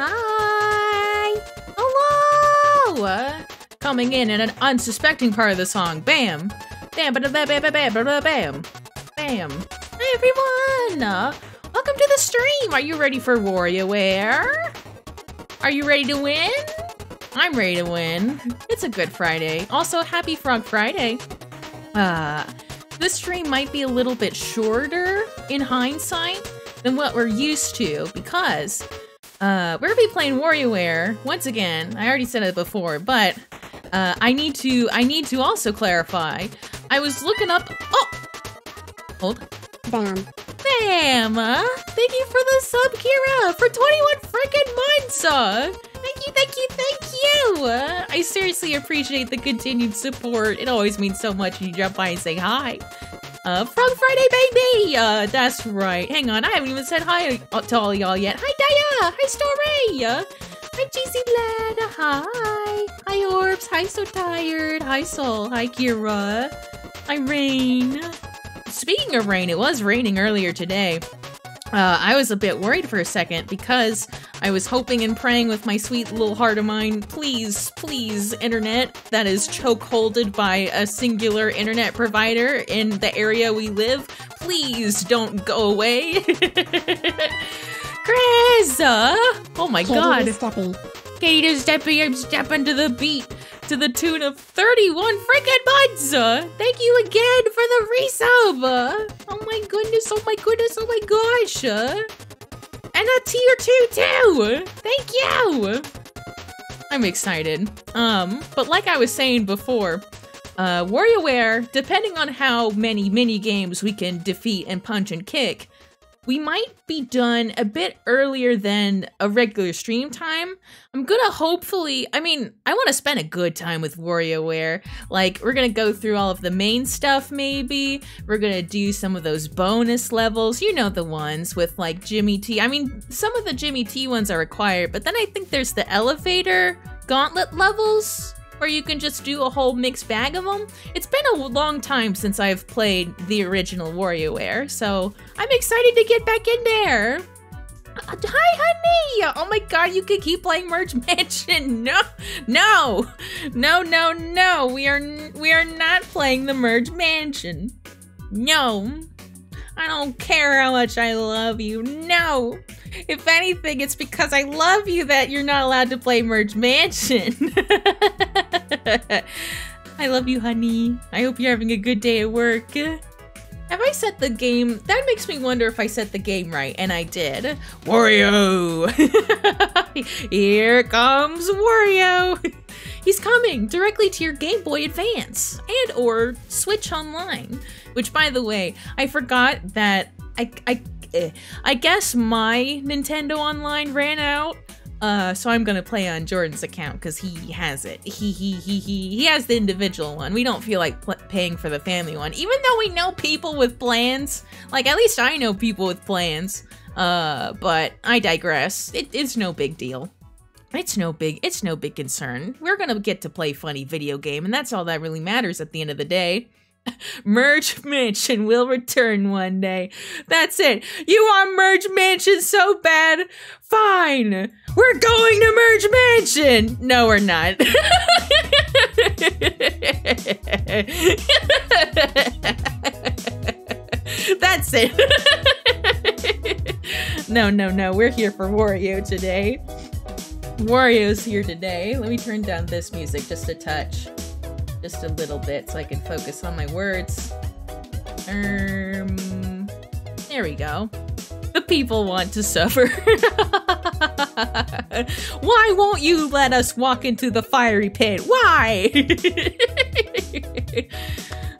Hi! Hello! Coming in at an unsuspecting part of the song. Bam! Bam, bam, bam, bam, bam, bam, bam. Bam. Hey everyone! Welcome to the stream! Are you ready for WarioWare? Are you ready to win? I'm ready to win. It's a good Friday. Also, happy Frog Friday. Uh, this stream might be a little bit shorter in hindsight than what we're used to because uh, we're gonna be playing WarioWare once again. I already said it before, but uh, I need to I need to also clarify. I was looking up. Oh, hold. Bam. Bam! Uh, thank you for the sub, Kira, for 21 freaking months. Uh, thank you, thank you, thank you. Uh, I seriously appreciate the continued support. It always means so much when you jump by and say hi. Uh, Frog Friday, baby! Uh, that's right. Hang on, I haven't even said hi to all y'all yet. Hi, Daya! Hi, Story! Hi, GC Lad! Hi! Hi, Orbs! Hi, So Tired! Hi, Soul! Hi, Kira! Hi, Rain! Speaking of rain, it was raining earlier today. Uh, I was a bit worried for a second because I was hoping and praying with my sweet little heart of mine, please, please, internet that is chokeholded by a singular internet provider in the area we live, please don't go away. Chris! Uh, oh my Katie god. Steppy. Katie Steppy, I'm stepping to the beat to the tune of 31 freaking months! Uh, thank you again for the resub! Uh, oh my goodness, oh my goodness, oh my gosh! Uh, and a tier 2 too! Thank you! I'm excited. Um, but like I was saying before, uh, WarioWare, depending on how many mini games we can defeat and punch and kick, we might be done a bit earlier than a regular stream time. I'm gonna hopefully, I mean, I want to spend a good time with WarioWare. Like, we're gonna go through all of the main stuff, maybe. We're gonna do some of those bonus levels. You know the ones with like Jimmy T. I mean, some of the Jimmy T ones are required, but then I think there's the elevator gauntlet levels where you can just do a whole mixed bag of them. It's been a long time since I've played the original WarioWare, so I'm excited to get back in there. Uh, Hi, honey! Oh my god, you could keep playing Merge Mansion. No, no, no, no, no. We are we are not playing the Merge Mansion. No, I don't care how much I love you. No. If anything, it's because I love you that you're not allowed to play Merge Mansion. I love you, honey. I hope you're having a good day at work. Have I set the game? That makes me wonder if I set the game right, and I did. Wario! Here comes Wario! He's coming directly to your Game Boy Advance and or Switch Online. Which, by the way, I forgot that I I eh, I guess my Nintendo Online ran out. Uh, so I'm gonna play on Jordan's account because he has it. He he he he he has the individual one. We don't feel like paying for the family one, even though we know people with plans. Like at least I know people with plans. Uh, but I digress. It, it's no big deal. It's no big. It's no big concern. We're gonna get to play funny video game, and that's all that really matters at the end of the day. Merge Mansion will return one day. That's it. You want Merge Mansion so bad? Fine. We're going to Merge Mansion. No, we're not. That's it. no, no, no. We're here for Wario today. Wario's here today. Let me turn down this music just a touch just a little bit so I can focus on my words. Um, there we go. The people want to suffer. Why won't you let us walk into the fiery pit? Why?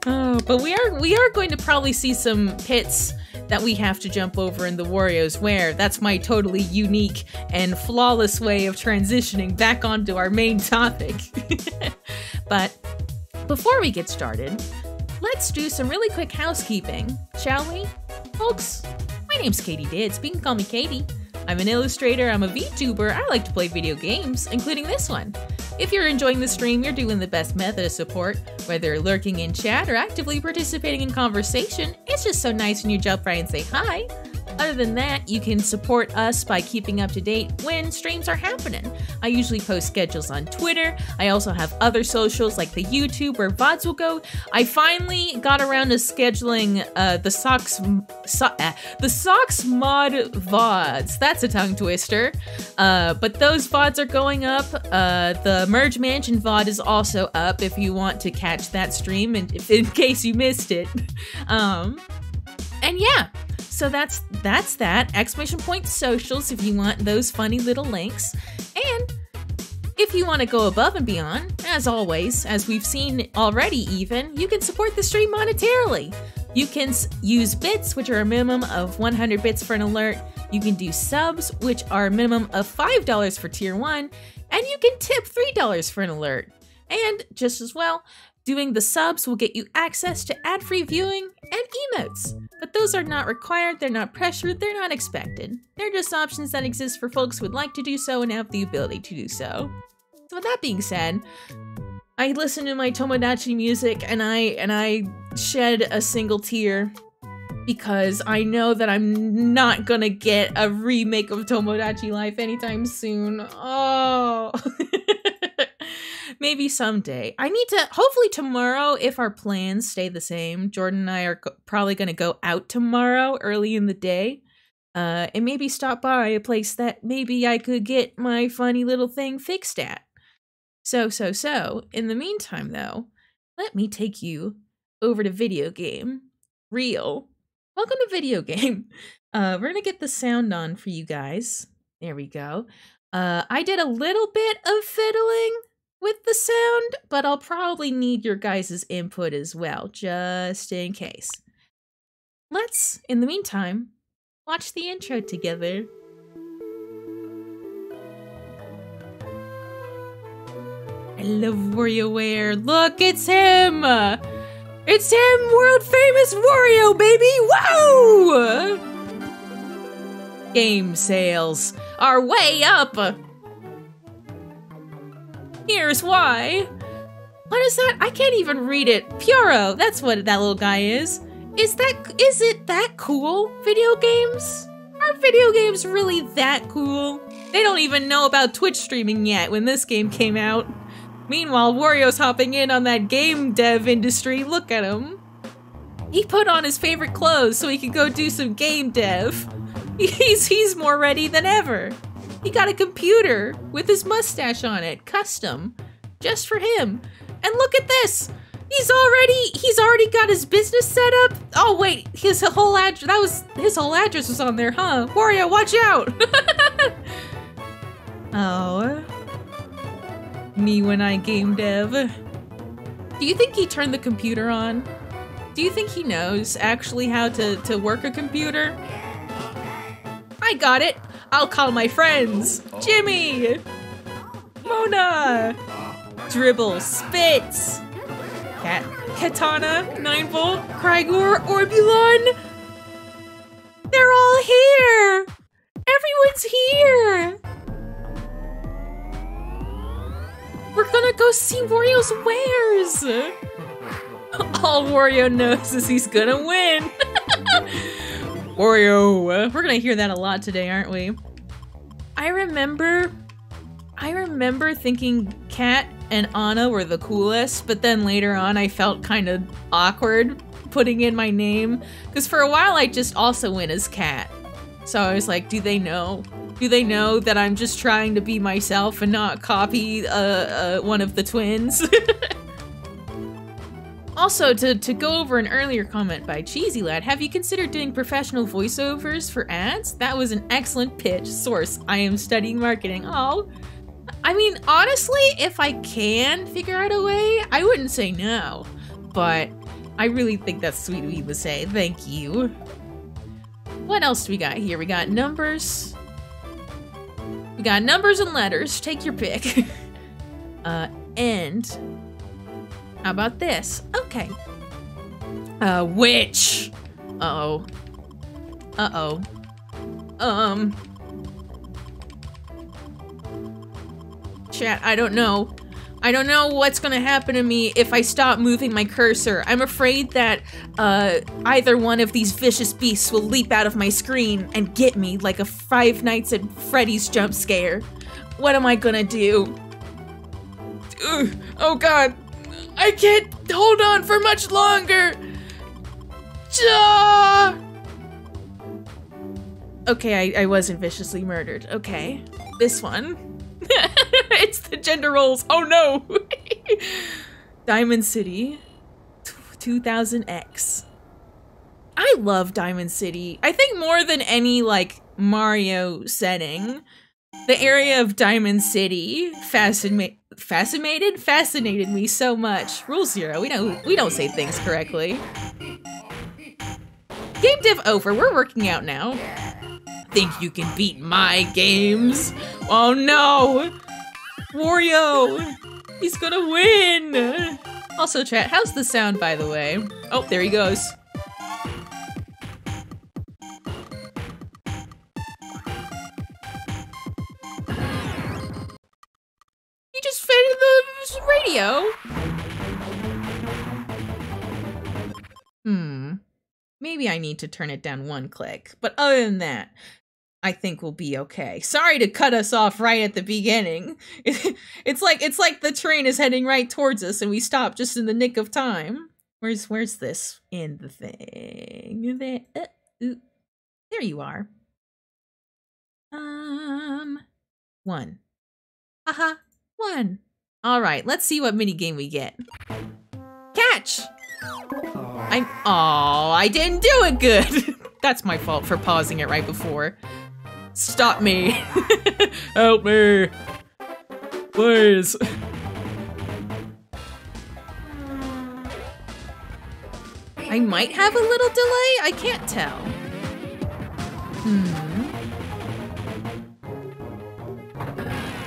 oh, but we are we are going to probably see some pits that we have to jump over in the Wario's Where. That's my totally unique and flawless way of transitioning back onto our main topic. but before we get started, let's do some really quick housekeeping, shall we? Folks, my name's Katydiids, but you can call me Katie. I'm an illustrator, I'm a VTuber, I like to play video games, including this one. If you're enjoying the stream, you're doing the best method of support, whether lurking in chat or actively participating in conversation. It's just so nice when you jump right and say hi. Other than that, you can support us by keeping up to date when streams are happening. I usually post schedules on Twitter. I also have other socials like the YouTube where VODs will go. I finally got around to scheduling uh, the Socks so, uh, the Socks mod VODs. That's a tongue twister. Uh, but those VODs are going up. Uh, the Merge Mansion VOD is also up if you want to catch that stream and if, in case you missed it. Um, and yeah, so that's that's that. Exclamation point socials if you want those funny little links. And if you want to go above and beyond, as always, as we've seen already even, you can support the stream monetarily. You can use bits, which are a minimum of 100 bits for an alert. You can do subs, which are a minimum of $5 for tier 1, and you can tip $3 for an alert. And just as well, Doing the subs will get you access to ad-free viewing and emotes, but those are not required, they're not pressured, they're not expected. They're just options that exist for folks who would like to do so and have the ability to do so. So with that being said, I listen to my Tomodachi music and I and I shed a single tear because I know that I'm not gonna get a remake of Tomodachi Life anytime soon. Oh. maybe someday. I need to, hopefully tomorrow, if our plans stay the same, Jordan and I are probably going to go out tomorrow early in the day. Uh, and maybe stop by a place that maybe I could get my funny little thing fixed at. So, so, so, in the meantime, though, let me take you over to video game. Real. Welcome to video game. Uh, we're gonna get the sound on for you guys. There we go. Uh, I did a little bit of fiddling with the sound, but I'll probably need your guys' input as well, just in case. Let's, in the meantime, watch the intro together. I love WarioWare. Look, it's him! It's him, world famous Wario, baby! Whoa! Game sales are way up! Here's why. What is that? I can't even read it. Pyoro, that's what that little guy is. Is that, is it that cool? Video games? Are video games really that cool? They don't even know about Twitch streaming yet when this game came out. Meanwhile, Wario's hopping in on that game dev industry. Look at him. He put on his favorite clothes so he could go do some game dev. He's, he's more ready than ever. He got a computer with his mustache on it, custom, just for him. And look at this! He's already he's already got his business set up. Oh wait, his whole address that was his whole address was on there, huh? Wario, watch out! oh. Me when I game dev. Do you think he turned the computer on? Do you think he knows actually how to, to work a computer? I got it! I'll call my friends. Jimmy! Mona! Dribble, Spitz! Kat, Katana, 9 Volt, Crygor, Orbulon! They're all here! Everyone's here! We're gonna go see Wario's wares! All Wario knows is he's gonna win! Wario. We're gonna hear that a lot today, aren't we? I remember, I remember thinking Kat and Ana were the coolest, but then later on I felt kind of awkward putting in my name. Because for a while I just also went as Cat. So I was like, do they know? Do they know that I'm just trying to be myself and not copy uh, uh, one of the twins? Also, to, to go over an earlier comment by Cheesy Lad, have you considered doing professional voiceovers for ads? That was an excellent pitch. Source, I am studying marketing. Oh, I mean, honestly, if I can figure out a way, I wouldn't say no. But I really think that's sweet of you to say. Thank you. What else do we got here? We got numbers. We got numbers and letters. Take your pick. uh, and how about this? Okay. Uh, witch! Uh-oh. Uh-oh. Um... Chat, I don't know. I don't know what's gonna happen to me if I stop moving my cursor. I'm afraid that uh, either one of these vicious beasts will leap out of my screen and get me like a Five Nights at Freddy's jump scare. What am I gonna do? Ugh, oh god, I can't hold on for much longer. Ja! Okay, I, I wasn't viciously murdered. Okay, this one. it's the gender roles. Oh no! Diamond City 2000X. I love Diamond City. I think more than any like Mario setting, the area of Diamond City fascinated fascinated fascinated me so much. Rule zero. We don't we don't say things correctly. Game div over. We're working out now. Think you can beat my games? Oh no! Wario! He's gonna win! Also, chat, how's the sound, by the way? Oh, there he goes. Maybe I need to turn it down one click. But other than that, I think we'll be okay. Sorry to cut us off right at the beginning. it's like it's like the train is heading right towards us and we stop just in the nick of time. Where's where's this in the thing? There, uh, there you are. Um, one. Haha, one. All right, let's see what mini game we get. Catch. I'm. Oh, I didn't do it good. That's my fault for pausing it right before. Stop me. Help me. Please. I might have a little delay? I can't tell. Hmm.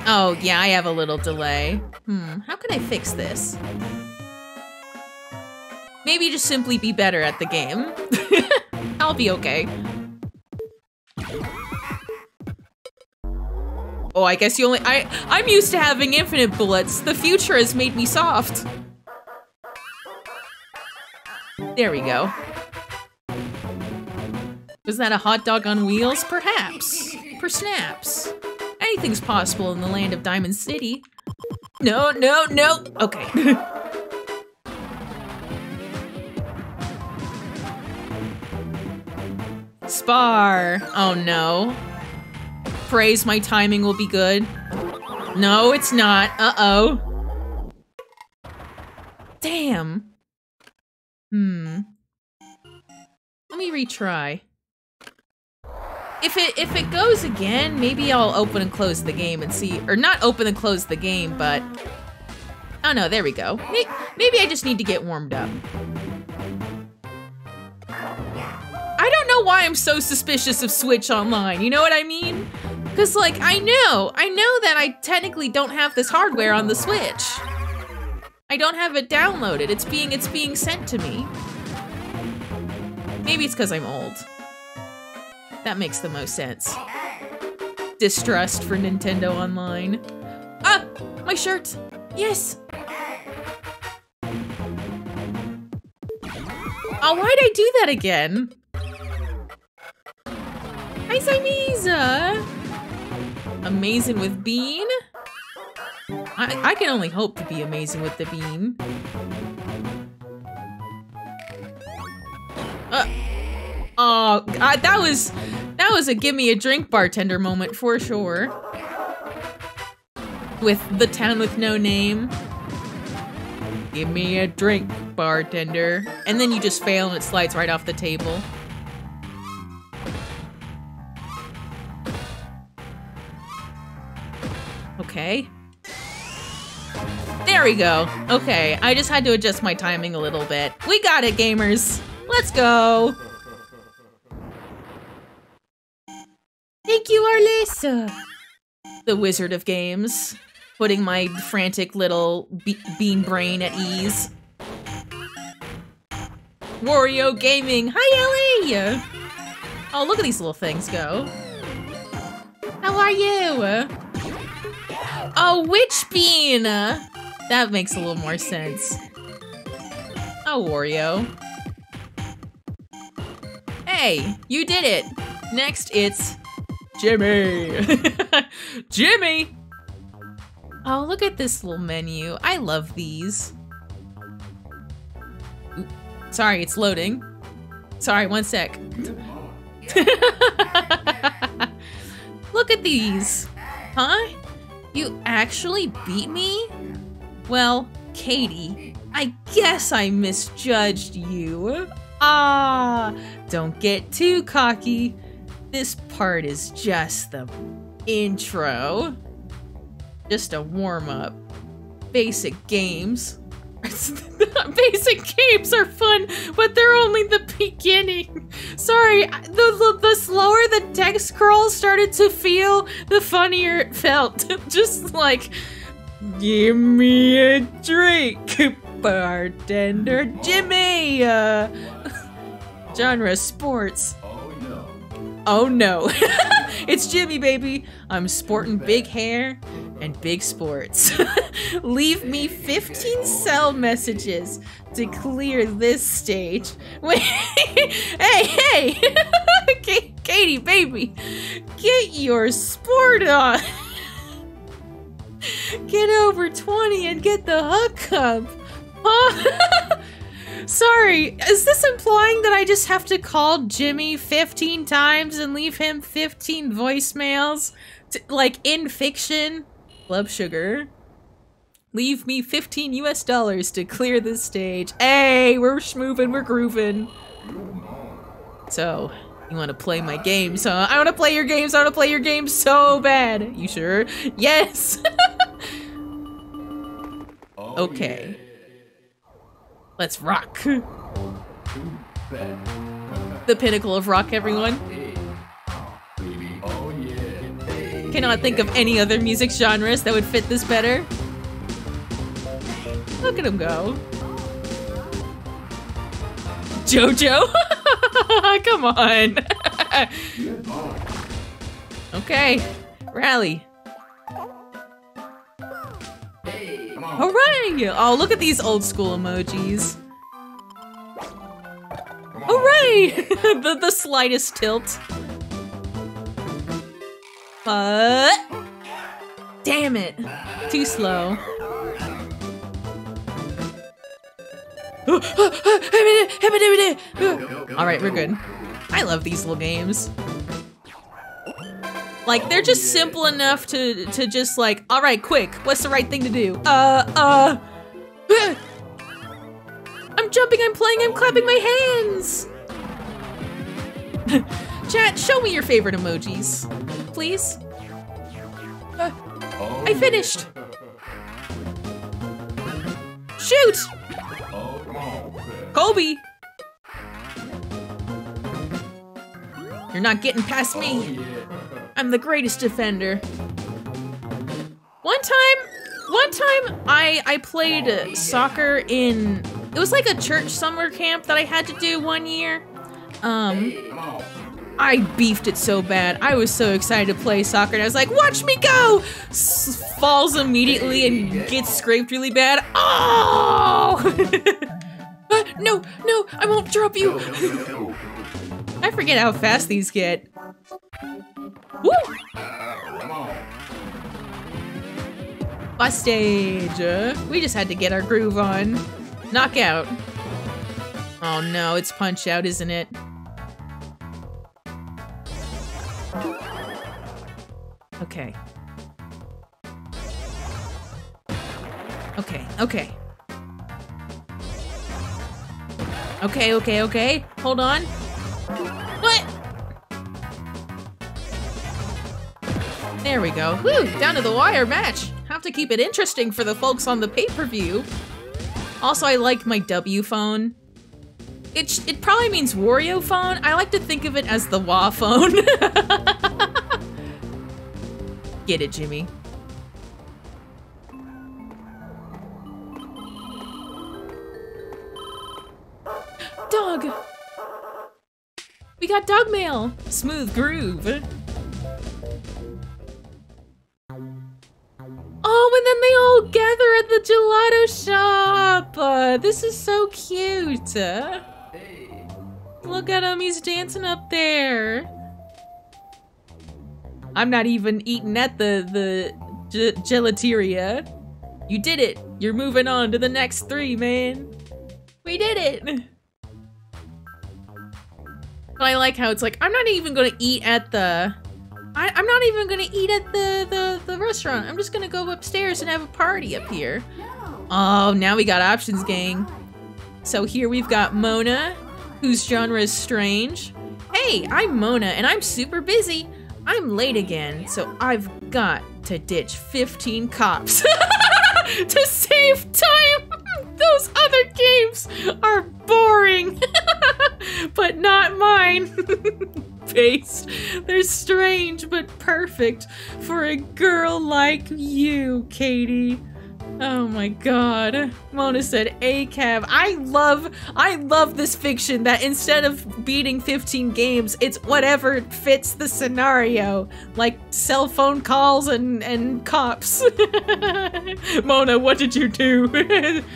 Oh, yeah, I have a little delay. Hmm, how can I fix this? Maybe just simply be better at the game. I'll be okay. Oh, I guess you only- I- I'm used to having infinite bullets. The future has made me soft. There we go. Was that a hot dog on wheels? Perhaps. For snaps. Anything's possible in the land of Diamond City. No, no, no. Okay. Spar. Oh no. Praise my timing will be good. No, it's not. Uh-oh. Damn. Hmm. Let me retry. If it if it goes again, maybe I'll open and close the game and see or not open and close the game, but Oh no, there we go. Maybe I just need to get warmed up. I don't know why I'm so suspicious of Switch Online, you know what I mean? Because, like, I know, I know that I technically don't have this hardware on the Switch. I don't have it downloaded, it's being, it's being sent to me. Maybe it's because I'm old. That makes the most sense. Distrust for Nintendo Online. Ah! My shirt! Yes! Oh, why'd I do that again? Hi! Amazing with Bean? I, I can only hope to be amazing with the Bean. Uh, oh, that was that was a give me a drink bartender moment for sure. With the town with no name. Give me a drink, bartender. And then you just fail and it slides right off the table. Okay. There we go. Okay, I just had to adjust my timing a little bit. We got it, gamers. Let's go. Thank you, Arlissa. The Wizard of Games. Putting my frantic little be bean brain at ease. Wario Gaming. Hi, Ellie! Oh, look at these little things go. How are you? Oh, Witch Bean! that makes a little more sense. Oh, Wario. Hey, you did it! Next, it's Jimmy! Jimmy! Oh, look at this little menu. I love these. Sorry, it's loading. Sorry, one sec. look at these. Huh? You actually beat me? Well, Katie, I guess I misjudged you. Ah, don't get too cocky. This part is just the intro. Just a warm-up. Basic games. Basic games are fun, but they're only the beginning. Sorry, the, the, the slower the text scroll started to feel, the funnier it felt. Just like, give me a drink, bartender Jimmy. Uh, genre sports. Oh no. Oh no. it's Jimmy, baby. I'm sporting big hair and big sports. Leave me 15 cell messages to clear this stage. Wait, hey, hey! Katie, baby, get your sport on. get over 20 and get the hookup. Huh? Sorry, is this implying that I just have to call Jimmy 15 times and leave him 15 voicemails? To, like in fiction? Love sugar. Leave me 15 US dollars to clear this stage. Hey, we're schmoovin', we're grooving. So, you want to play my games, huh? I want to play your games, I want to play your games so bad. You sure? Yes! Oh, okay. Let's rock. Oh, the pinnacle of rock, everyone. Cannot think of any other music genres that would fit this better. Look at him go. Jojo? Come on. okay. Rally. Oh, Hooray! Oh, look at these old school emojis. Hooray! the, the slightest tilt. But... Damn it. Too slow. Alright, we're good. I love these little games. Like, they're just simple enough to, to just like, all right, quick, what's the right thing to do? Uh, uh, I'm jumping, I'm playing, I'm clapping my hands. Chat, show me your favorite emojis, please. Uh, I finished. Shoot! Kobe! You're not getting past me. I'm the greatest defender. One time, one time I I played uh, soccer in it was like a church summer camp that I had to do one year. Um I beefed it so bad. I was so excited to play soccer and I was like, "Watch me go!" S falls immediately and gets scraped really bad. Oh! uh, no, no, I won't drop you. I forget how fast these get. Woo! Bus stage. We just had to get our groove on. Knockout. Oh no, it's punch out, isn't it? Okay. Okay, okay. Okay, okay, okay. Hold on. What? There we go. Woo! Down to the wire match. Have to keep it interesting for the folks on the pay-per-view. Also, I like my W phone. It, it probably means Wario phone. I like to think of it as the Wah phone. Get it, Jimmy. Dog! We got dog mail! Smooth groove. Oh, and then they all gather at the gelato shop! Uh, this is so cute! Look at him, he's dancing up there. I'm not even eating at the, the gelateria. You did it! You're moving on to the next three, man! We did it! But I like how it's like, I'm not even gonna eat at the... I, am not even gonna eat at the, the, the restaurant. I'm just gonna go upstairs and have a party up here. Oh, now we got options, gang. So here we've got Mona, whose genre is strange. Hey, I'm Mona, and I'm super busy. I'm late again, so I've got to ditch 15 cops to save time. Those other games are boring, but not mine. Face, they're strange but perfect for a girl like you, Katie. Oh my god. Mona said A cab. I love I love this fiction that instead of beating 15 games, it's whatever fits the scenario. Like cell phone calls and and cops. Mona, what did you do?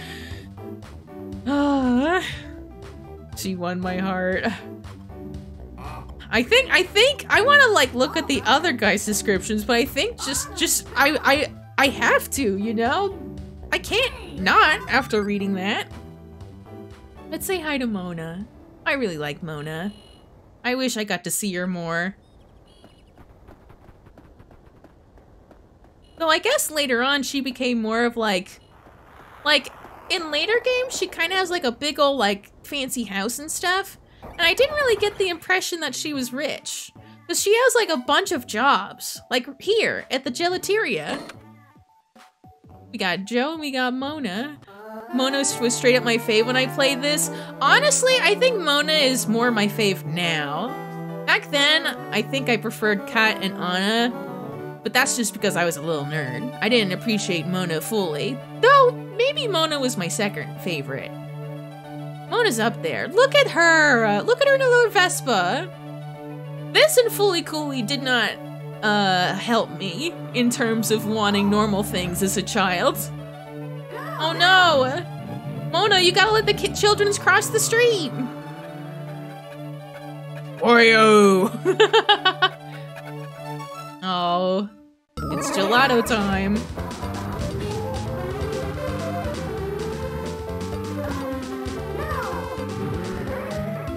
Ah, she won my heart. I think I think I want to like look at the other guy's descriptions, but I think just just I I I have to, you know? I can't not after reading that. Let's say hi to Mona. I really like Mona. I wish I got to see her more. Though I guess later on she became more of like like in later games, she kind of has like a big old like fancy house and stuff. And I didn't really get the impression that she was rich. Because she has like a bunch of jobs. Like here at the gelateria. We got Joe and we got Mona. Mona was straight up my fave when I played this. Honestly, I think Mona is more my fave now. Back then, I think I preferred Kat and Ana but that's just because I was a little nerd. I didn't appreciate Mona fully, though maybe Mona was my second favorite. Mona's up there. Look at her! Look at her in a little Vespa! This and Fooly Cooly did not uh, help me in terms of wanting normal things as a child. Oh no! Mona, you gotta let the childrens cross the street! Oreo! oh. It's gelato time.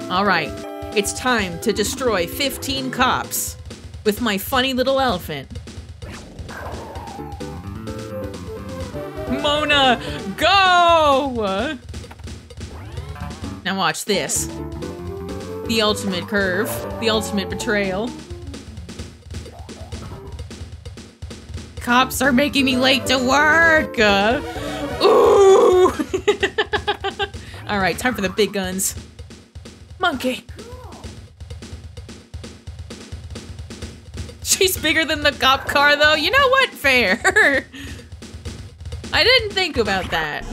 All right, it's time to destroy 15 cops with my funny little elephant. Mona, go! Now watch this. The ultimate curve, the ultimate betrayal. Cops are making me late to work! Uh, ooh! Alright, time for the big guns. Monkey! She's bigger than the cop car, though. You know what? Fair. I didn't think about that.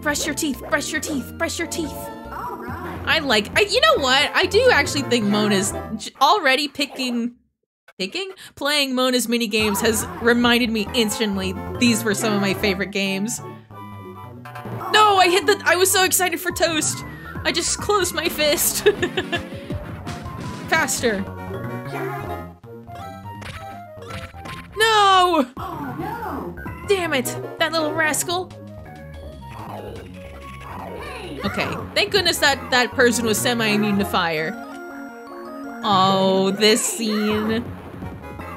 Brush your teeth, brush your teeth, brush your teeth. I like, I, you know what? I do actually think Mona's already picking, picking? Playing Mona's mini games has reminded me instantly these were some of my favorite games. No, I hit the, I was so excited for Toast. I just closed my fist. Faster. No! Oh, no! Damn it, that little rascal. Okay, thank goodness that that person was semi-immune to fire. Oh, this scene.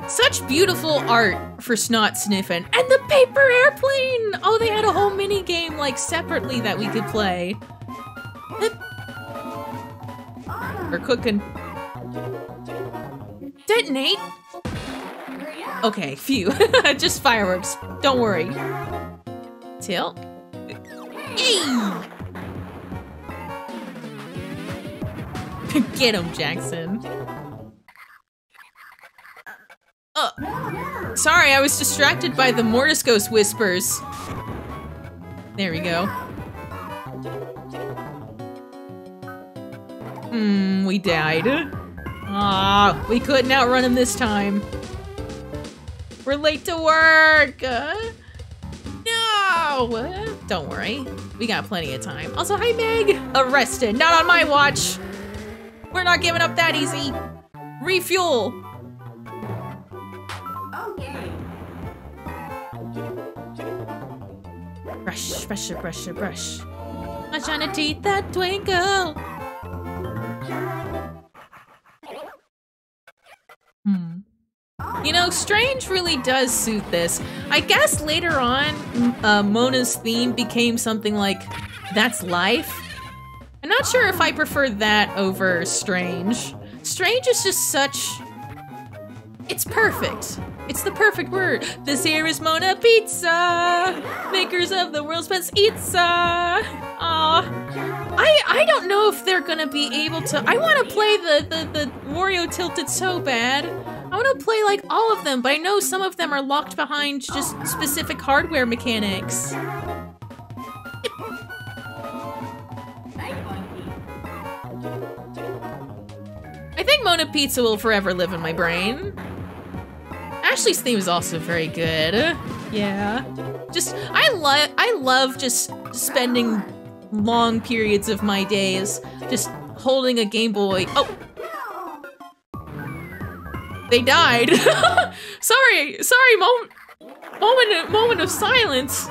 Such beautiful art for Snot Sniffin. And the paper airplane! Oh, they had a whole mini game like separately that we could play. We're cooking. Detonate? Okay, phew. Just fireworks. Don't worry. Tilt. Get him, Jackson. Oh, sorry, I was distracted by the Mortis Ghost whispers. There we go. Hmm, we died. Ah, we couldn't outrun him this time. We're late to work. No. Don't worry. We got plenty of time. Also, hi, Meg. Arrested. Not on my watch. We're not giving up that easy. Refuel. Okay. Brush, brush, brush, brush. My shiny teeth that twinkle. Hmm. You know, Strange really does suit this. I guess later on, uh, Mona's theme became something like, That's Life. I'm not sure if I prefer that over Strange. Strange is just such... It's perfect. It's the perfect word. This here is Mona Pizza, makers of the world's best pizza. Aw, I I don't know if they're gonna be able to. I want to play the the the Wario Tilted so bad. I want to play like all of them, but I know some of them are locked behind just specific hardware mechanics. I think Mona Pizza will forever live in my brain. Ashley's theme is also very good. Yeah. Just I love I love just spending long periods of my days just holding a Game Boy. Oh. They died. sorry. Sorry, moment moment moment of silence.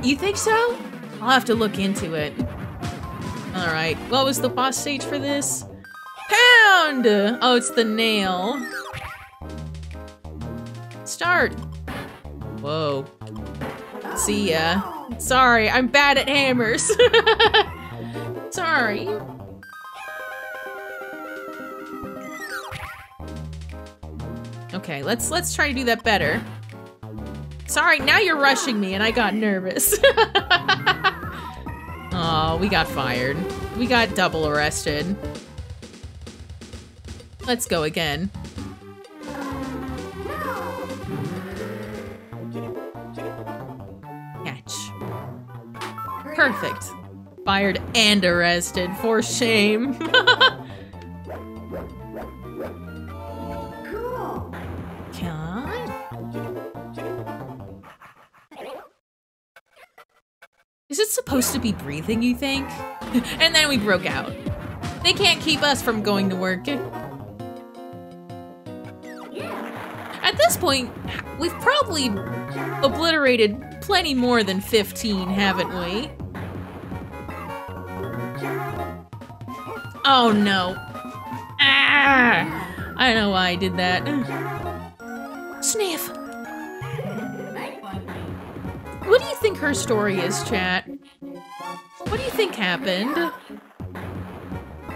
You think so? I'll have to look into it. Alright, what was the boss stage for this? Pound! Oh, it's the nail. Start. Whoa. See ya. Sorry, I'm bad at hammers. Sorry. Okay, let's let's try to do that better. Sorry, now you're rushing me and I got nervous. oh, we got fired. We got double arrested. Let's go again. Catch. Perfect. Fired and arrested. For shame. Cool. Is it supposed to be breathing, you think? and then we broke out. They can't keep us from going to work. At this point, we've probably obliterated plenty more than 15, haven't we? Oh no. Ah! I know why I did that. Sniff! What do you think her story is, chat? What do you think happened?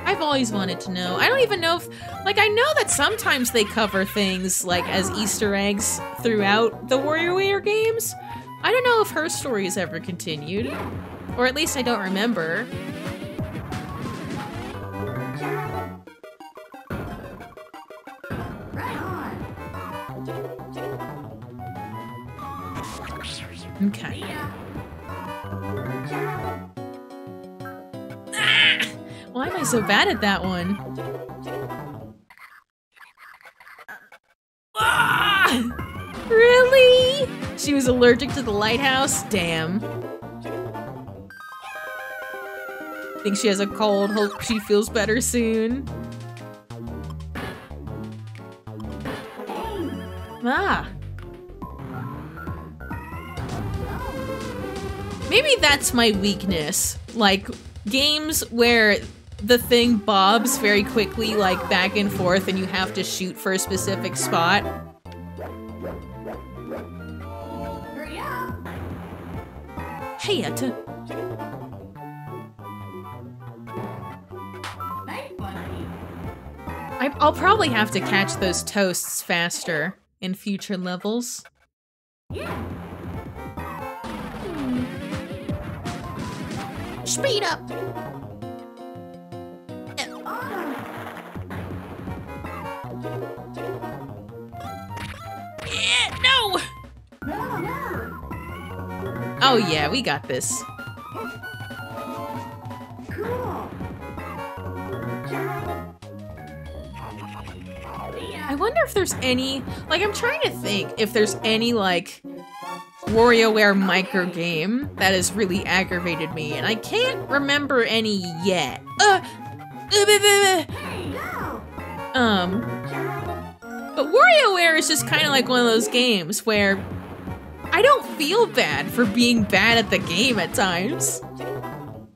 I've always wanted to know. I don't even know if, like, I know that sometimes they cover things, like, as Easter eggs throughout the WarioWare games. I don't know if her story has ever continued. Or at least I don't remember. Okay. Why am I so bad at that one? Ah! Really? She was allergic to the lighthouse? Damn. Think she has a cold. Hope she feels better soon. Ah. Maybe that's my weakness. Like, games where the thing bobs very quickly, like, back and forth, and you have to shoot for a specific spot. Hey. I'll probably have to catch those toasts faster in future levels. Speed up! Yeah, no! Oh yeah, we got this. I wonder if there's any, like, I'm trying to think if there's any, like, WarioWare micro game that has really aggravated me, and I can't remember any yet. Uh, um, but WarioWare is just kind of like one of those games where I don't feel bad for being bad at the game at times.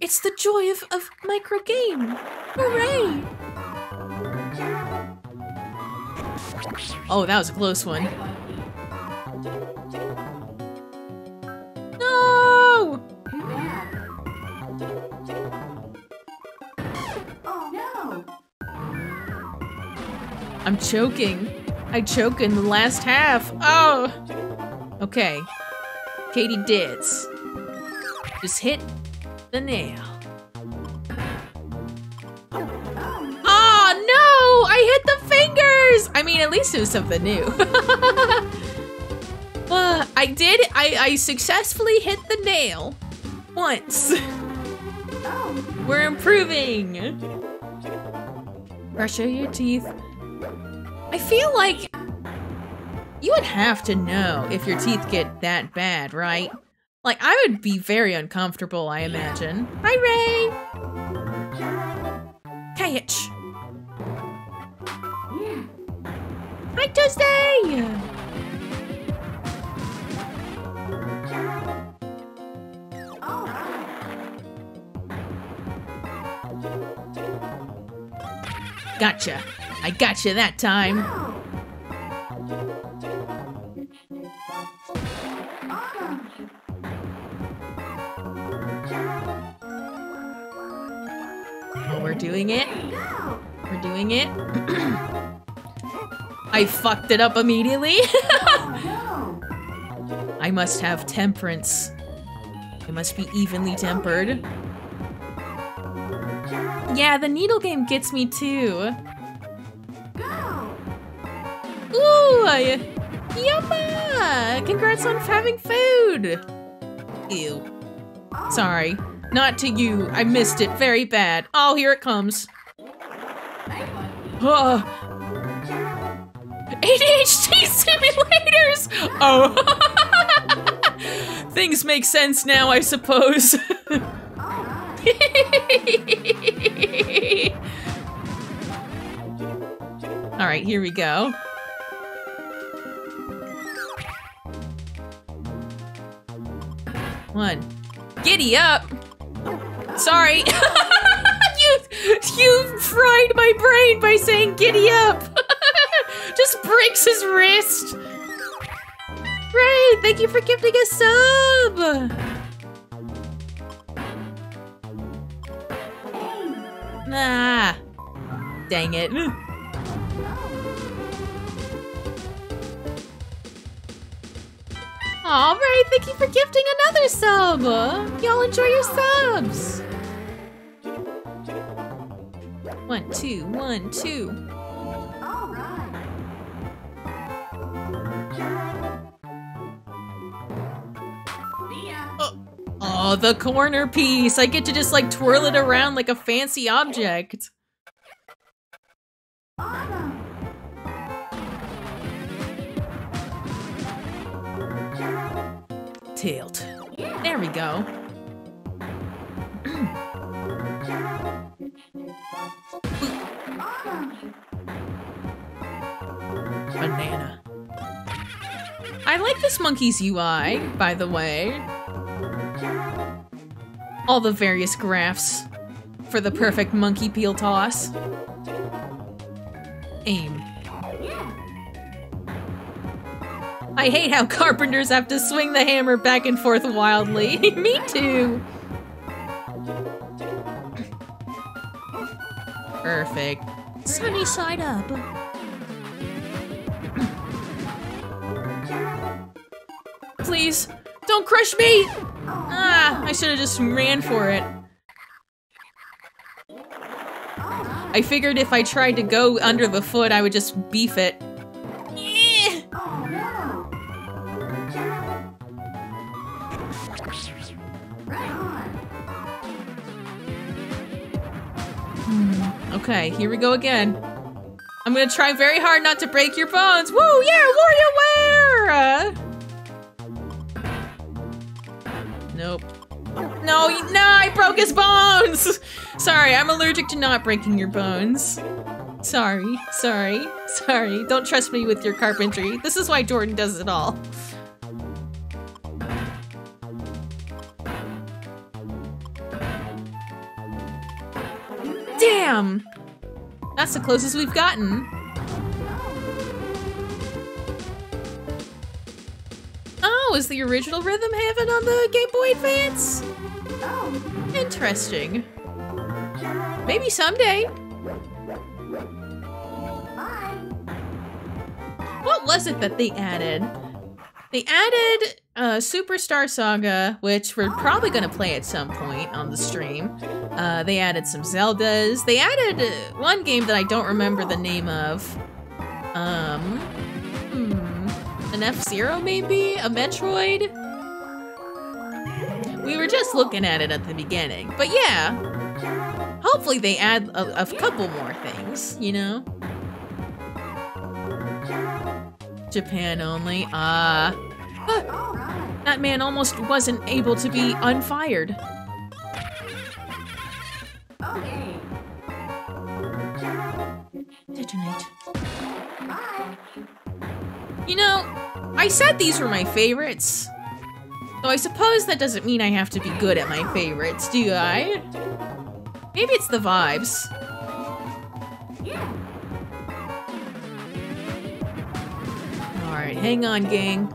It's the joy of, of micro game. Hooray! Oh, that was a close one. No! Oh no! I'm choking. I choke in the last half. Oh! Okay. Katydiids. Just hit the nail. Oh no! I hit the fingers! I mean, at least it was something new. uh, I did, I, I successfully hit the nail. Once. We're improving. Brush your teeth. I feel like you would have to know if your teeth get that bad, right? Like, I would be very uncomfortable, I imagine. Hi, Ray! Catch! Hi, Tuesday! Gotcha. I gotcha that time. Oh, we're doing it. We're doing it. I fucked it up immediately. I must have temperance. I must be evenly tempered. Yeah, the needle game gets me too. Ooh! Yumma! Congrats on having food! Ew. Sorry. Not to you. I missed it very bad. Oh, here it comes. Oh. ADHD simulators! Oh. Things make sense now, I suppose. Alright, here we go. One. Giddy up! Sorry. you you fried my brain by saying giddy up. Just breaks his wrist. Ray, thank you for gifting a sub. Nah. Dang it. Mm. All right, thank you for gifting another sub. Y'all enjoy your subs. One, two, one, two. All right. Mia. Oh, oh the corner piece. I get to just like twirl it around like a fancy object. Tilt. There we go. Banana. I like this monkey's UI, by the way. All the various graphs for the perfect monkey peel toss. Aim. I hate how carpenters have to swing the hammer back and forth wildly. Me too. Perfect. Sunny side up. Please, don't crush me! Ah, I should have just ran for it. I figured if I tried to go under the foot, I would just beef it. Okay, here we go again. I'm gonna try very hard not to break your bones. Woo, yeah, WarioWare! Uh. Nope. No, no, I broke his bones! Sorry, I'm allergic to not breaking your bones. Sorry, sorry, sorry. Don't trust me with your carpentry. This is why Jordan does it all. Damn! That's the closest we've gotten. Oh, is the original Rhythm Heaven on the Game Boy Advance? Interesting. Maybe someday. What was it that they added? They added uh, Superstar Saga, which we're probably going to play at some point on the stream. Uh, they added some Zeldas. They added uh, one game that I don't remember the name of. Um, hmm, an F Zero maybe? A Metroid? We were just looking at it at the beginning, but yeah. Hopefully they add a, a couple more things, you know? Japan only. Ah. Right. That man almost wasn't able to be unfired. Okay. Detonate. Bye. You know, I said these were my favorites. Though I suppose that doesn't mean I have to be good at my favorites, do I? Maybe it's the vibes. Alright, hang on, gang.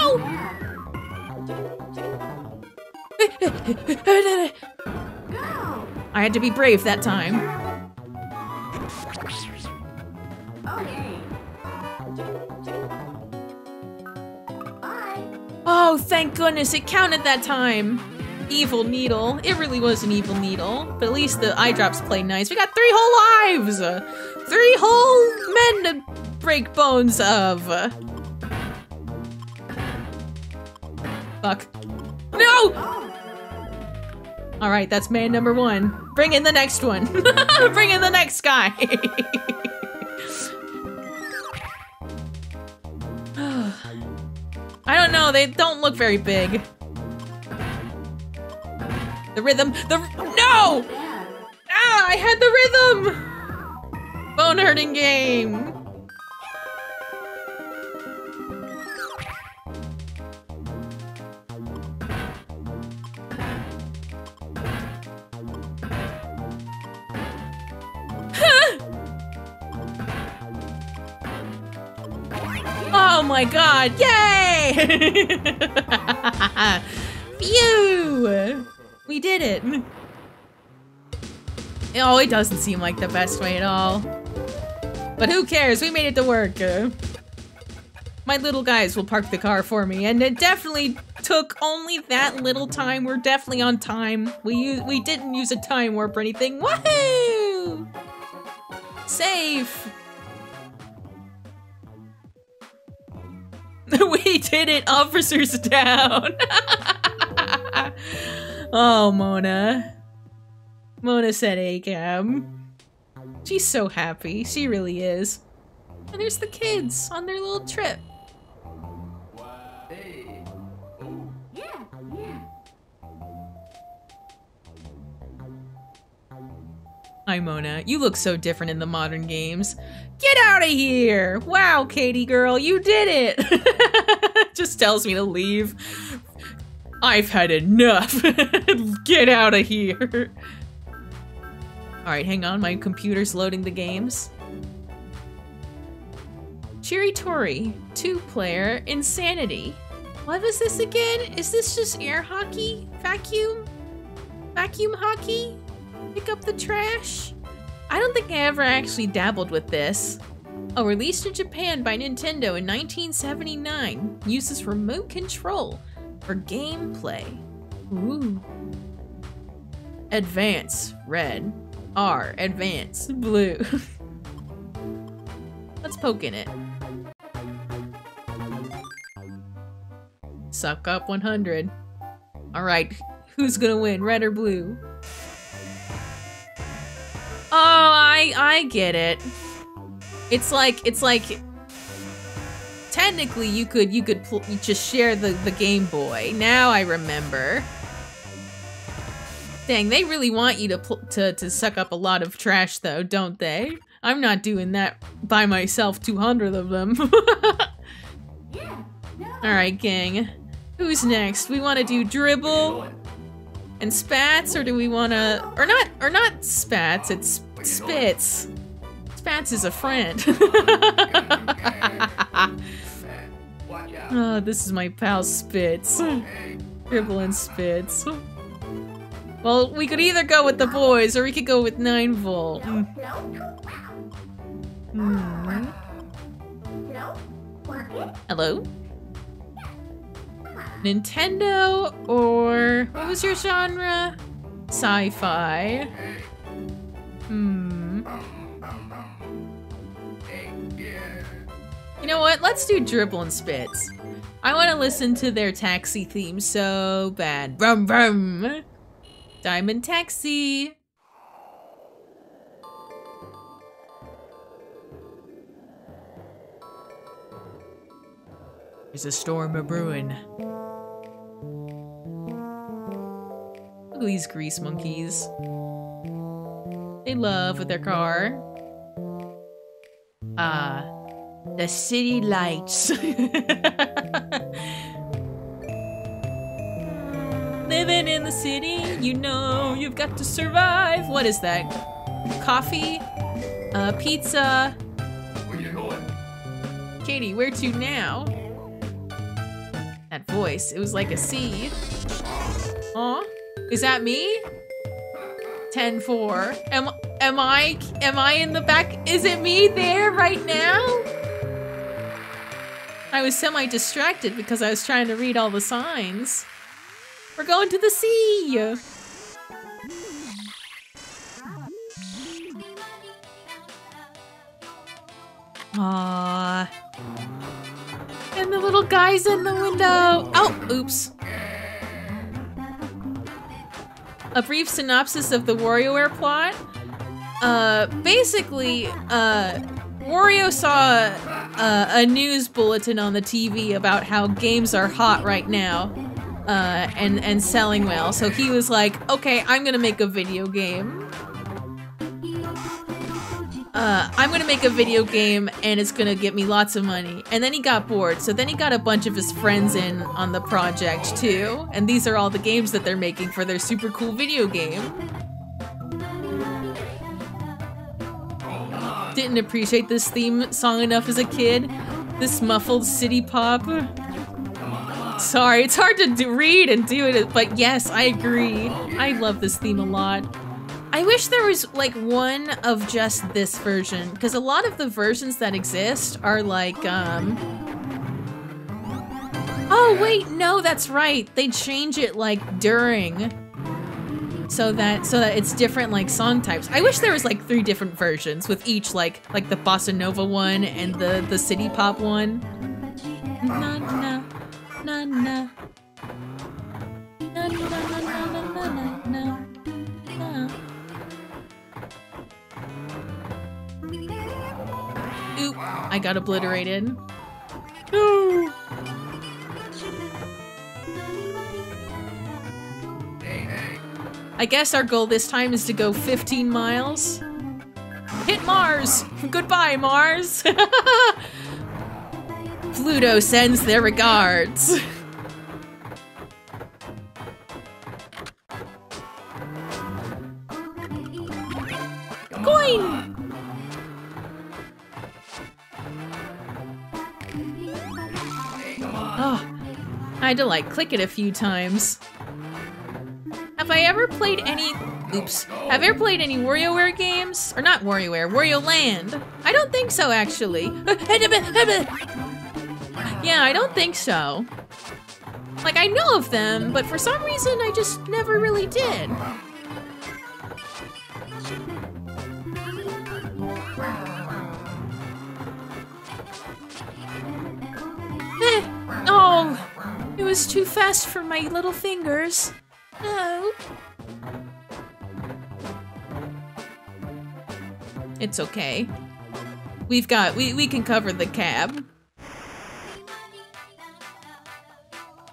No! I had to be brave that time. Oh, thank goodness it counted that time. Evil needle. It really was an evil needle. But at least the eye drops play nice. We got three whole lives. Three whole men to break bones of. Fuck. No! All right, that's man number one. Bring in the next one. Bring in the next guy. I don't know. They don't look very big. The rhythm. The no! Ah! I had the rhythm. Bone hurting game. My god, yay! Phew! We did it! Oh, it doesn't seem like the best way at all. But who cares? We made it to work. Uh, my little guys will park the car for me, and it definitely took only that little time. We're definitely on time. We we didn't use a time warp or anything. Woohoo! Safe. we did it, officers down. oh, Mona. Mona said ACAM. She's so happy. She really is. And there's the kids on their little trip. Hi, Mona. You look so different in the modern games. Get out of here! Wow, Katie girl, you did it! Just tells me to leave. I've had enough. Get out of here. Alright, hang on. My computer's loading the games. Chiritori, two player, Insanity. What is this again? Is this just air hockey? Vacuum? Vacuum hockey? Pick up the trash? I don't think I ever actually dabbled with this. Oh, released in Japan by Nintendo in 1979. Uses remote control for gameplay. Ooh. Advance, red. R, advance, blue. Let's poke in it. Suck up 100. Alright, who's gonna win, red or blue? Oh, I I get it. It's like it's like technically you could you could just share the the Game Boy. Now I remember. Dang, they really want you to to to suck up a lot of trash though, don't they? I'm not doing that by myself. 200 of them. Yeah. No. All right, gang. Who's next? We want to do dribble and spats, or do we want to, or not, or not spats? It's spits. Spats is a friend. oh, this is my pal Spitz. dribble and Spitz. Well, we could either go with the boys, or we could go with Nine Volt. No. No. Hmm. Work it. Hello? Nintendo or what was your genre? Sci-fi. Hmm. You know what? Let's do Dribble and Spitz. I want to listen to their taxi theme so bad. Brum brum. Diamond Taxi. There's a storm a brewing. Look at these grease monkeys. They love with their car. Ah, the city lights. Living in the city, you know you've got to survive. What is that? Coffee? Uh, pizza? Where you going? Katie, where to now? That voice, it was like a C. Aw, is that me? 10-4. Am, am I, am I in the back? Is it me there right now? I was semi-distracted because I was trying to read all the signs. We're going to the sea! Aww. And the little guy's in the window. Oh, oops. A brief synopsis of the WarioWare plot. Uh, basically, uh, Wario saw uh, a news bulletin on the TV about how games are hot right now, uh, and and selling well. So he was like, "Okay, I'm gonna make a video game." Uh, I'm gonna make a video game and it's gonna get me lots of money. And then he got bored, so then he got a bunch of his friends in on the project too. And these are all the games that they're making for their super cool video game. Didn't appreciate this theme song enough as a kid. This muffled city pop. Sorry, it's hard to do, read and do it, but yes, I agree. I love this theme a lot. I wish there was like one of just this version because a lot of the versions that exist are like um Oh wait, no, that's right. They change it like during so that so that it's different like song types. I wish there was like three different versions with each like like the bossa nova one and the the city pop one. Oop, I got obliterated. No. I guess our goal this time is to go 15 miles. Hit Mars! Goodbye, Mars! Pluto sends their regards. Coin! I had to like click it a few times. Have I ever played any? Oops. Have I ever played any WarioWare games? Or not WarioWare, Wario Land? I don't think so, actually. Yeah, I don't think so. Like, I know of them, but for some reason I just never really did. Oh, it was too fast for my little fingers. No. It's okay. We've got, we, we can cover the cab.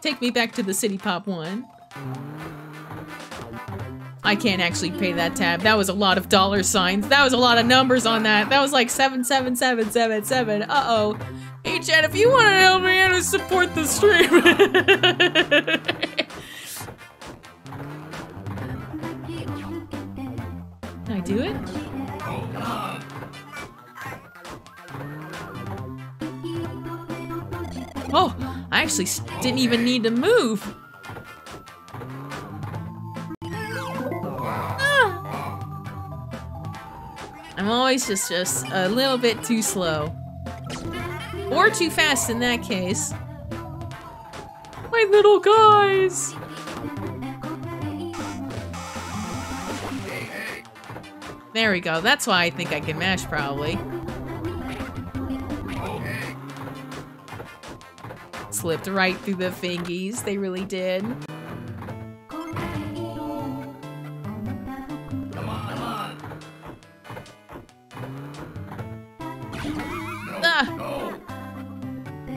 Take me back to the City Pop one. I can't actually pay that tab. That was a lot of dollar signs. That was a lot of numbers on that. That was like 77777. Uh-oh. Hey, Chad, if you want to help me out and support the stream. Can I do it? Oh, I actually didn't even need to move. I'm always just just a little bit too slow. Or too fast in that case. My little guys! There we go. That's why I think I can mash, probably. Slipped right through the fingies. They really did.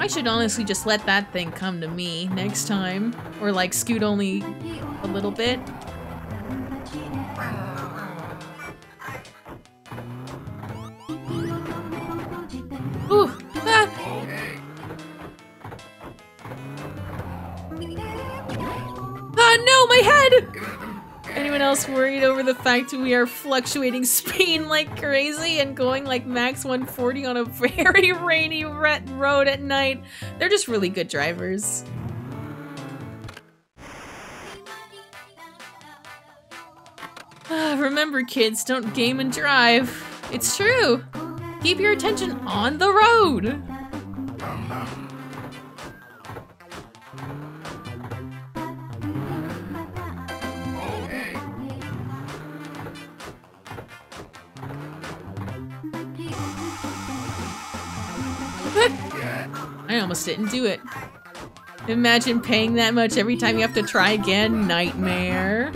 I should honestly just let that thing come to me next time. Or like scoot only a little bit. Ooh. Ah. Ah, no, my head! Else worried over the fact we are fluctuating speed like crazy and going like max 140 on a very rainy road at night? They're just really good drivers. Ah, remember, kids, don't game and drive. It's true. Keep your attention on the road. I almost didn't do it. Imagine paying that much every time you have to try again. Nightmare.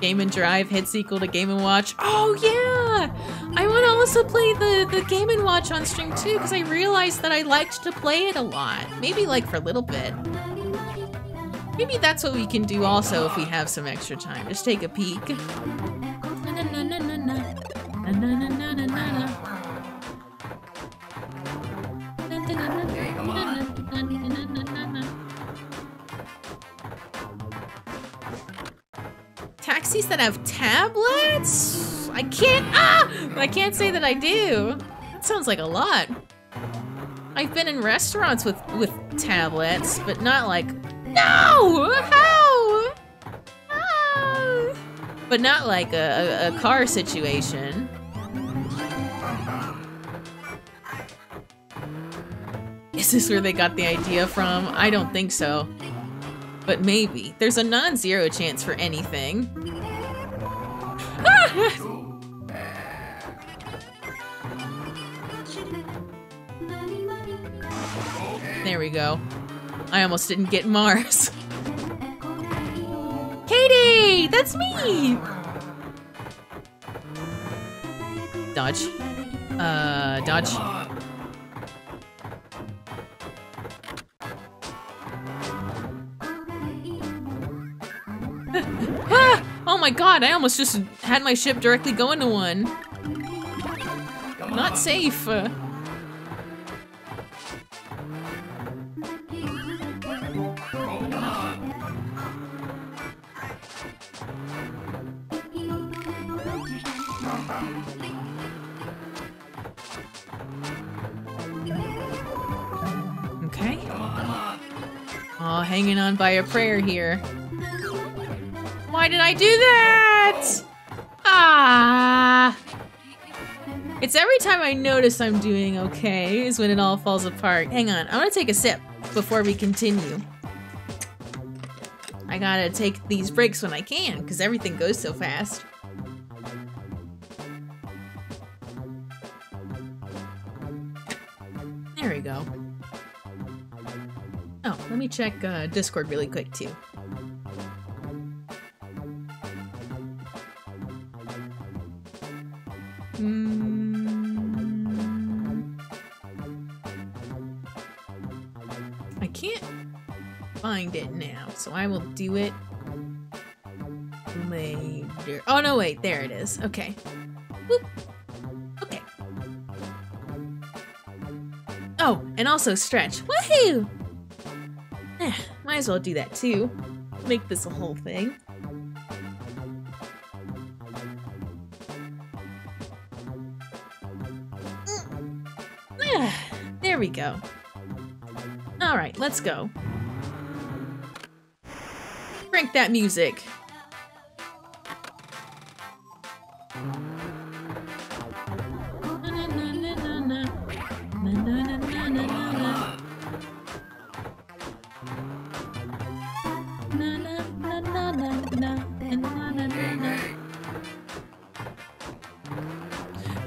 Game and Drive hits sequel to Game and Watch. Oh yeah! I want to also play the, the Game and Watch on stream too because I realized that I liked to play it a lot. Maybe like for a little bit. Maybe that's what we can do also if we have some extra time. Just take a peek. Na-na-na-na-na-na. Na-na-na-na-na-na. Taxis that have tablets? I can't. Ah! I can't say that I do. That sounds like a lot. I've been in restaurants with with tablets, but not like. No! How? Ah! But not like a, a, a car situation. Is this where they got the idea from? I don't think so. But maybe. There's a non-zero chance for anything. Ah! There we go. I almost didn't get Mars. Katie! That's me! Dodge. Uh, dodge. My god, I almost just had my ship directly go into one. Not safe. Uh, Okay. Oh, hanging on by a prayer here. Why did I do that? Ah. It's every time I notice I'm doing okay is when it all falls apart. Hang on, I'm gonna take a sip before we continue. I gotta take these breaks when I can, because everything goes so fast. There we go. Oh, let me check uh, Discord really quick too. It now, so I will do it later. Oh, no, wait. There it is. Okay. Okay. Oh, and also stretch. Woohoo! Eh, might as well do that too. Make this a whole thing. There we go. Alright, let's go. Crank that music.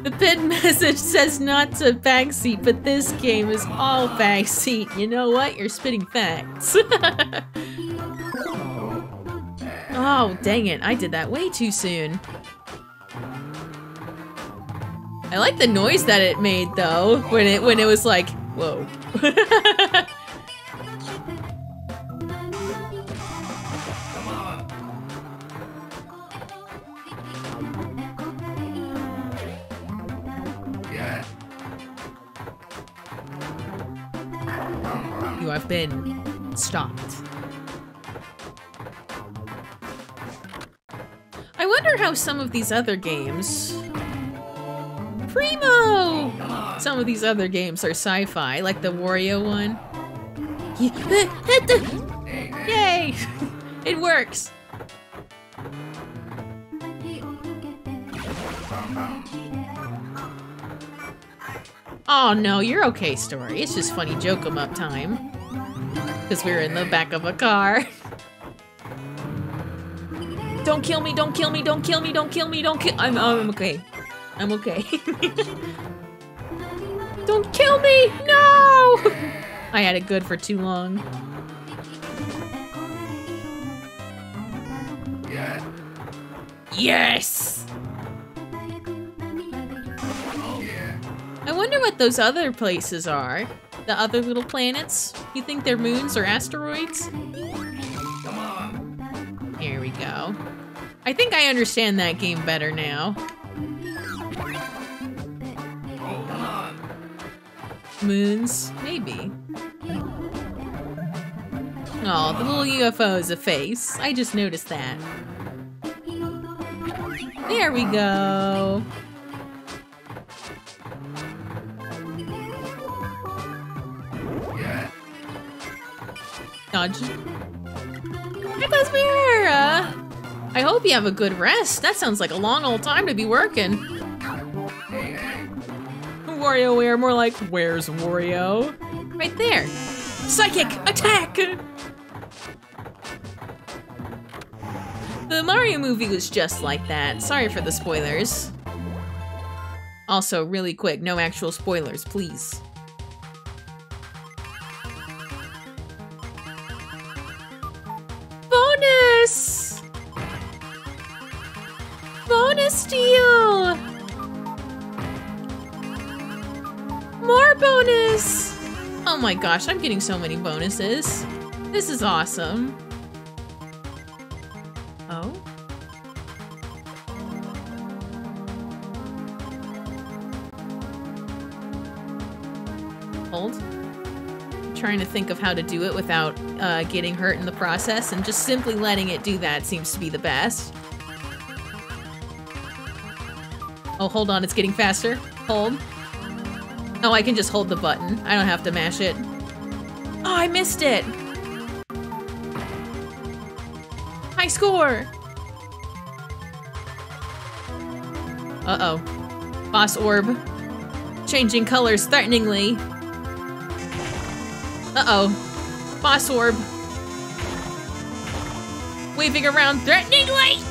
The pin message says not to backseat, but this game is all backseat. You know what? You're spitting facts. oh, dang it. I did that way too soon. I like the noise that it made though, when it when it was like, whoa. these other games. Primo! Some of these other games are sci fi, like the Wario one. Uh, uh, uh, yay! It works! Oh no, you're okay, story. It's just funny joke 'em up time. Because we were in the back of a car. don't kill me, don't kill me, don't kill me, don't kill me, don't kill- I'm, oh, I'm okay. I'm okay. don't kill me! No! I had it good for too long. Yes! I wonder what those other places are. The other little planets? You think they're moons or asteroids? Here we go. I think I understand that game better now. Moons? Maybe. Oh, the little UFO is a face. I just noticed that. There we go. Dodge. Hey, Cosmere! Uh. I hope you have a good rest. That sounds like a long old time to be working. WarioWare, more like, where's Wario? Right there. Psychic attack! The Mario movie was just like that. Sorry for the spoilers. Also, really quick, no actual spoilers, please. Bonus! Bonus steal! More bonus! Oh my gosh, I'm getting so many bonuses. This is awesome. Oh? Trying to think of how to do it without uh, getting hurt in the process, and just simply letting it do that seems to be the best. Oh, hold on, it's getting faster. Hold. Oh, I can just hold the button. I don't have to mash it. Oh, I missed it! High score! Uh-oh. Boss orb. Changing colors threateningly. Uh-oh. Boss orb. Waving around threateningly!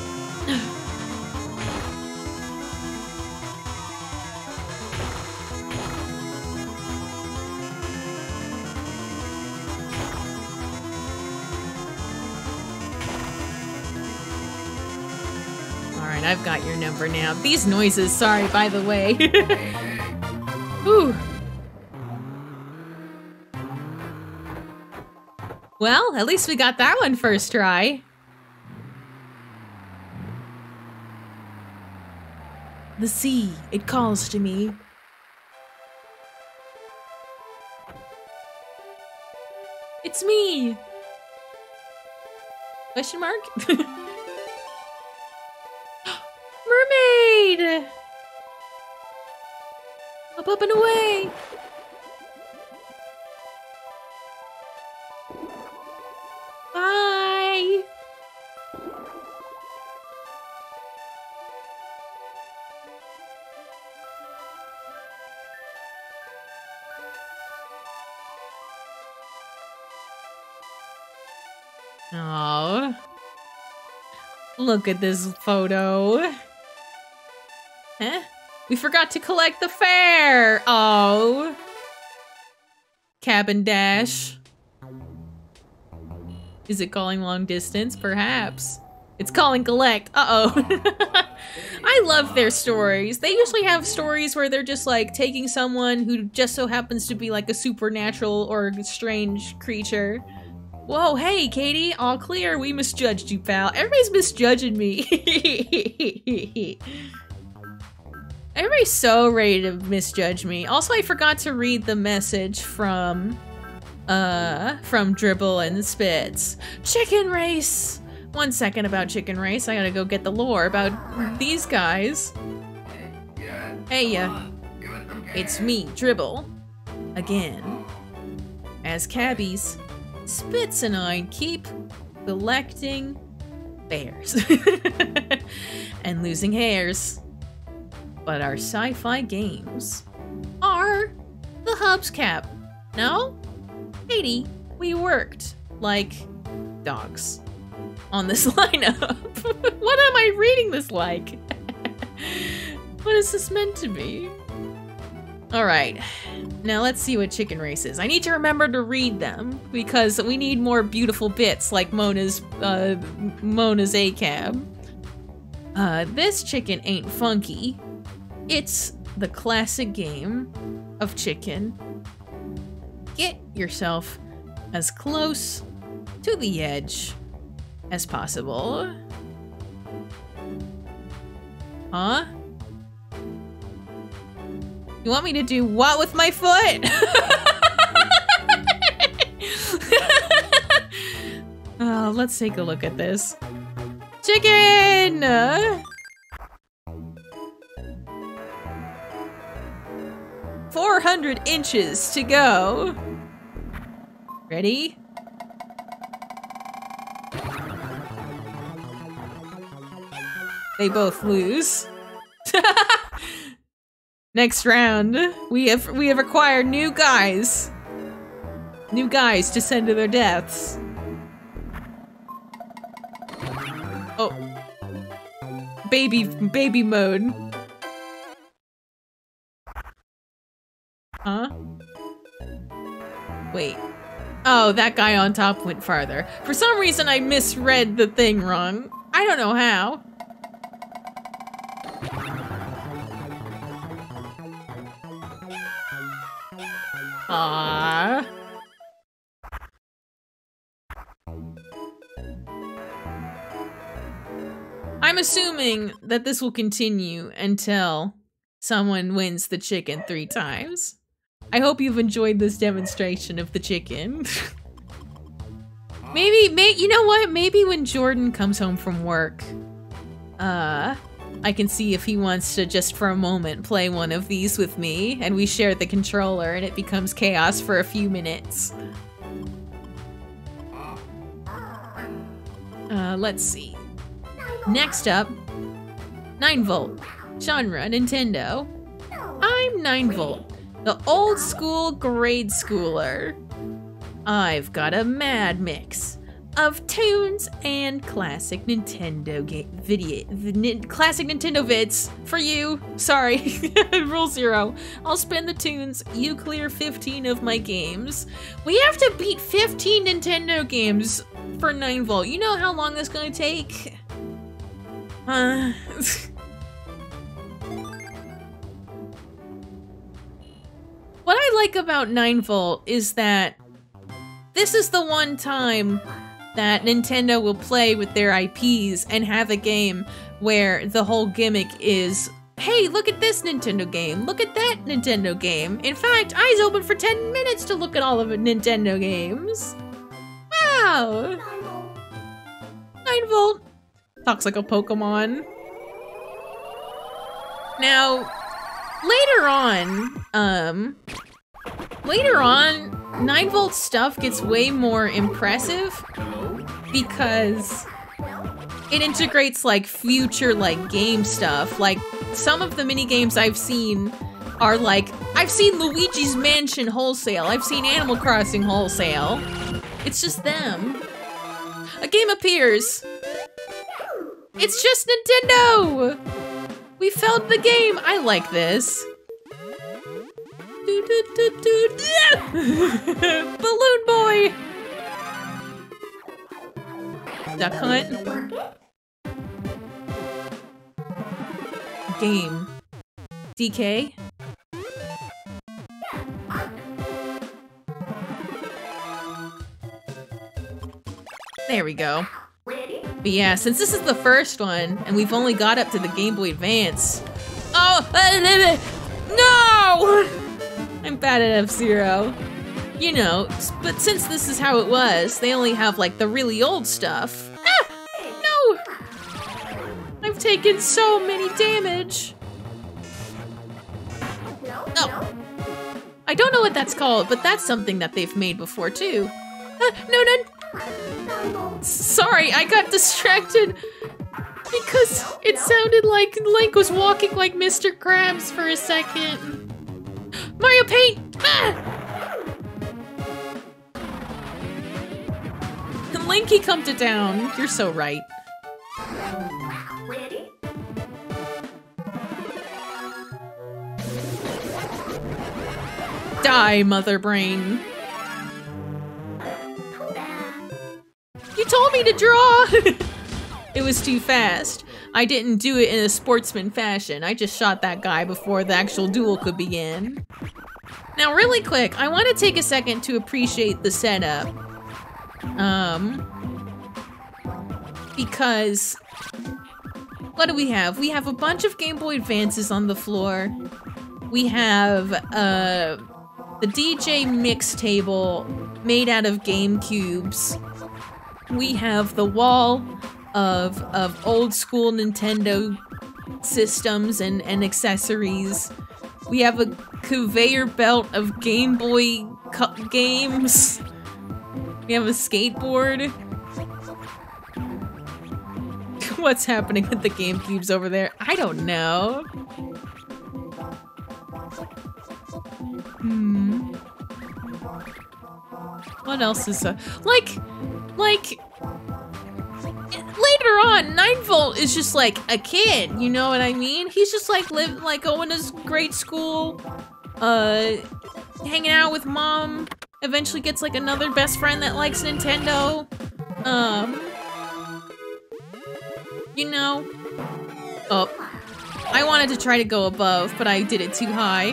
I've got your number now. These noises, sorry, by the way. Whew. Well, at least we got that one first try. The sea, it calls to me. It's me! Question mark? Mermaid! Up, up, and away! Bye! Oh. Look at this photo. Huh? We forgot to collect the fare. Oh. Cabin dash. Is it calling long distance? Perhaps. It's calling collect. Uh-oh. I love their stories. They usually have stories where they're just like taking someone who just so happens to be like a supernatural or strange creature. Whoa, hey, Katie, all clear. We misjudged you, pal. Everybody's misjudging me. Everybody's so ready to misjudge me. Also, I forgot to read the message from, uh, from Dribble and Spitz. Chicken Race! One second about Chicken Race. I gotta go get the lore about these guys. Hey, ya. It's me, Dribble. Again. As cabbies, Spitz and I keep collecting bears and losing hairs. But our sci-fi games are the hubscap. No? Katie, we worked like dogs on this lineup. what am I reading this like? what is this meant to be? All right, now let's see what chicken race is. I need to remember to read them because we need more beautiful bits like Mona's uh, Mona's ACAB. Uh, this chicken ain't funky. It's the classic game of chicken. Get yourself as close to the edge as possible. Huh? You want me to do what with my foot? oh, let's take a look at this. Chicken! Four hundred inches to go. Ready? They both lose. Next round, we have we have acquired new guys. New guys to send to their deaths. Oh. Baby baby mode. Huh? Wait. Oh, that guy on top went farther. For some reason I misread the thing wrong. I don't know how. Aww. I'm assuming that this will continue until someone wins the chicken three times. I hope you've enjoyed this demonstration of the chicken. maybe, may you know what? Maybe when Jordan comes home from work, uh, I can see if he wants to just for a moment play one of these with me, and we share the controller, and it becomes chaos for a few minutes. Uh, let's see. Next up, 9 Volt. Genre, Nintendo. I'm 9 Volt, the old school grade schooler. I've got a mad mix of tunes and classic Nintendo game video, classic Nintendo vids for you. Sorry, rule zero. I'll spin the tunes. You clear 15 of my games. We have to beat 15 Nintendo games for 9 volt. You know how long that's gonna take? Uh, what I like about 9 volt is that this is the one time that Nintendo will play with their IPs and have a game where the whole gimmick is hey, look at this Nintendo game, look at that Nintendo game. In fact, eyes open for 10 minutes to look at all of Nintendo games. Wow! 9 volt. Talks like a Pokemon. Now, later on, um, later on, 9 volt stuff gets way more impressive because it integrates like future like game stuff. Like some of the mini games I've seen are like I've seen Luigi's Mansion wholesale. I've seen Animal Crossing wholesale. It's just them. A game appears. It's just Nintendo. We found the game. I like this. Balloon boy. Duck hunt. Game. DK. There we go. Ready? But yeah, since this is the first one, and we've only got up to the Game Boy Advance. Oh! No! I'm bad at F-Zero. You know, but since this is how it was, they only have like the really old stuff. Ah! No! I've taken so many damage. No. I don't know what that's called, but that's something that they've made before too. Ah, no, no. Sorry, I got distracted because it sounded like Link was walking like Mr. Krabs for a second. Mario Paint! Ah! Linky come to down. You're so right. Die, mother brain. You told me to draw! it was too fast. I didn't do it in a sportsman fashion. I just shot that guy before the actual duel could begin. Now, really quick, I want to take a second to appreciate the setup. Um, because what do we have? We have a bunch of Game Boy Advances on the floor. We have uh, the DJ mix table made out of Game Cubes. We have the wall of of old school Nintendo systems and, and accessories. We have a conveyor belt of Game Boy games. We have a skateboard. What's happening with the Game Cubes over there? I don't know. Hmm. What else is uh, like like later on 9 volt is just like a kid you know what i mean? He's just like live like going to grade school uh hanging out with mom eventually gets like another best friend that likes nintendo um you know? Oh i wanted to try to go above but i did it too high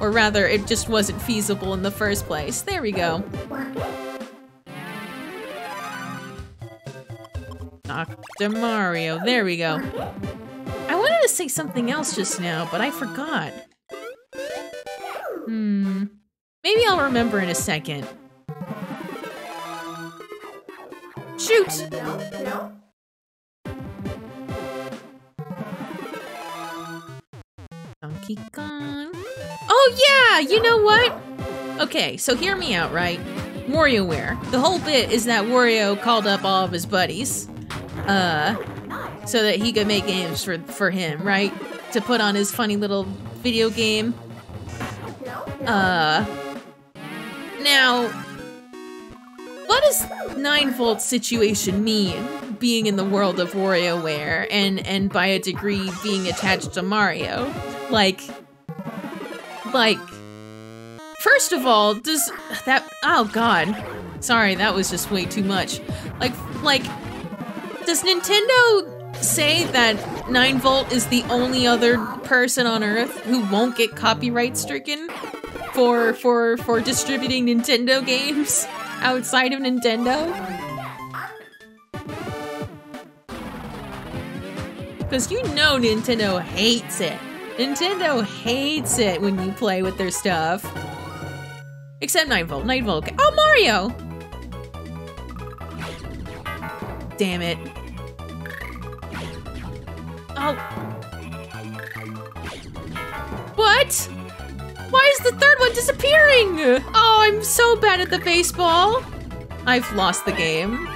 or rather it just wasn't feasible in the first place there we go. Dr. Mario. There we go. I wanted to say something else just now, but I forgot. Hmm. Maybe I'll remember in a second. Shoot! No, no. Kong. Oh yeah, you know what? Okay, so hear me out, right? WarioWare. The whole bit is that Wario called up all of his buddies, uh, so that he could make games for for him, right? To put on his funny little video game. Uh, now, what does nine volt situation mean? Being in the world of WarioWare and and by a degree being attached to Mario, like, like, first of all, does that? Oh God, sorry, that was just way too much. Like, like, does Nintendo say that 9 Volt is the only other person on Earth who won't get copyright stricken for for for distributing Nintendo games? outside of Nintendo? Because you know Nintendo hates it. Nintendo hates it when you play with their stuff. Except Night Volt. Night Volt. Oh, Mario! Damn it. Oh. What? Why is the third one disappearing? Oh, I'm so bad at the baseball. I've lost the game.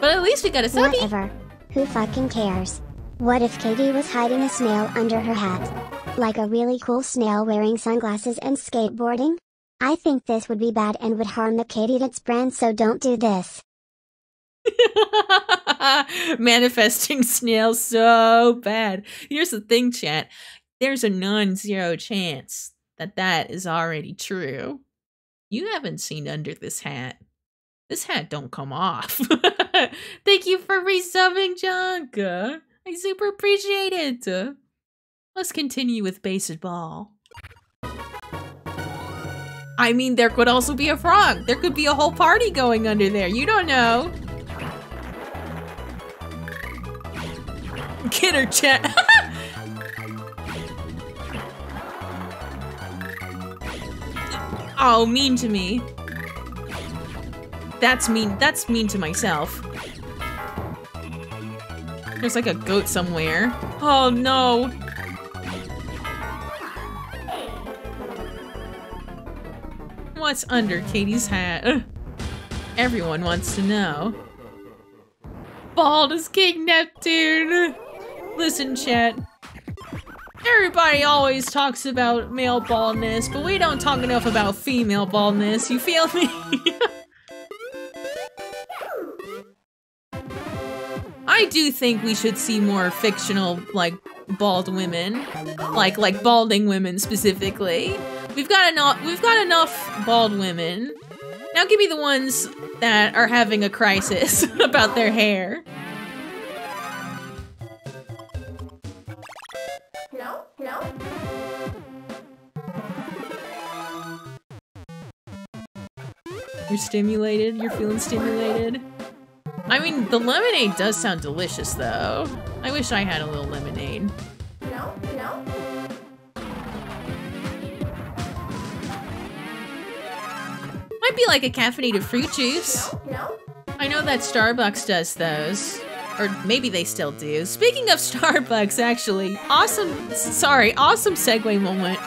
But at least we got a subby. Whatever. Who fucking cares? What if Katie was hiding a snail under her hat? Like a really cool snail wearing sunglasses and skateboarding? I think this would be bad and would harm the Katie Katienuts brand so don't do this. Manifesting snails so bad. Here's the thing, chat. There's a non-zero chance that that is already true. You haven't seen under this hat. This hat don't come off. Thank you for resubbing, Junk. I super appreciate it. Let's continue with baseball. I mean, there could also be a frog. There could be a whole party going under there. You don't know. Kidder chat. oh, mean to me. That's mean. That's mean to myself. There's like a goat somewhere. Oh no. What's under Katie's hat? Everyone wants to know. Bald as King Neptune! Listen, chat. Everybody always talks about male baldness, but we don't talk enough about female baldness, you feel me? I do think we should see more fictional, like, bald women. Like, like balding women specifically. We've got enough, we've got enough bald women. Now give me the ones that are having a crisis about their hair. No, no. You're stimulated? You're feeling stimulated? I mean, the lemonade does sound delicious, though. I wish I had a little lemonade. No, no. Might be like a caffeinated fruit juice. No. I know that Starbucks does those. Or maybe they still do. Speaking of Starbucks, actually, awesome, sorry, awesome segue moment.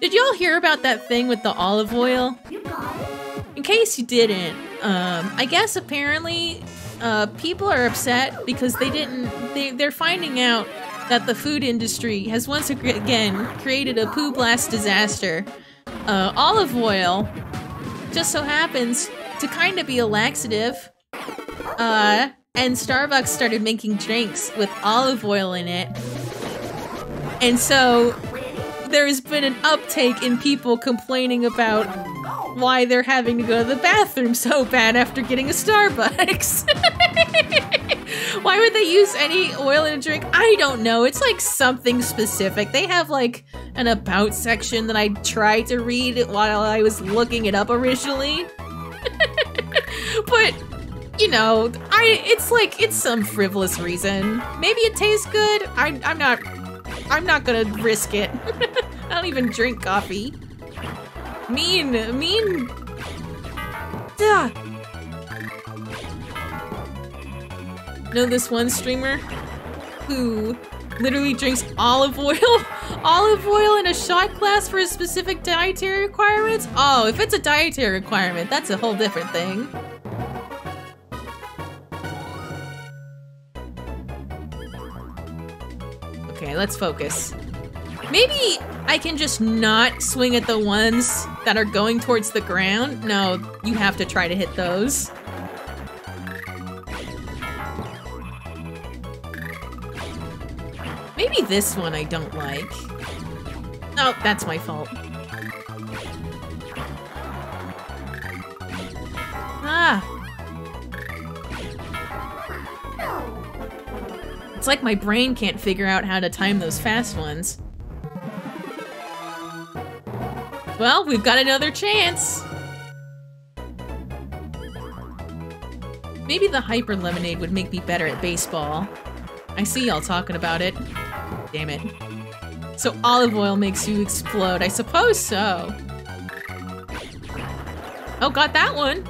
Did y'all hear about that thing with the olive oil? You got it. In case you didn't, um, I guess apparently uh, people are upset because they didn't. They they're finding out that the food industry has once again created a poo blast disaster. Uh, olive oil just so happens to kind of be a laxative. Uh, and Starbucks started making drinks with olive oil in it. And so there's been an uptake in people complaining about why they're having to go to the bathroom so bad after getting a Starbucks. why would they use any oil in a drink? I don't know. It's like something specific. They have like an about section that I tried to read while I was looking it up originally. but you know, I it's like it's some frivolous reason. Maybe it tastes good. I I'm not I'm not gonna risk it. I don't even drink coffee. Mean, mean. Duh. Know this one streamer who literally drinks olive oil, olive oil in a shot glass for a specific dietary requirements? Oh, if it's a dietary requirement, that's a whole different thing. Okay, let's focus. Maybe I can just not swing at the ones that are going towards the ground. No, you have to try to hit those. Maybe this one I don't like. Oh, that's my fault. Ah. It's like my brain can't figure out how to time those fast ones. Well, we've got another chance. Maybe the hyper lemonade would make me better at baseball. I see y'all talking about it. Damn it. So olive oil makes you explode. I suppose so. Oh, got that one.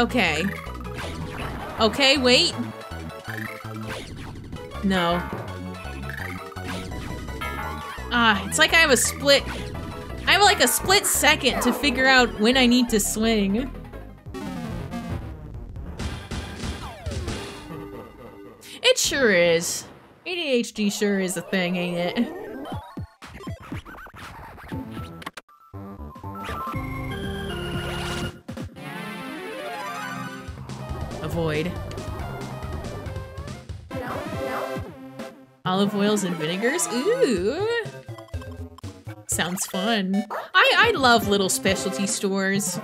Okay. Okay, wait. No. Ah, it's like I have a split... I have like a split second to figure out when I need to swing. It sure is. ADHD sure is a thing, ain't it? Avoid. Olive oils and vinegars? Ooh. Sounds fun. I, I love little specialty stores.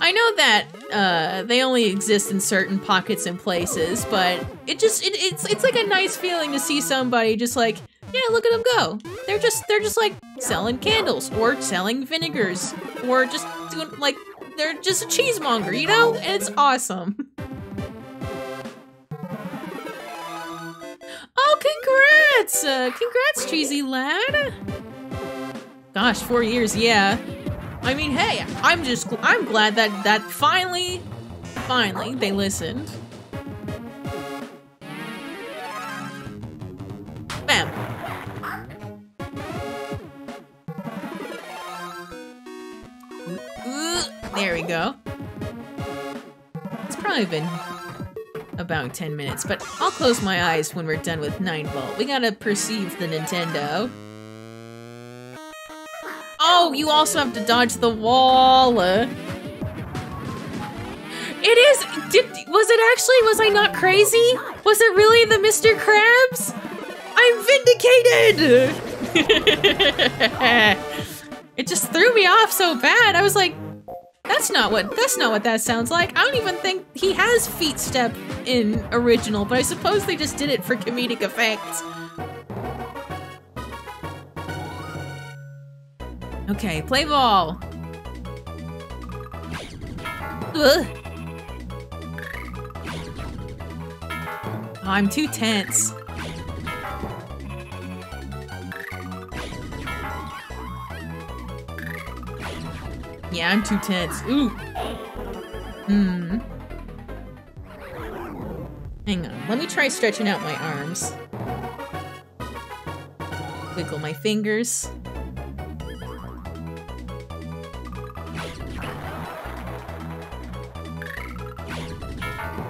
I know that uh, they only exist in certain pockets and places, but it just it, it's it's like a nice feeling to see somebody just like, yeah, look at them go. They're just they're just like selling candles or selling vinegars or just doing like they're just a cheesemonger, you know? And it's awesome. Oh, congrats! Uh, congrats, cheesy lad. Gosh, four years, yeah. I mean, hey, I'm just, gl- I'm glad that, that finally, finally, they listened. Bam. Ooh, There we go. It's probably been about 10 minutes, but I'll close my eyes when we're done with 9 Volt. We gotta perceive the Nintendo. Oh, you also have to dodge the wall. It is. Did was it actually? Was I not crazy? Was it really the Mr. Krabs? I'm vindicated. it just threw me off so bad. I was like, that's not what. That's not what that sounds like. I don't even think he has feet step in original, but I suppose they just did it for comedic effect. Okay, play ball. Ugh. I'm too tense. Yeah, I'm too tense. Ooh. Hmm. Hang on. Let me try stretching out my arms. Wiggle my fingers.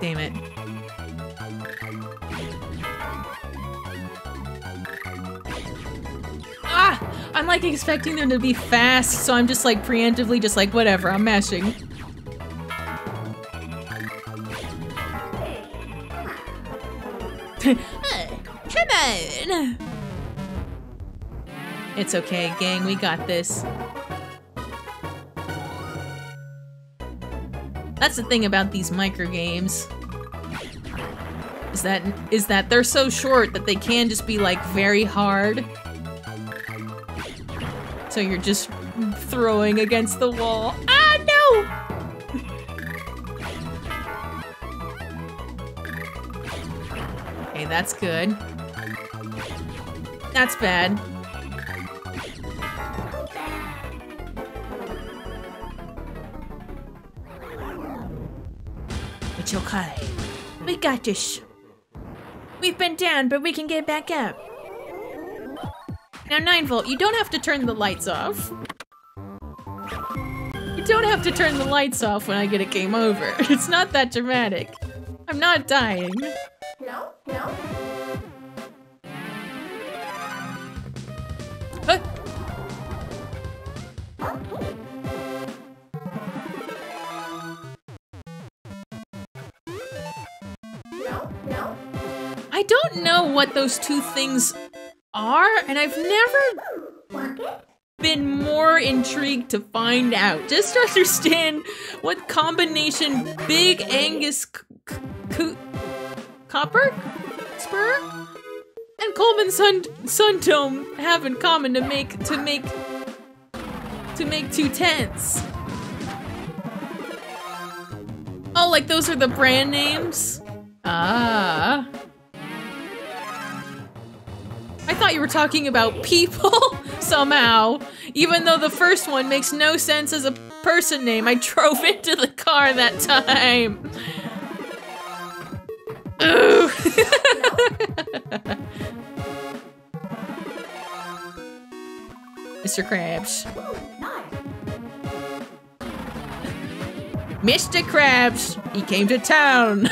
Damn it. I'm like expecting them to be fast, so I'm just like preemptively just like, whatever, I'm mashing. Come on! It's okay, gang, we got this. That's the thing about these micro games. Is that is that they're so short that they can just be like very hard. So you're just throwing against the wall. Ah no! okay, that's good. That's bad. It's okay. We got this. We've been down, but we can get back up. Now, 9 Volt, you don't have to turn the lights off. You don't have to turn the lights off when I get a game over. It's not that dramatic. I'm not dying. No, no. Huh? No, no. I don't know what those two things are, and I've never been more intrigued to find out. Just to understand what combination Big Agnes Copper Spur and Coleman Sun Sundome have in common to make to make to make two tents. Oh, like those are the brand names? Ah. I thought you were talking about people somehow. Even though the first one makes no sense as a person name, I drove into the car that time. Ooh. Mr. Krabs. Mr. Krabs, he came to town.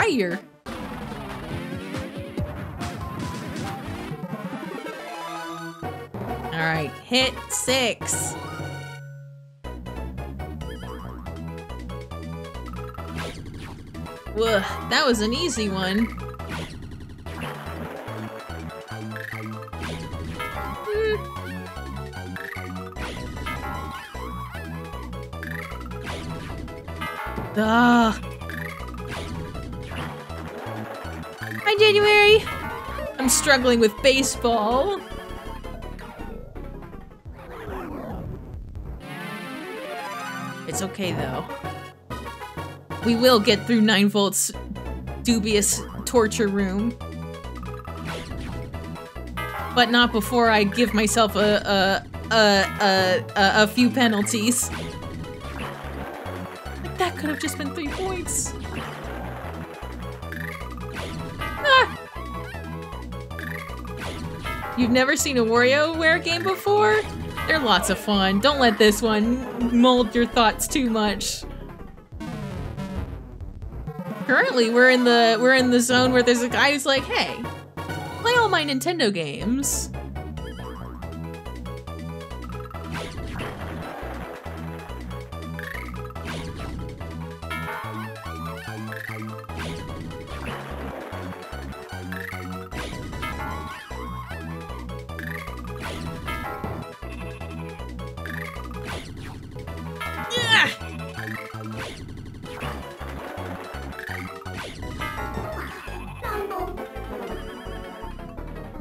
Fire. All right, hit six. Whoa, that was an easy one. Hmm. Hi, January. I'm struggling with baseball. It's okay though. We will get through 9 volts dubious torture room. But not before I give myself a a a a, a, a few penalties. That could have just been three points. Ah. You've never seen a WarioWare game before? They're lots of fun. Don't let this one mold your thoughts too much. Currently, we're in the we're in the zone where there's a guy who's like, "Hey, play all my Nintendo games."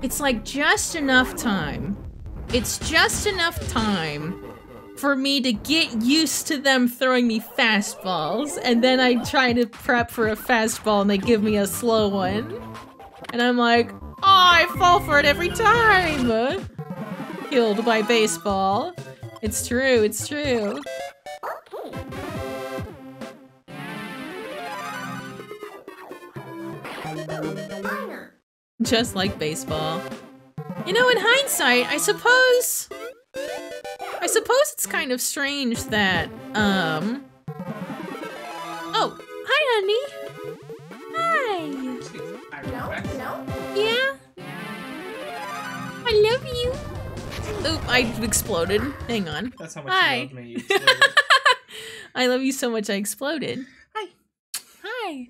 It's like just enough time. It's just enough time for me to get used to them throwing me fastballs, and then I try to prep for a fastball and they give me a slow one. And I'm like, oh, I fall for it every time! Killed by baseball. It's true, it's true. Okay. Just like baseball. You know, in hindsight, I suppose. I suppose it's kind of strange that, um. Oh, hi, honey. Hi. No, no. Yeah? I love you. Oop, I exploded. Hang on. That's how much Hi. you love me. You. I love you so much I exploded. Hi. Hi.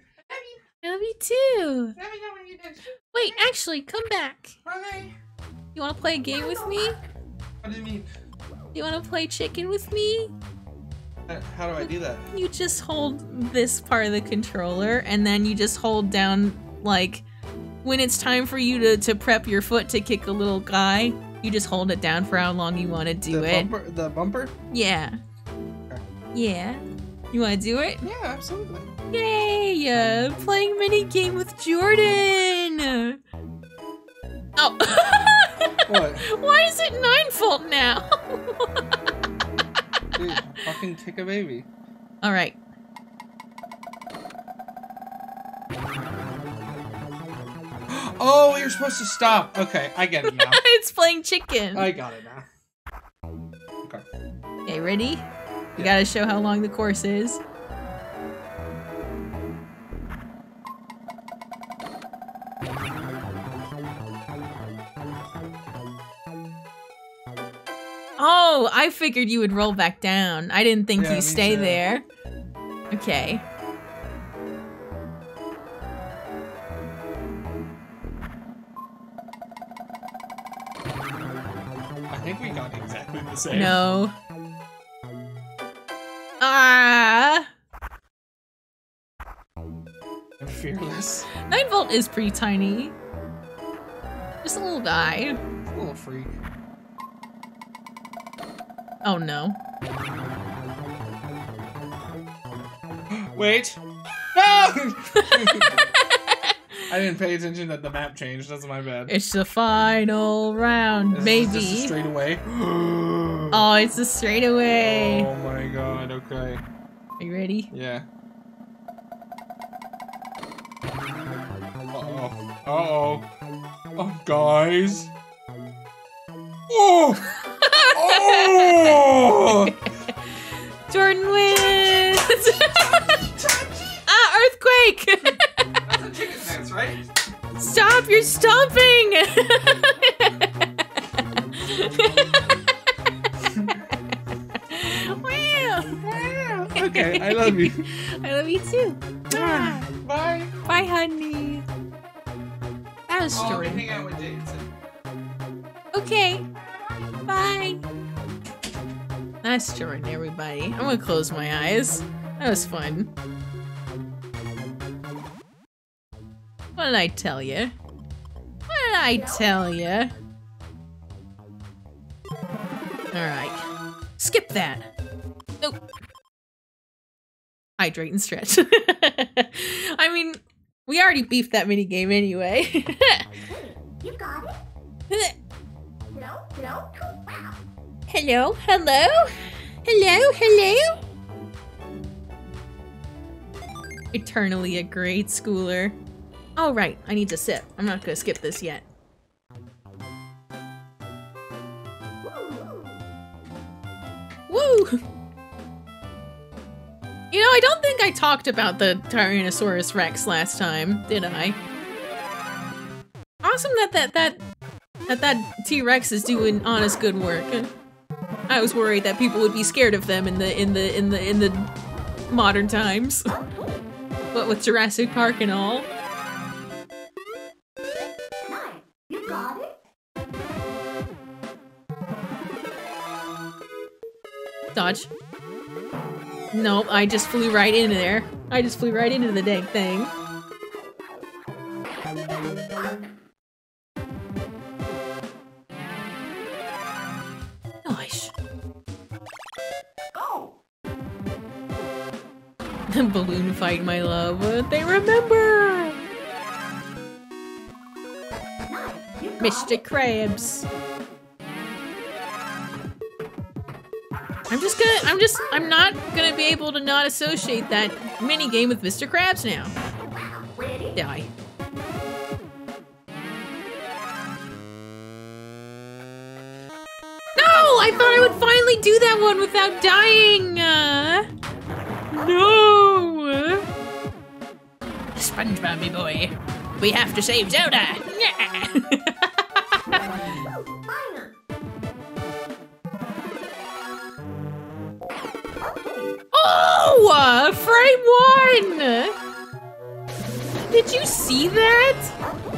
I love you too. Let me know when you're done. Wait, actually, come back. Okay. You want to play a game with me? What do you mean? You want to play chicken with me? Uh, How do I do that? You just hold this part of the controller and then you just hold down like when it's time for you to, to prep your foot to kick a little guy, you just hold it down for how long you want to do the it. Bumper, the bumper? Yeah. Okay. Yeah. You want to do it? Yeah, absolutely. Yay! Uh, playing mini game with Jordan. Oh. What? Why is it ninefold now? Dude, fucking kick a baby. All right. Oh, you're supposed to stop. Okay, I get it now. it's playing chicken. I got it now. Okay. Okay, ready? You Yeah. gotta show how long the course is. Oh, I figured you would roll back down. I didn't think Yeah, you stay too. there. Okay. I think we got exactly the same. No. Ah. I'm fearless. Nine Volt is pretty tiny. Just a little guy. A little freak. Oh no. Wait. No! I didn't pay attention that the map changed. That's my bad. It's the final round, This is baby. just a straight away. Oh, it's a straightaway. Oh my god. Okay. Are you ready? Yeah. Uh-oh. Uh-oh. Oh, guys. Oh! Oh! Jordan wins! ah, earthquake! That's a chicken dance, right? Stop, you're stomping! wow. Okay, I love you. I love you too. Ah, Bye. Bye, honey. That was Oh, Jordan. Okay. Bye. That's Jordan, everybody. I'm gonna close my eyes. That was fun. What did I tell you? What did I tell you? Alright. Skip that. Nope. Hydrate and stretch. I mean, we already beefed that mini game anyway. You got it. Hello, hello, hello, hello. Eternally a grade schooler. Oh, right, I need to sip. I'm not gonna skip this yet. Woo! You know, I don't think I talked about the Tyrannosaurus Rex last time, did I? Awesome that that that that that T-Rex is doing honest good work. I was worried that people would be scared of them in the in the in the in the modern times. But with Jurassic Park and all. Dodge. Nope, I just flew right into there. I just flew right into the dang thing. Balloon fight, my love. They remember! Mr. Krabs. I'm just gonna, I'm just, I'm not gonna be able to not associate that mini game with Mr. Krabs now. Die. No! I thought I would finally do that one without dying! Uh, no! SpongeBob, boy. We have to save Zelda! Yeah. Oh! uh, Frame one! Did you see that?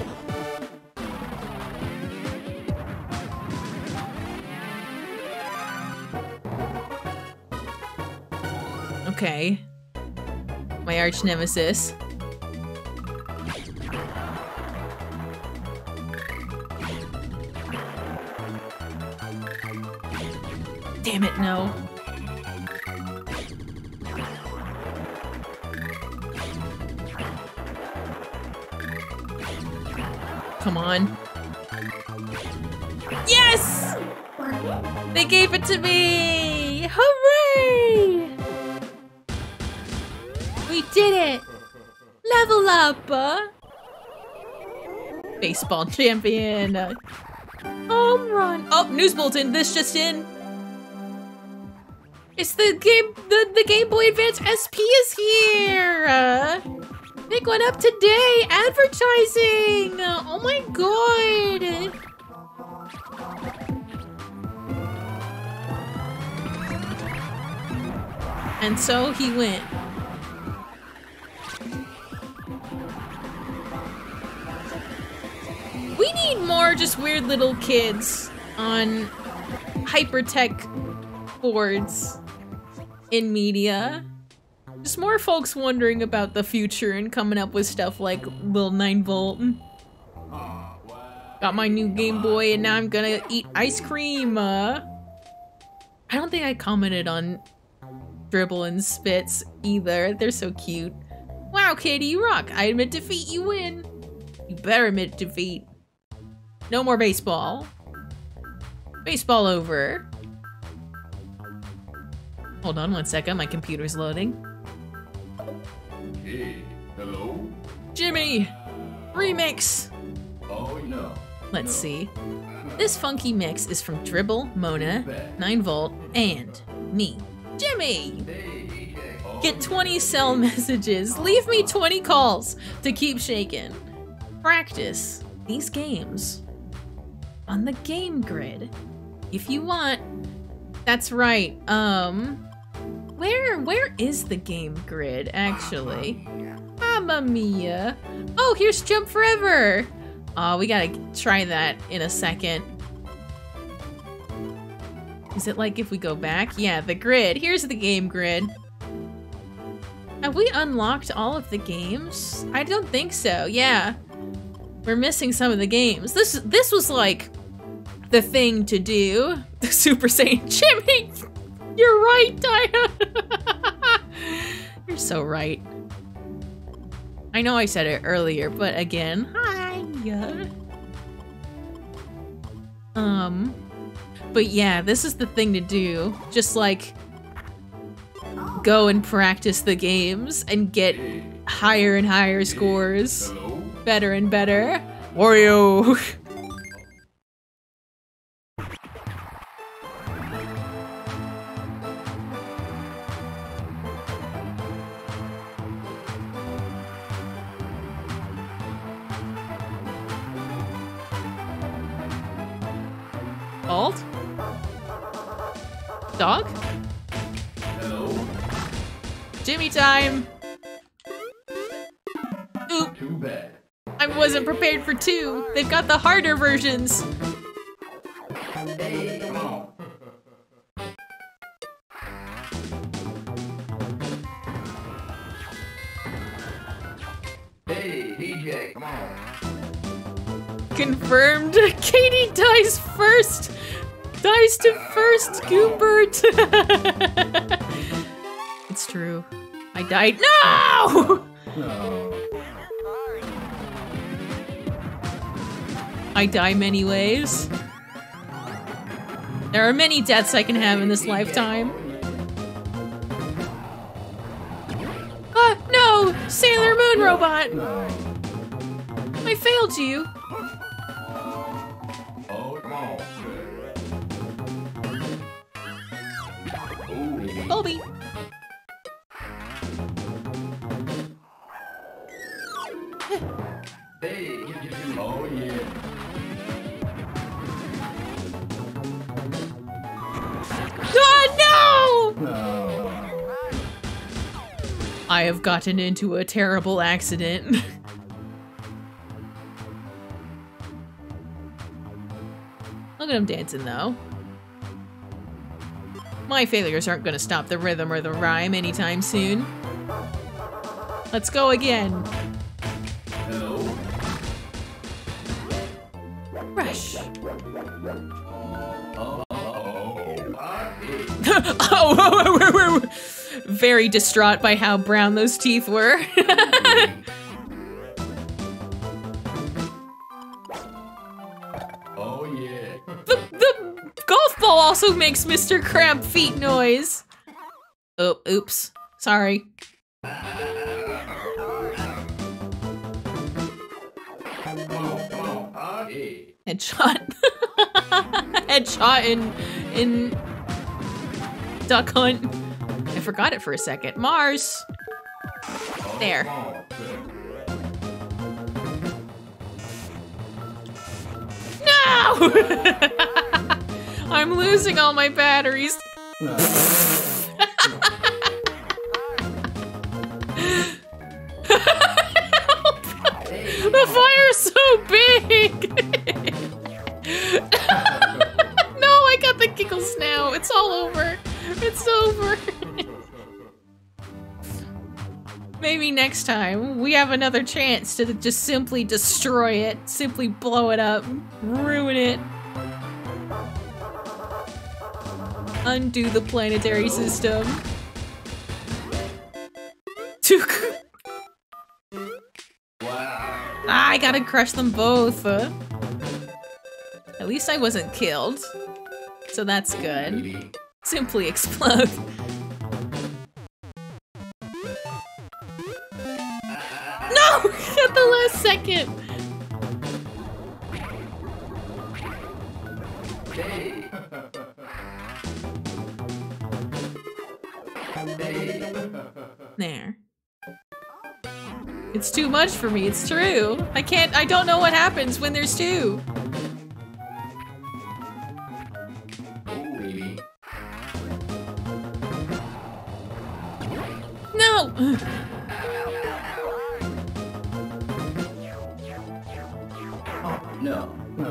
Okay. My arch nemesis. Damn it, no. Come on. Yes! They gave it to me! Hooray! Did it! Level up! Baseball champion! Home run! Oh, news bulletin! This just in! It's the game, the, the Game Boy Advance SP is here! Uh, Pick one up today! Advertising! Oh my god! And so he went. We need more just weird little kids on hypertech boards in media. Just more folks wondering about the future and coming up with stuff like Lil 9 Volt. Got my new Game Boy and now I'm gonna eat ice cream. Uh, I don't think I commented on Dribble and Spitz either. They're so cute. Wow, Katie, you rock. I admit defeat, you win. You better admit defeat. No more baseball. Baseball over. Hold on one second, my computer's loading. Hey, hello? Jimmy! Remix! Oh, no. Let's see. This funky mix is from Dribble, Mona, 9 Volt, and me, Jimmy! Get 20 cell messages. Leave me 20 calls to keep shaking. Practice these games on the game grid if you want. That's right. Um where where is the game grid actually? Mamma mia. Oh, here's Jump Forever. Oh, we gotta try that in a second. Is it like if we go back? Yeah, the grid. Here's the game grid. Have we unlocked all of the games? I don't think so. Yeah. We're missing some of the games. This this was like the thing to do. The Super Saiyan Jimmy. You're right, Diana. You're so right. I know I said it earlier, but again, hi. Um but yeah, this is the thing to do. Just like go and practice the games and get higher and higher scores, better and better. Wario. on. Confirmed. Katie dies first. Dies to first, Goobert. it's true. I died. No! I die many ways. There are many deaths I can have in this lifetime. Ah, no! Sailor Moon Robot! I failed you. Have gotten into a terrible accident. Look at him dancing though. My failures aren't gonna stop the rhythm or the rhyme anytime soon. Let's go again. Hello? Rush. Oh, hey. oh, very distraught by how brown those teeth were. Oh, yeah. the, the golf ball also makes Mr. Crab feet noise. Oh, oops. Sorry. Come on, come on. Hey. Headshot. Headshot in in Duck Hunt. I forgot it for a second. Mars. There. No! I'm losing all my batteries. The fire's so big! got the giggles now. It's all over. It's over. Maybe next time we have another chance to just simply destroy it, simply blow it up, ruin it. Undo the planetary system. Wow. I gotta crush them both. At least I wasn't killed. So that's good. Simply explode. No! At the last second! There. It's too much for me, it's true. I can't- I don't know what happens when there's two. No! Oh, no. No.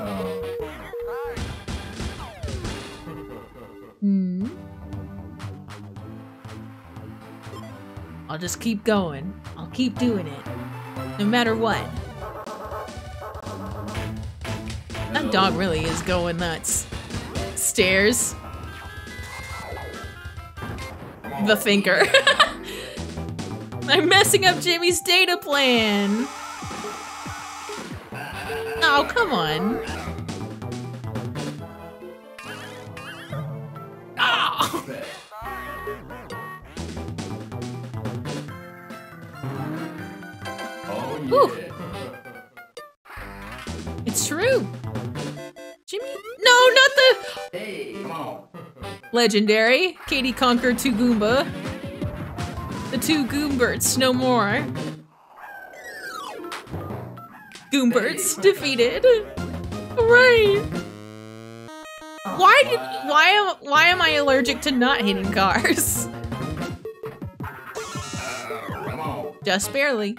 Hmm. I'll just keep going. I'll keep doing it. No matter what. That dog really is going nuts. Stairs. The thinker. I'm messing up Jimmy's data plan. Oh, come on. Oh. Oh, yeah. It's true. Jimmy? No, not the Hey, come on. legendary. Katie conquered two Goomba. The two Goomberts, no more. Goombirds defeated. Hooray! Why did why am why am I allergic to not hitting cars? Just barely.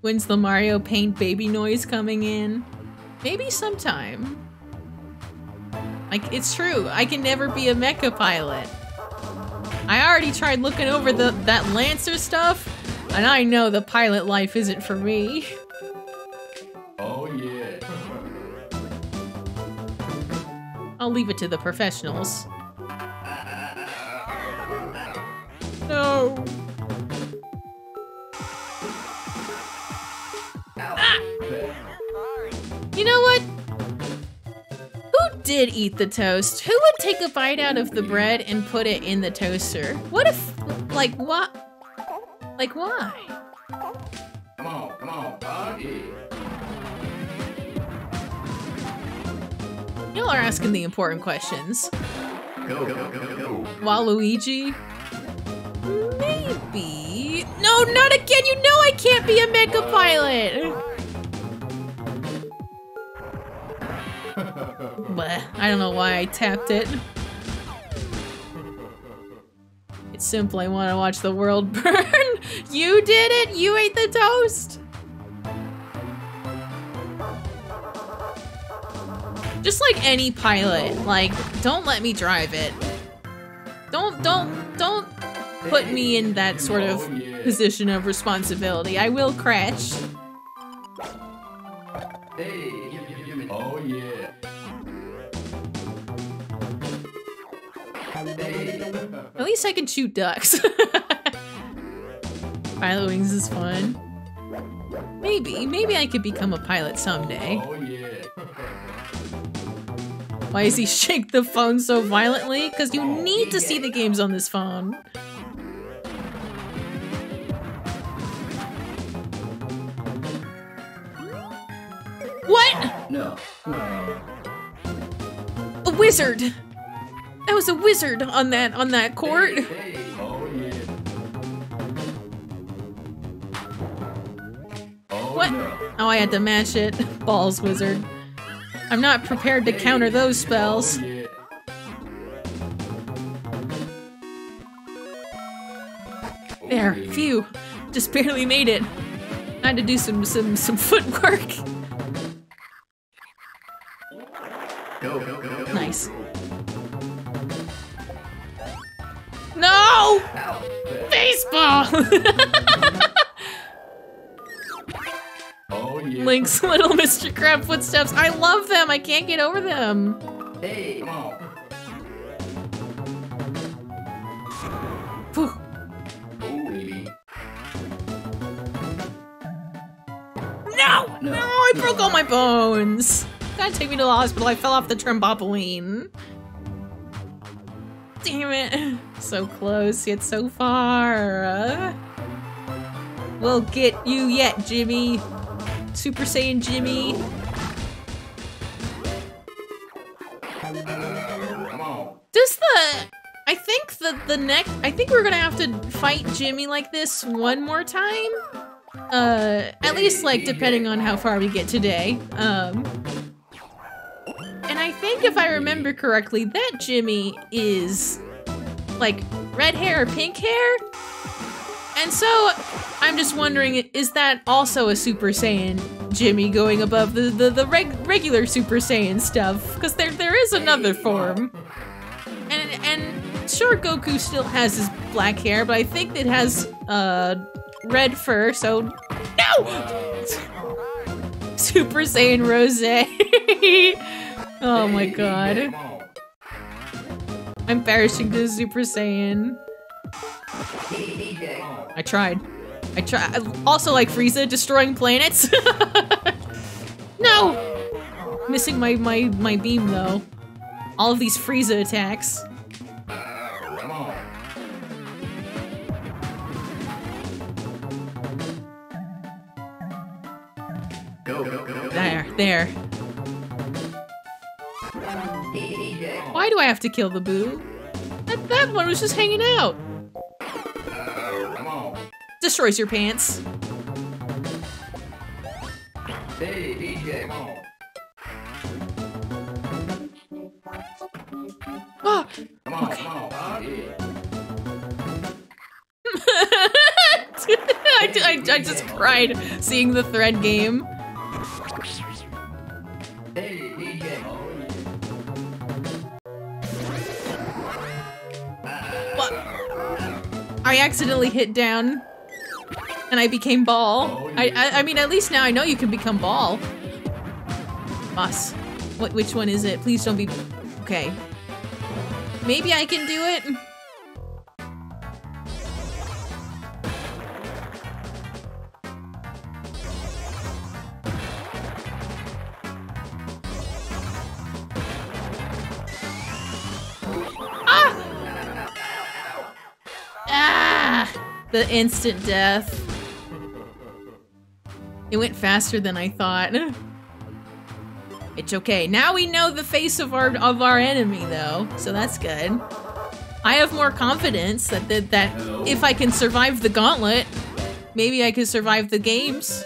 When's the Mario Paint baby noise coming in? Maybe sometime. Like, it's true. I can never be a mecha pilot. I already tried looking over the that Lancer stuff, and I know the pilot life isn't for me. Oh, yeah. I'll leave it to the professionals. No. Ah! You know what? Who did eat the toast? Who would take a bite out of the bread and put it in the toaster? What if, like, what? Like, why? Come on, come on, party. Y'all are asking the important questions. Go, go, go, go. Waluigi? Maybe. No, not again! You know I can't be a mecha pilot! Bleh, I don't know why I tapped it. It's simple, I want to watch the world burn. you did it! You ate the toast! Just like any pilot, like, don't let me drive it. Don't, don't, don't put me in that sort of position of responsibility. I will crash. Hey. Oh, yeah. At least I can shoot ducks. Pilotwings is fun. Maybe, maybe I could become a pilot someday. Oh, yeah. Why does he shake the phone so violently? Because you oh, need to see the games on this phone. What? No. A wizard! That was a wizard on that on that court. Hey. Oh, yeah. Oh, What? no. Oh, I had to mash it. Balls wizard. I'm not prepared to counter those spells. Oh, yeah. There, Oh, yeah. phew. Just barely made it. I had to do some some some footwork. Go, go, go, go. Nice. No! Baseball! Oh yeah. Link's little Mr. Crab footsteps. I love them. I can't get over them. Hey, come on. Phew. No! No, I broke all my bones. Gotta take me to the hospital. I fell off the trampoline. Damn it. So close, yet so far. Uh, we'll get you yet, Jimmy. Super Saiyan Jimmy. Does the... I think the, the next... I think we're gonna have to fight Jimmy like this one more time. Uh, at least, like, depending on how far we get today. Um... And I think if I remember correctly, that Jimmy is like red hair or pink hair. And so I'm just wondering, is that also a Super Saiyan Jimmy going above the the, the reg- regular Super Saiyan stuff? Because there there is another form. And and sure, Goku still has his black hair, but I think it has uh red fur. So no, Super Saiyan Rose. oh my god. I'm perishing to Super Saiyan. I tried. I. I also like Frieza destroying planets. no! Missing my, my, my beam though. All of these Frieza attacks. There, there. Why do I have to kill the boo? That, that one was just hanging out. Destroys your pants. Hey, DJ. Ah! On. I, I, I just cried seeing the thread game. Hey, I accidentally hit down and I became ball. I, I I mean at least now I know you can become ball. Boss. What which one is it? Please don't be Okay. Maybe I can do it. The instant death. It went faster than I thought. It's okay. Now we know the face of our of our enemy though, so that's good. I have more confidence that that, that if I can survive the gauntlet, maybe I could survive the games.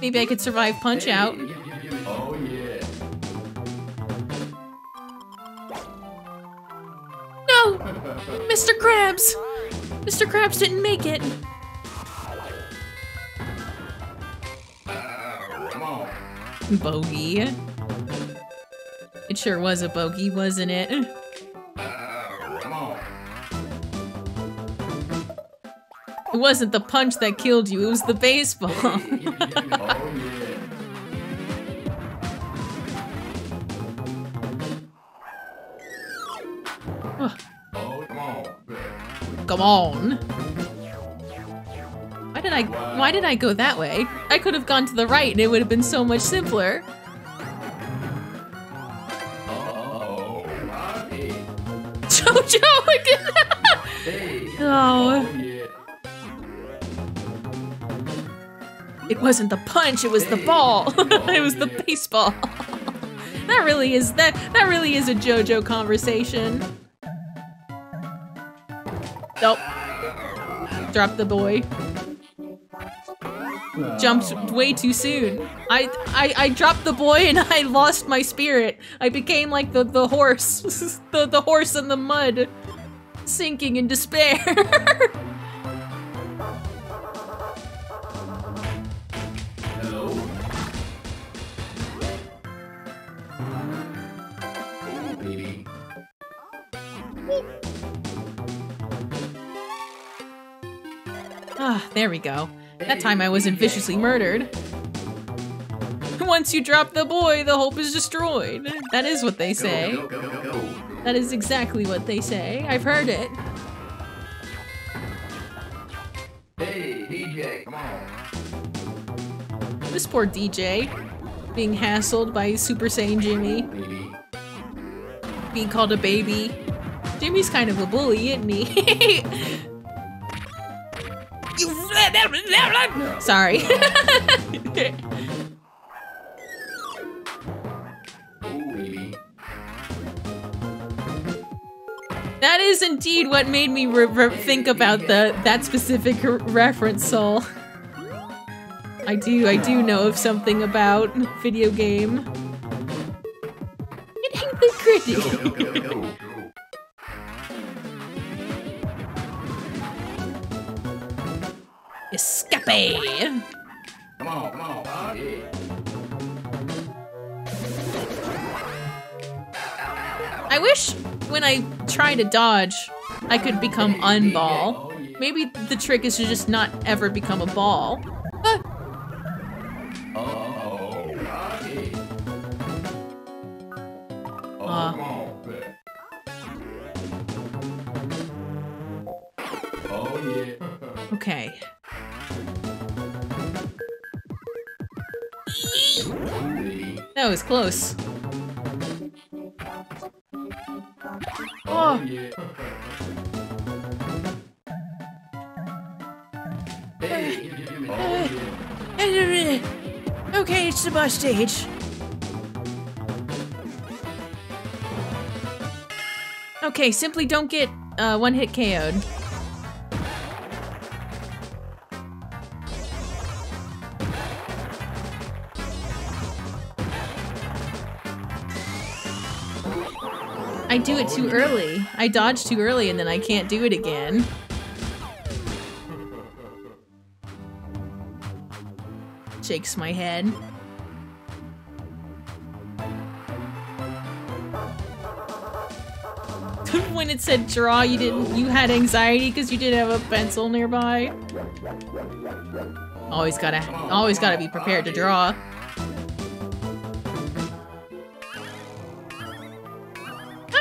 Maybe I could survive Punch Out. Oh, yeah. No! Mr. Krabs! Mr. Krabs didn't make it. Bogey. It sure was a bogey, wasn't it? It wasn't the punch that killed you, it was the baseball. Oh, yeah. Come on. Why did I why did I go that way? I could have gone to the right and it would have been so much simpler. Jojo again. Hey. oh, yeah. it wasn't the punch, it was the ball. it was the baseball. that really is that that really is a JoJo conversation. Nope. Drop the boy. Jumped way too soon. I, I I dropped the boy and I lost my spirit. I became like the the horse, the the horse in the mud, sinking in despair. Ah, there we go. That time I wasn't viciously murdered. Once you drop the boy, the hope is destroyed. That is what they say. That is exactly what they say. I've heard it. Hey, DJ, come on. This poor DJ being hassled by Super Saiyan Jimmy, being called a baby. Jimmy's kind of a bully, isn't he? You- Sorry. That is indeed what made me re- re- think about the that specific r- reference, Soul. I do, I do know of something about video game. It ain't the gritty. Escape! Come on, come on. Yeah. I wish when I try to dodge, I could become unball. Maybe the trick is to just not ever become a ball. Ah, Oh. Oh, Uh. come on, babe. Oh, yeah. okay. That was close. Oh. Okay, it's the boss stage. Okay, simply don't get uh, one hit KO'd. I do it too early. I dodge too early and then I can't do it again. Shakes my head. when it said draw, you didn't you had anxiety because you didn't have a pencil nearby. Always gotta always gotta be prepared to draw.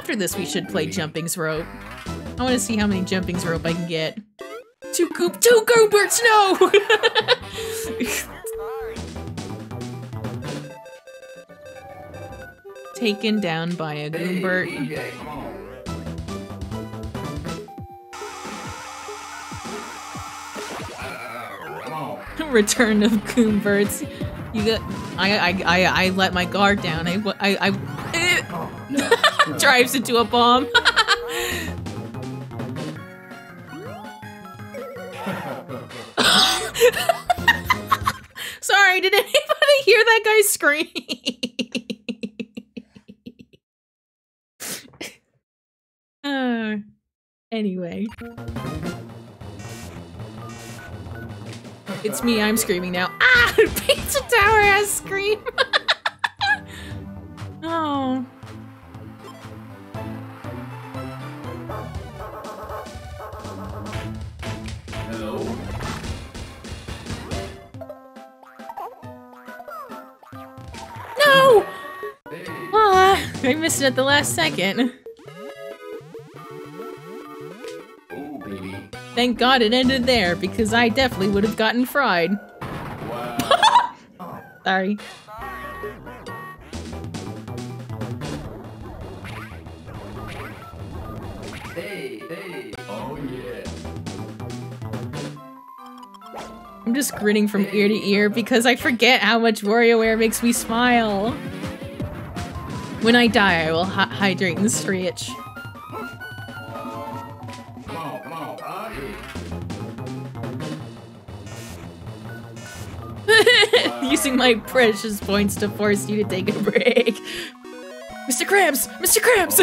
After this, we should play Jumping's Rope. I want to see how many Jumping's Rope I can get. Two Goop, two Gooberts, no! Taken down by a Goombert. Return of Goombirds. You got. I I I I let my guard down. I I I. drives into a bomb. Sorry, did anybody hear that guy scream? uh, anyway. It's me, I'm screaming now. Ah! Pizza Tower has scream! oh. I missed it at the last second. Oh, baby. Thank God it ended there, because I definitely would have gotten fried. Wow. Sorry. hey, hey. Oh, yeah. I'm just grinning from ear to ear because I forget how much WarioWare makes me smile. When I die, I will hy- hydrate and stretch. Using my precious points to force you to take a break. Mr. Krabs! Mr. Krabs!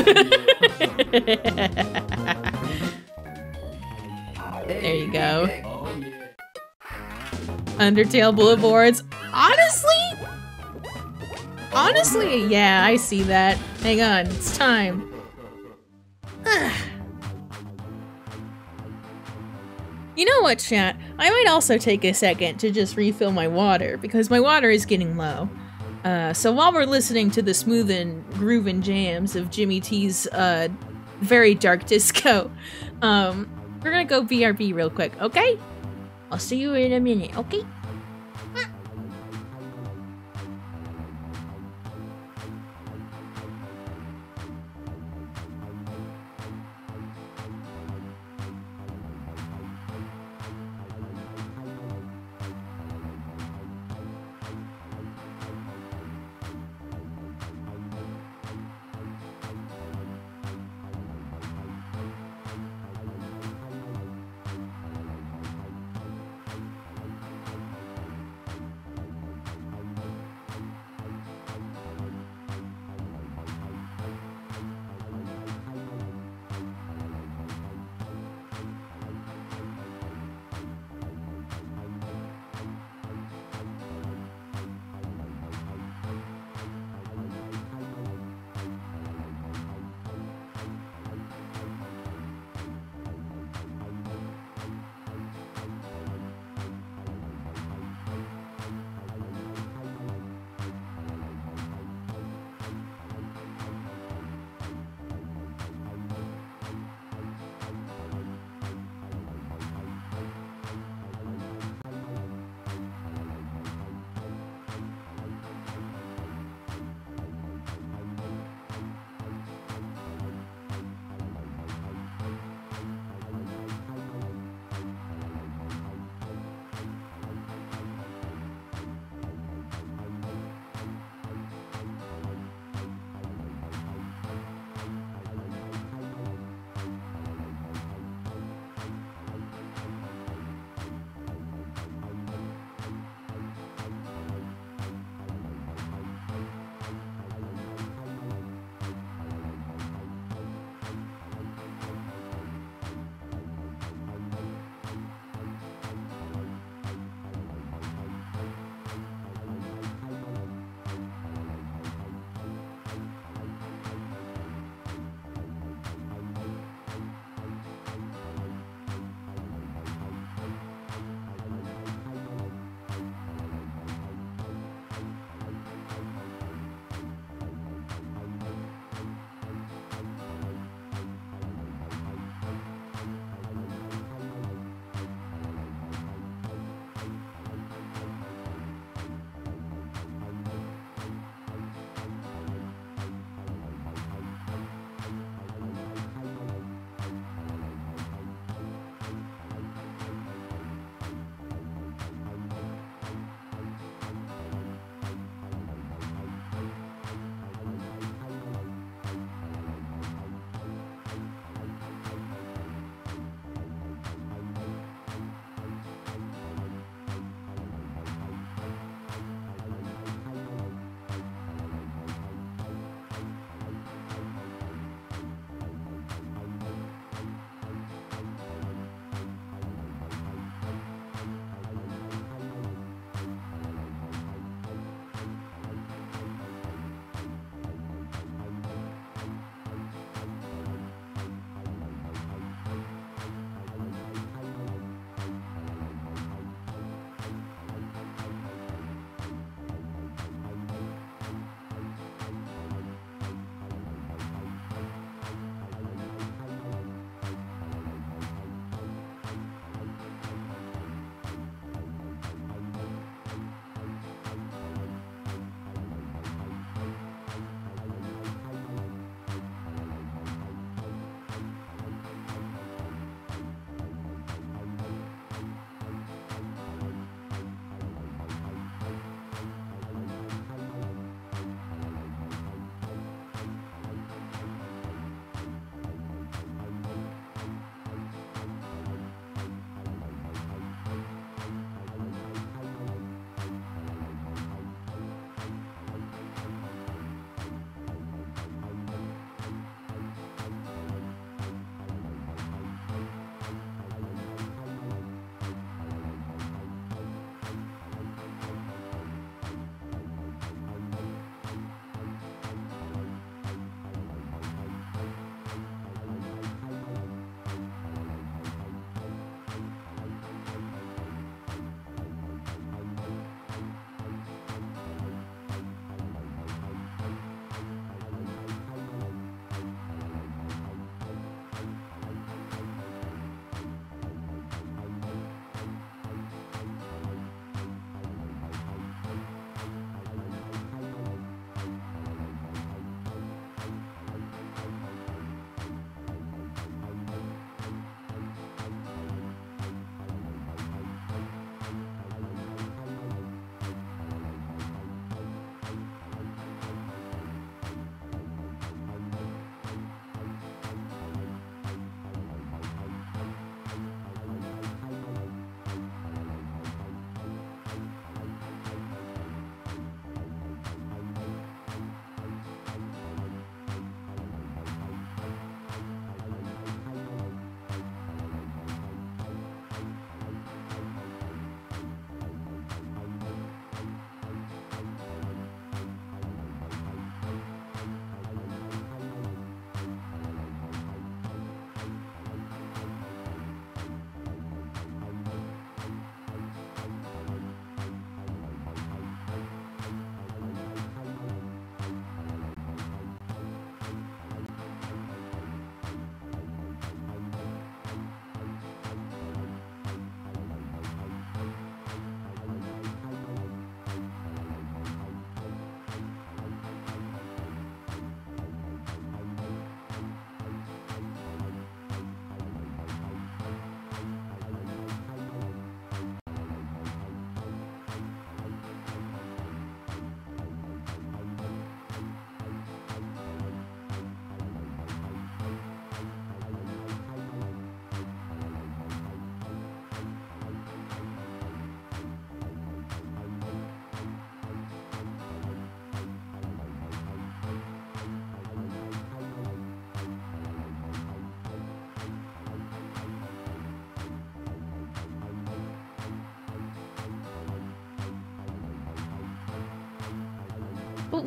there you go. Undertale bullet boards. Honestly? Honestly, yeah, I see that. Hang on, it's time. You know what, chat? I might also take a second to just refill my water because my water is getting low. Uh, so while we're listening to the smooth and grooving jams of Jimmy T's uh, very dark disco, um, we're gonna go BRB real quick, okay? I'll see you in a minute, okay?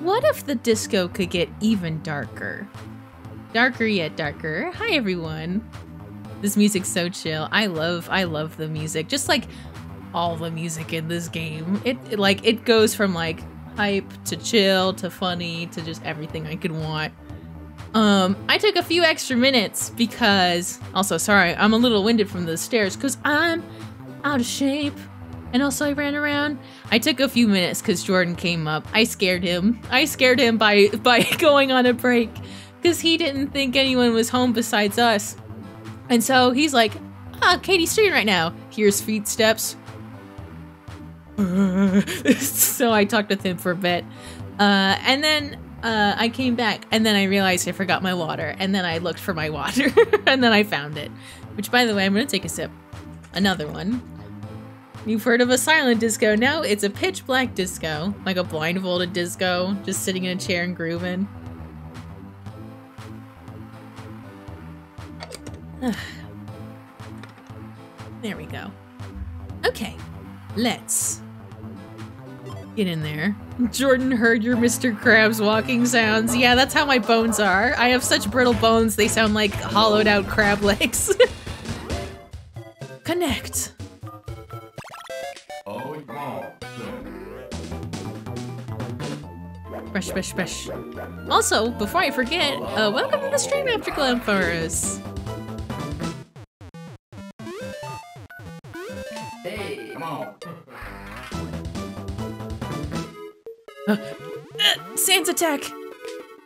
What if the disco could get even darker? Darker yet darker. Hi everyone. This music's so chill. I love I love the music. Just like all the music in this game. It, it like it goes from like hype to chill to funny to just everything I could want. Um, I took a few extra minutes because also sorry, I'm a little winded from the stairs because I'm out of shape. And also I ran around. I took a few minutes because Jordan came up. I scared him. I scared him by by going on a break because he didn't think anyone was home besides us. And so he's like, ah, Katie's streaming right now. Here's feet steps. so I talked with him for a bit. Uh, and then uh, I came back, and then I realized I forgot my water. And then I looked for my water, and then I found it. Which, by the way, I'm gonna take a sip. Another one. You've heard of a silent disco? No, it's a pitch black disco, like a blindfolded disco, just sitting in a chair and grooving. there we go. Okay, let's get in there. Jordan heard your Mr. Krabs walking sounds. Yeah, that's how my bones are. I have such brittle bones, they sound like hollowed out crab legs. Brush, brush. Also, before I forget, uh, welcome to the stream after Glamphorus. Hey, come on. Sans attack!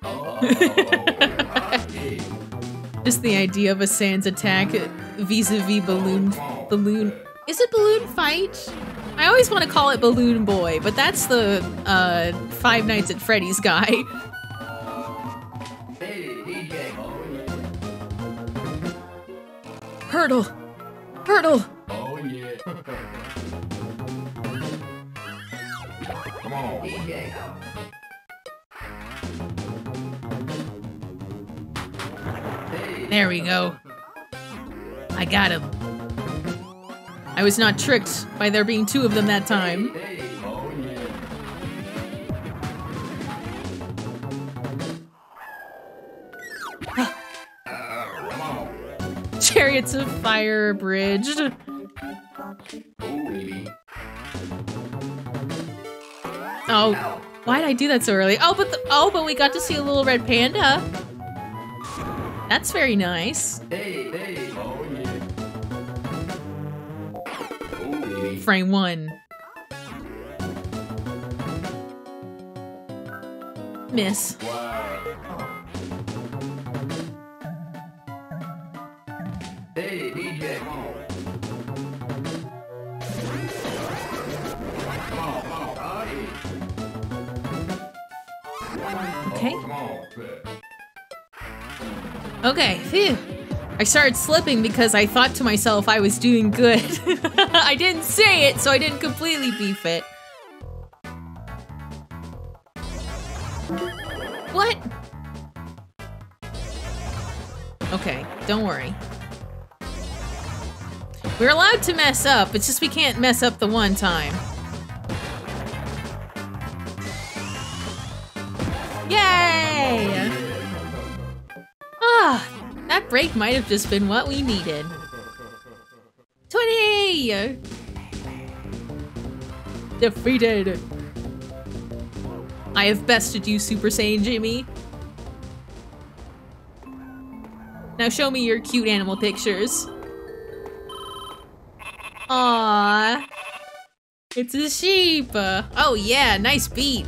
Oh. Just the idea of a Sans attack vis-a-vis balloon balloon. Is it balloon fight? I always want to call it Balloon Boy, but that's the uh, Five Nights at Freddy's guy. Hurdle, hurdle. There we go. I got him. I was not tricked by there being two of them that time. Chariots of Fire Bridge. Oh. Why'd I do that so early? Oh, but oh, but we got to see a little red panda. That's very nice. Hey, Frame one. Miss. Hey, DJ. Okay. Okay. Phew. I started slipping because I thought to myself I was doing good. I didn't say it, so I didn't completely beef it. What? Okay, don't worry. We're allowed to mess up, it's just we can't mess up the one time. Yay! Ah, that break might have just been what we needed. 20! Defeated! I have bested you, Super Saiyan Jimmy. Now show me your cute animal pictures. Aww. It's a sheep. Oh yeah, nice beat.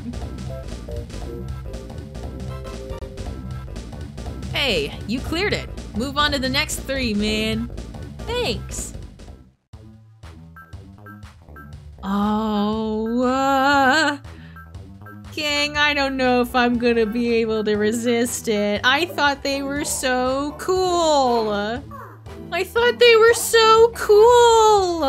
Hey, you cleared it. Move on to the next three, man. Thanks. Oh, uh, Gang, I don't know if I'm gonna be able to resist it. I thought they were so cool. I thought they were so cool.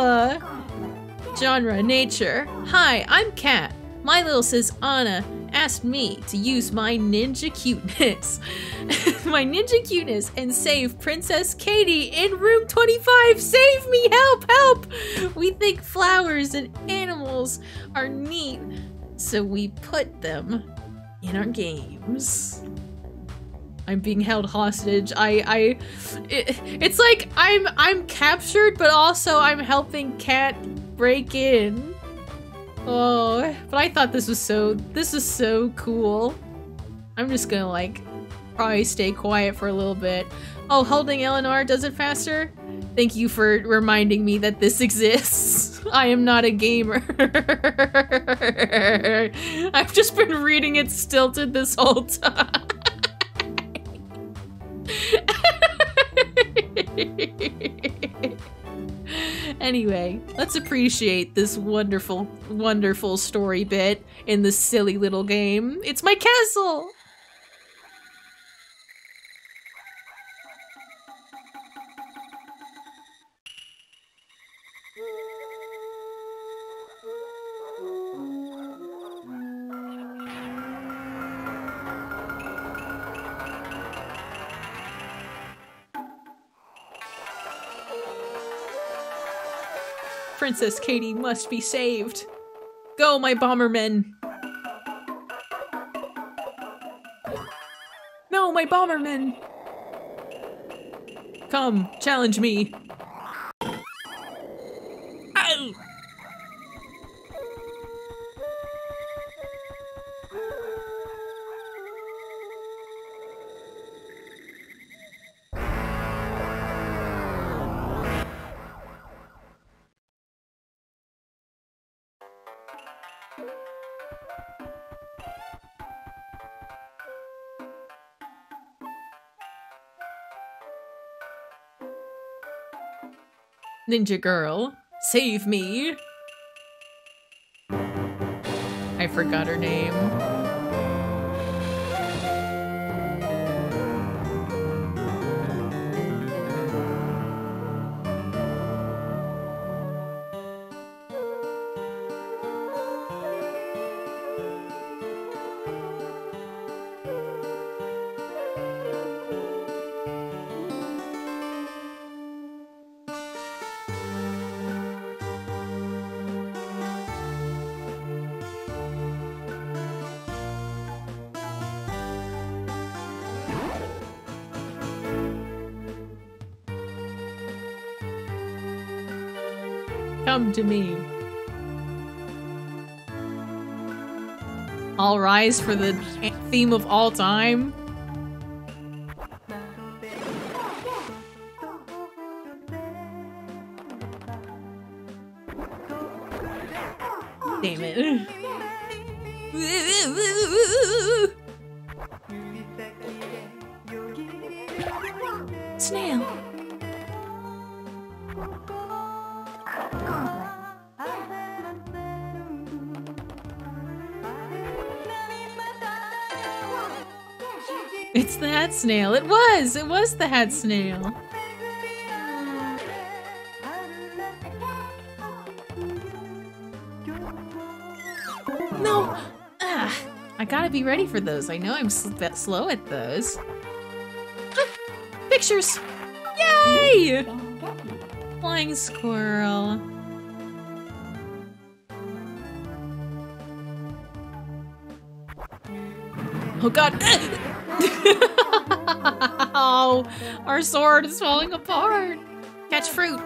Genre, nature. Hi, I'm Kat. My little sis Ana asked me to use my ninja cuteness. my ninja cuteness and save Princess Katie in room 25. Save me! Help! Help! We think flowers and animals are neat, so we put them in our games. I'm being held hostage. I I it, it's like I'm I'm captured but also I'm helping Kat break in. Oh, but I thought this was so this is so cool. I'm just gonna like probably stay quiet for a little bit. Oh, holding L or R does it faster? Thank you for reminding me that this exists. I am not a gamer. I've just been reading it stilted this whole time. anyway, let's appreciate this wonderful, wonderful story bit in this silly little game. It's my castle! Princess Katie must be saved. Go, my bombermen! No, my bombermen! Come, challenge me. Ninja girl, save me! I forgot her name. To me. All rise for the theme of all time. Snail. It was. It was the hat snail. No. Ah, I gotta be ready for those. I know I'm sl- slow at those. Ah, pictures. Yay! Flying squirrel. Oh god. oh, our sword is falling apart. Catch fruit.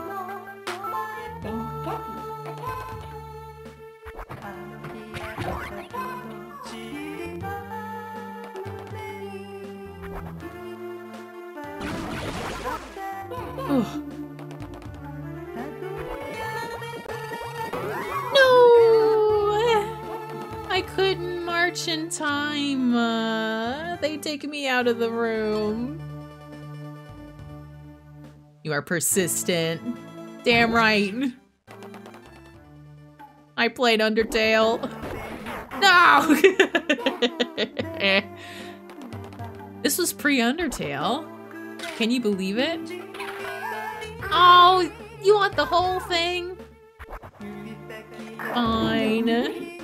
I couldn't march in time. Uh, they take me out of the room. You are persistent. Damn right. I played Undertale. No! this was pre-Undertale. Can you believe it? Oh, you want the whole thing? Fine.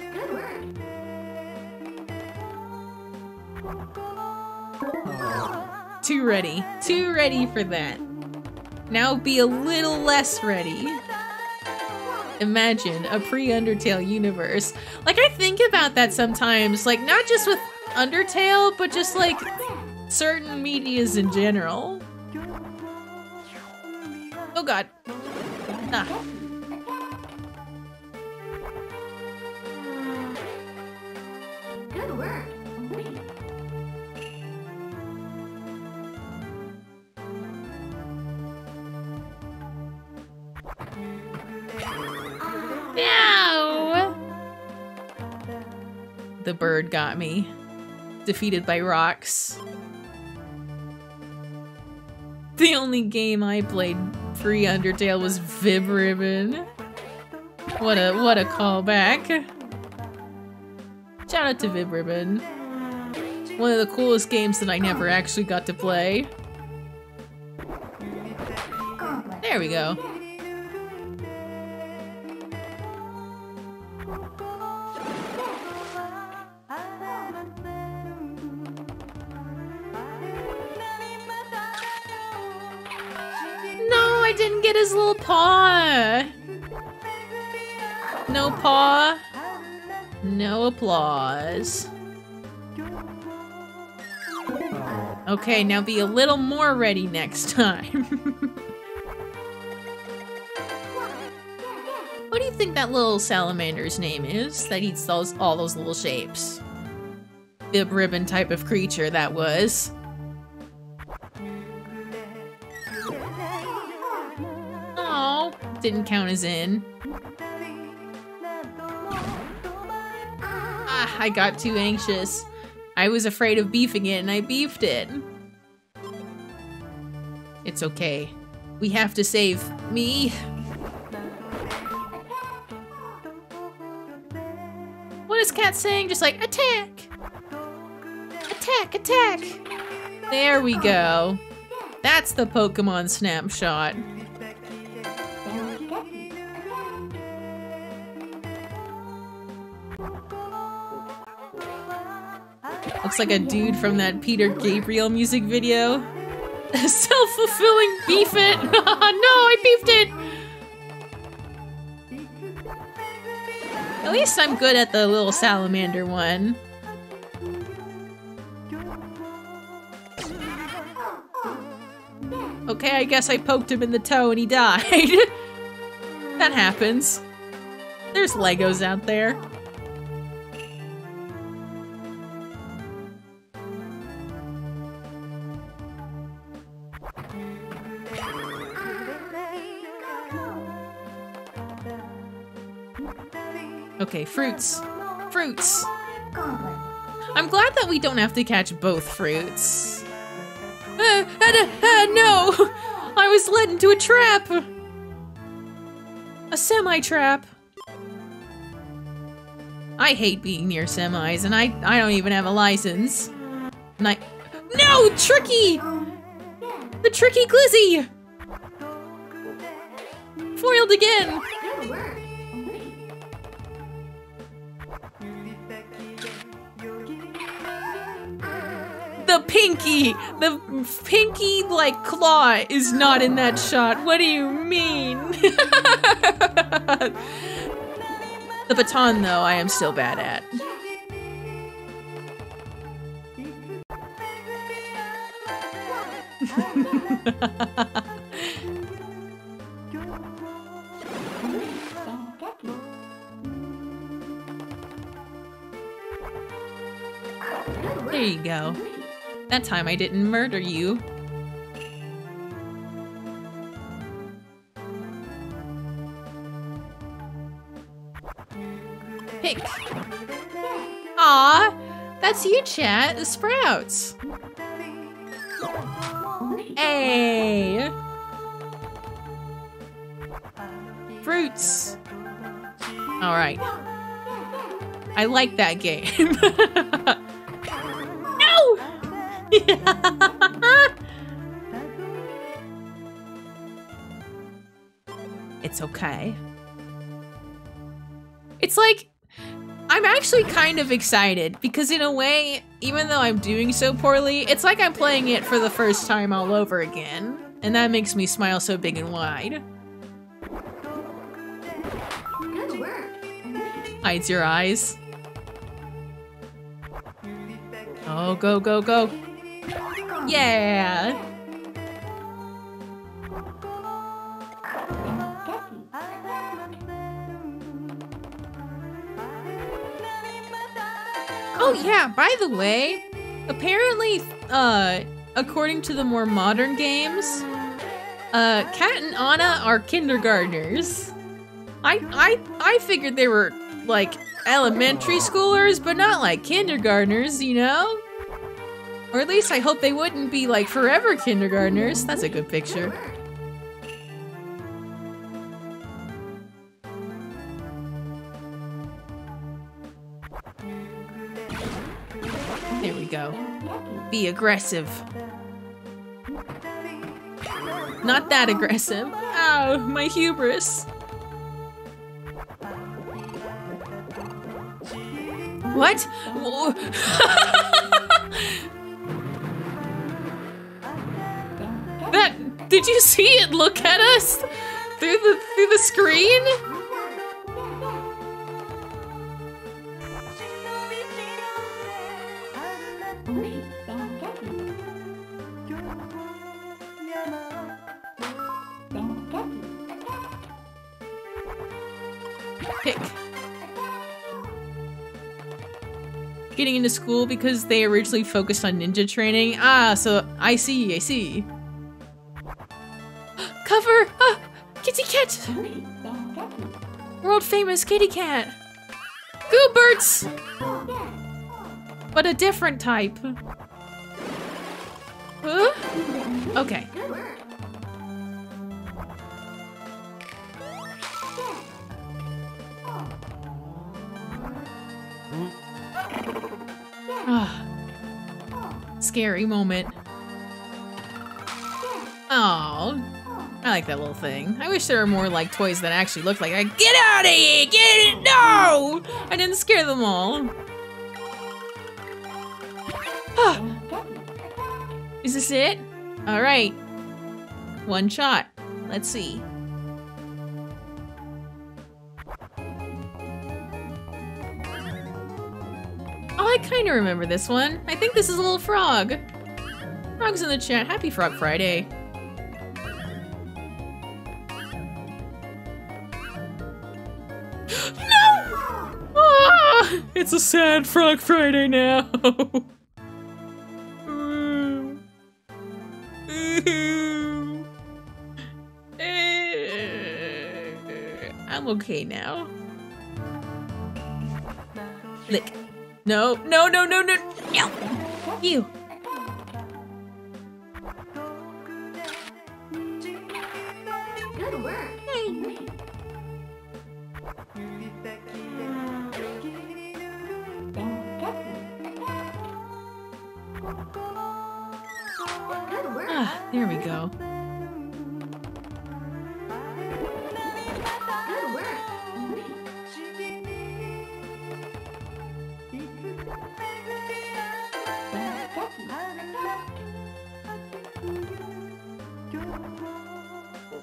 Too ready. Too ready for that. Now be a little less ready. Imagine a pre Undertale universe. Like, I think about that sometimes. Like, not just with Undertale, but just like certain medias in general. Oh god. Ah. Me. Defeated by rocks. The only game I played free Undertale was Vib Ribbon. What a what a callback. Shout out to Vib Ribbon. One of the coolest games that I never actually got to play. There we go. I his little paw. No paw. No applause. Okay, now be a little more ready next time. what do you think that little salamander's name is that eats those all those little shapes? Vib Ribbon type of creature that was. Didn't count as in. Ah, I got too anxious. I was afraid of beefing it and I beefed it. It's okay. We have to save me. What is Kat saying? Just like, attack! Attack, attack! There we go. That's the Pokemon snapshot. Looks like a dude from that Peter Gabriel music video. Self-fulfilling beef it! no, I beefed it! At least I'm good at the little salamander one. Okay, I guess I poked him in the toe and he died. that happens. There's Legos out there. Okay, fruits. Fruits. I'm glad that we don't have to catch both fruits. Uh, uh, uh, no! I was led into a trap! A semi-trap. I hate being near semis, and I, I don't even have a license. And I- No! Tricky! The tricky glizzy! Foiled again! The pinky! The pinky, like, claw is not in that shot. What do you mean? the baton, though, I am still bad at. There you go. That time I didn't murder you. Pick. Aw, that's you, chat. The sprouts. Hey. Fruits. All right. I like that game. no! it's okay. It's like, I'm actually kind of excited because, in a way, even though I'm doing so poorly, it's like I'm playing it for the first time all over again. And that makes me smile so big and wide. Good. Hides your eyes. Oh, go, go, go. Yeah. Oh yeah, by the way, apparently, uh, according to the more modern games, uh, Kat and Ana are kindergartners. I I I figured they were like elementary schoolers, but not like kindergartners, you know? Or at least I hope they wouldn't be like forever kindergartners. That's a good picture. There we go. Be aggressive. Not that aggressive. Ow, my hubris. What? that did you see it look at us through the through the screen? Pick. Getting into school because they originally focused on ninja training. Ah, so I see, I see. Cover! Ah, kitty cat! World famous kitty cat! Gooberts! But a different type. Huh? Okay. Ah. Scary moment. Oh, I like that little thing. I wish there were more like toys that actually looked like. I get out of here! Get it! No! I didn't scare them all. Is this it? All right. One shot. Let's see. Oh, I kind of remember this one. I think this is a little frog. Frog's in the chat. Happy Frog Friday. No! Ah, it's a sad Frog Friday now. Ooh. Ooh. I'm okay now. Lick. No, no, no, no, no, no! You! Good work. Work. Ah, there we go.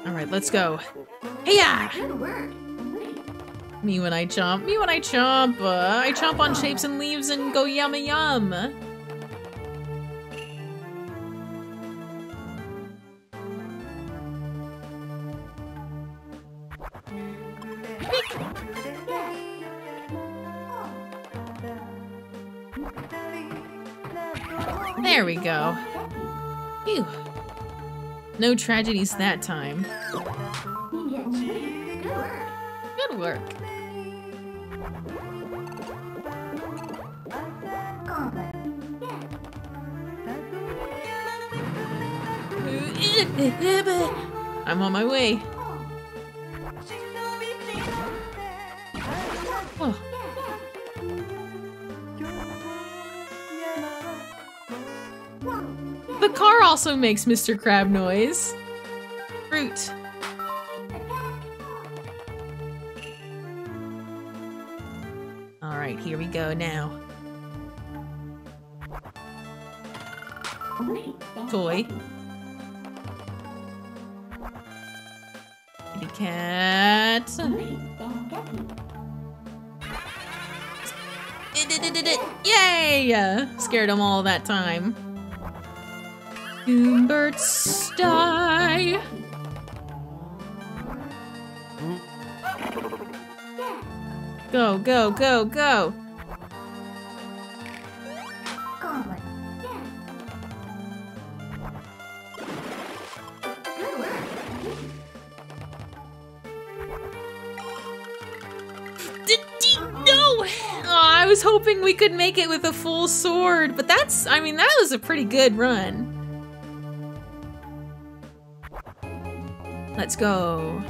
Alright, let's go. Good work. Me when I chomp. Me when I chomp. Uh, I chomp on shapes and leaves and go yum yum. There we go. Phew. No tragedies that time. Good work. I'm on my way. Oh. The car also makes Mr. Crab noise. Fruit. Alright, here we go now. Toy. Kitty cat. Yay! Scared them all that time. Goomberts die. Go, go, go, go. Oh, I was hoping we could make it with a full sword, but that's, I mean, that was a pretty good run. Let's go.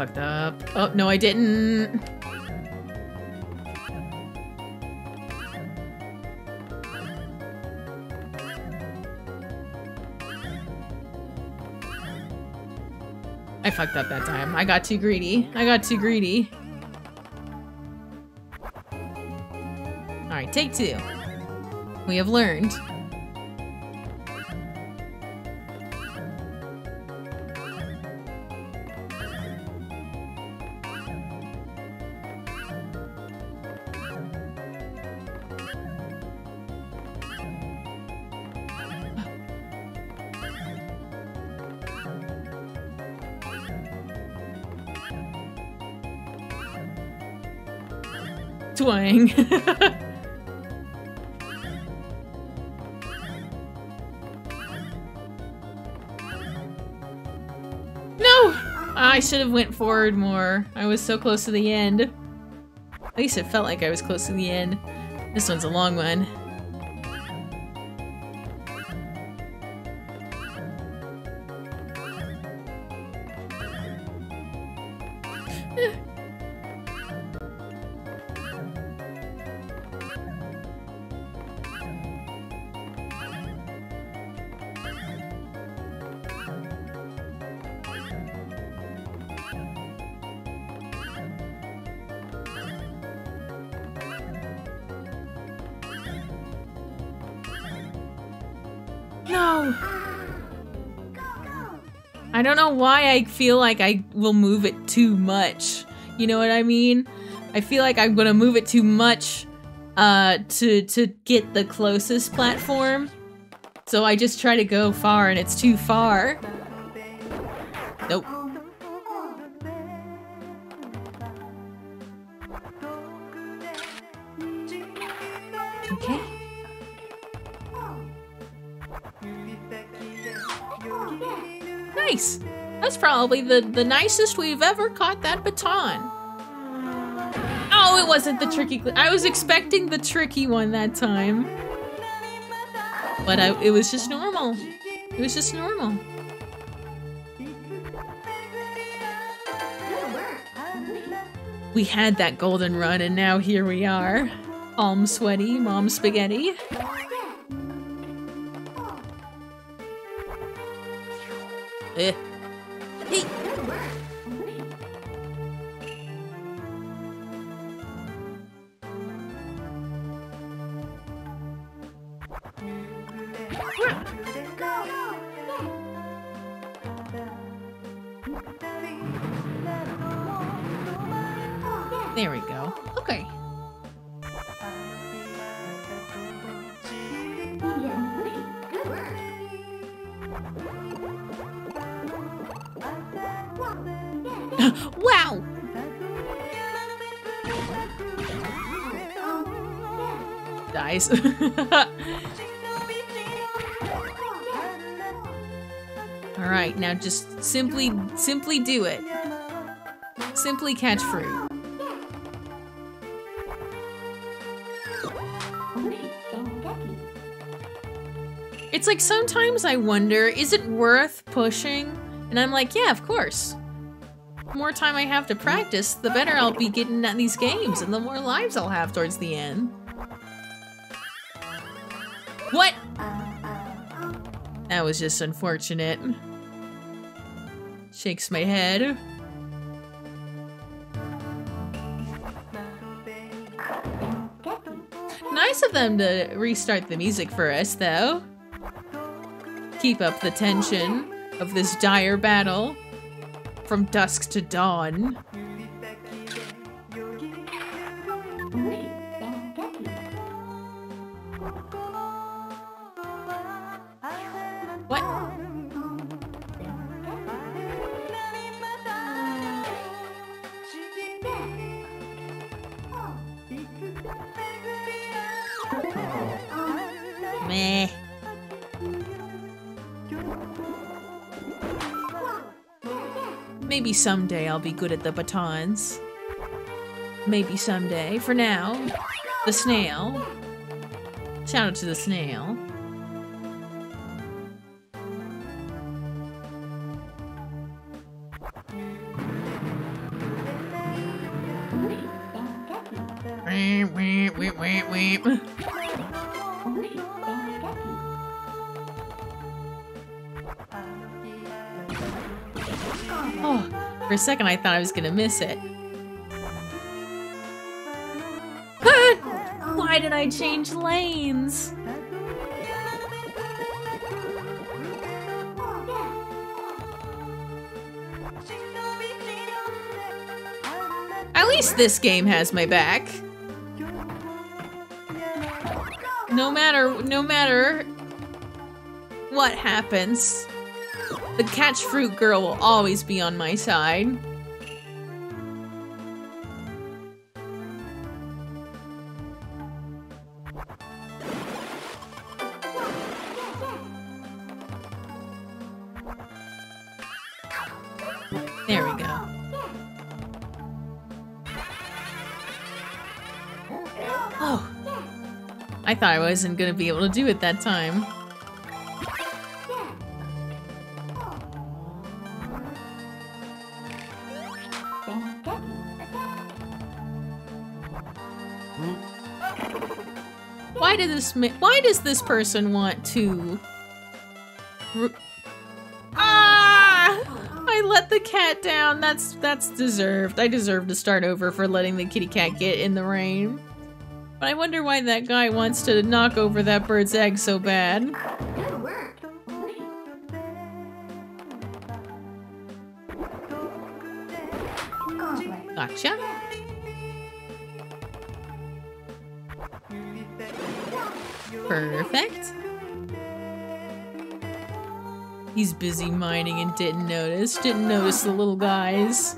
Fucked up. Oh, no, I didn't. I fucked up that time. I got too greedy. I got too greedy. Alright, take two. We have learned. Twang. no! I should have went forward more. I was so close to the end. At least it felt like I was close to the end. This one's a long one. Why I feel like I will move it too much. You know what I mean? I feel like I'm gonna move it too much uh, to to get the closest platform. So I just try to go far and it's too far. Probably the, the nicest we've ever caught that baton. Oh, it wasn't the tricky. I was expecting the tricky one that time. But I, it was just normal. It was just normal. We had that golden run and now here we are. Alm sweaty, mom spaghetti. Eh. Alright, now just simply, simply do it. Simply catch fruit. It's like sometimes I wonder, is it worth pushing? And I'm like, yeah, of course. The more time I have to practice, the better I'll be getting at these games, and the more lives I'll have towards the end. That was just unfortunate. Shakes my head. Nice of them to restart the music for us, though. Keep up the tension of this dire battle from dusk to dawn. Maybe someday I'll be good at the batons. Maybe someday. For now, the snail. Shout out to the snail. Weep, weep, weep, weep, weep. For a second I thought I was gonna miss it. Why did I change lanes? At least this game has my back. No matter, no matter what happens, the catch fruit girl will always be on my side. There we go. Oh. I thought I wasn't gonna be able to do it that time. This why does this person want to Ah! I let the cat down. That's that's deserved. I deserve to start over for letting the kitty cat get in the rain. But I wonder why that guy wants to knock over that bird's egg so bad. Gotcha. Perfect. He's busy mining and didn't notice. Didn't notice the little guys.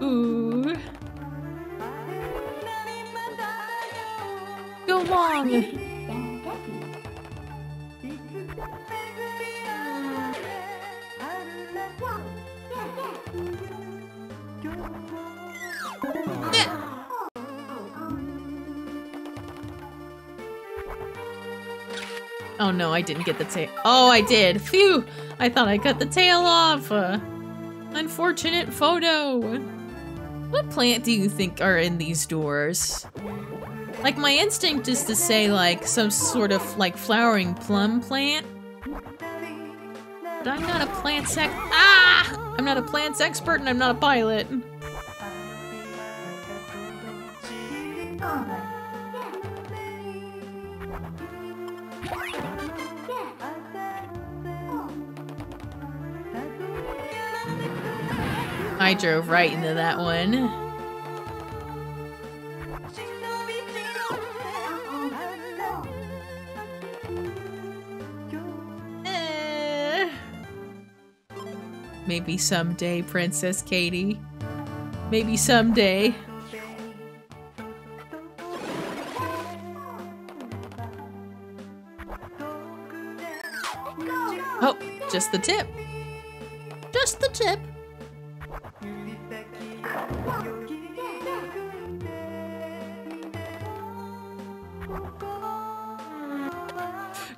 Ooh. Go long. Oh no, I didn't get the tail. Oh, I did. Phew! I thought I cut the tail off. Uh, unfortunate photo. What plant do you think are in these doors? Like, my instinct is to say, like, some sort of, like, flowering plum plant. But I'm not a plant ex- Ah! I'm not a plants expert and I'm not a pilot. Goblet. I drove right into that one. Eh. Maybe someday, Princess Katie. Maybe someday. Oh, just the tip. Just the tip.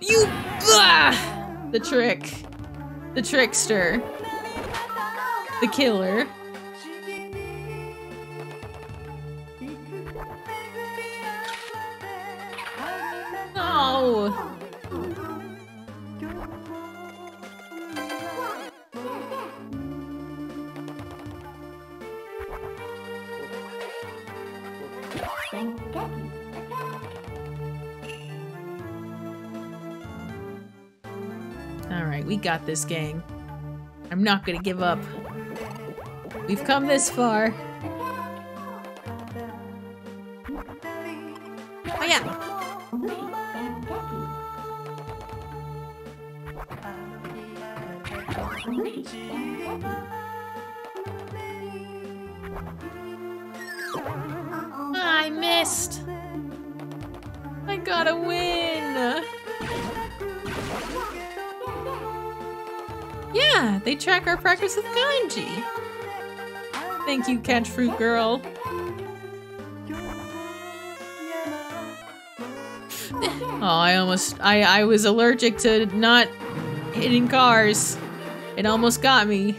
You ah! The trick. The trickster. The killer. No. We got this, gang. I'm not gonna give up. We've come this far. Oh yeah. I missed. I gotta win. Yeah, they track our progress with kanji. Thank you, Catch Fruit Girl. Oh, I almost I I was allergic to not hitting cars. It almost got me.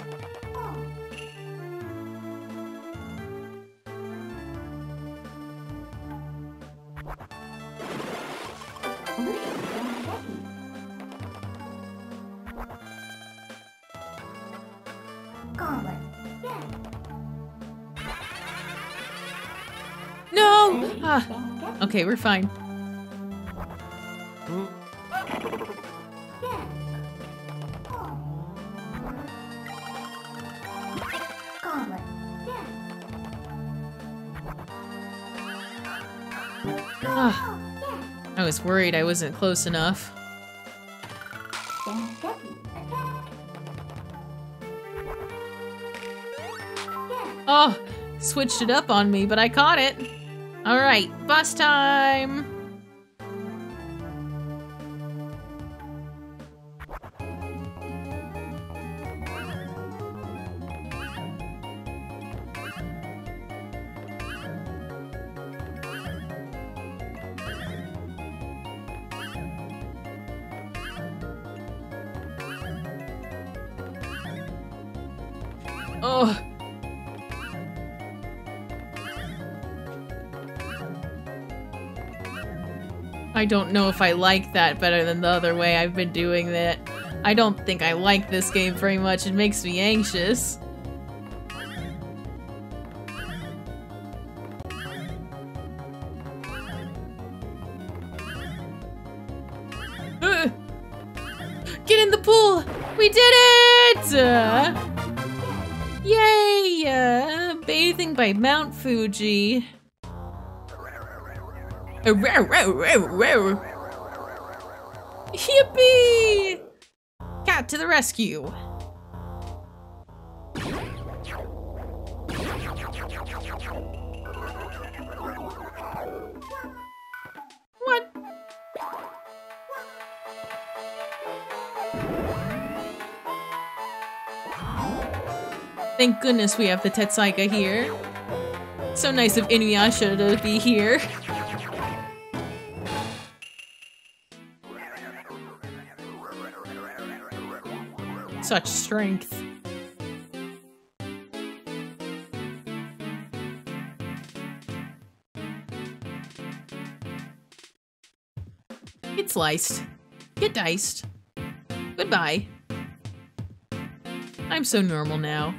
Ah, okay, we're fine. Ah, I was worried I wasn't close enough. Oh, switched it up on me, but I caught it. All right, bus time. I don't know if I like that better than the other way I've been doing that. I don't think I like this game very much. It makes me anxious. Get in the pool! We did it! Uh, yay! Uh, bathing by Mount Fuji. Yippee! Cat to the rescue. What? Thank goodness we have the Tetsuika here. So nice of Inuyasha to be here. Such strength. Get sliced. Get diced. Goodbye. I'm so normal now.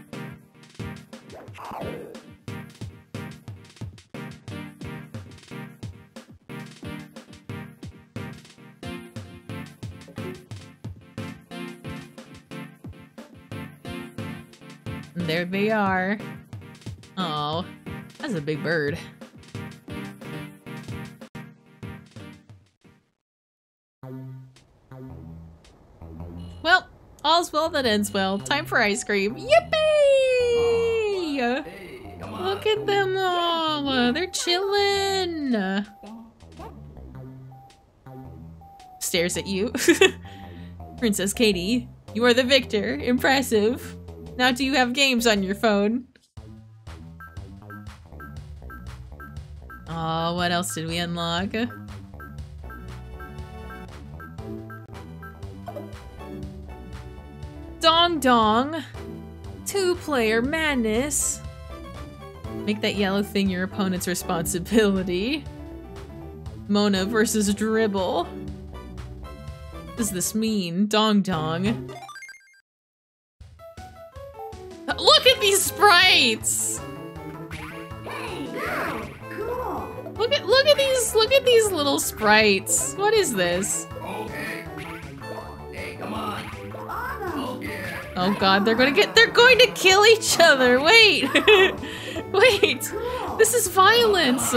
There they are. Oh, that's a big bird. Well, all's well that ends well. Time for ice cream. Yippee! Look at them all. They're chilling. Stares at you. Princess Katie, you are the victor. Impressive. Now do you have games on your phone? Oh, what else did we unlock? Dong Dong. Two player madness. Make that yellow thing your opponent's responsibility. Mona versus Dribble. What does this mean? Dong Dong. Sprites! Look at look at these look at these little sprites. What is this? Oh god, they're gonna get- they're going to kill each other! Wait! Wait! This is violence!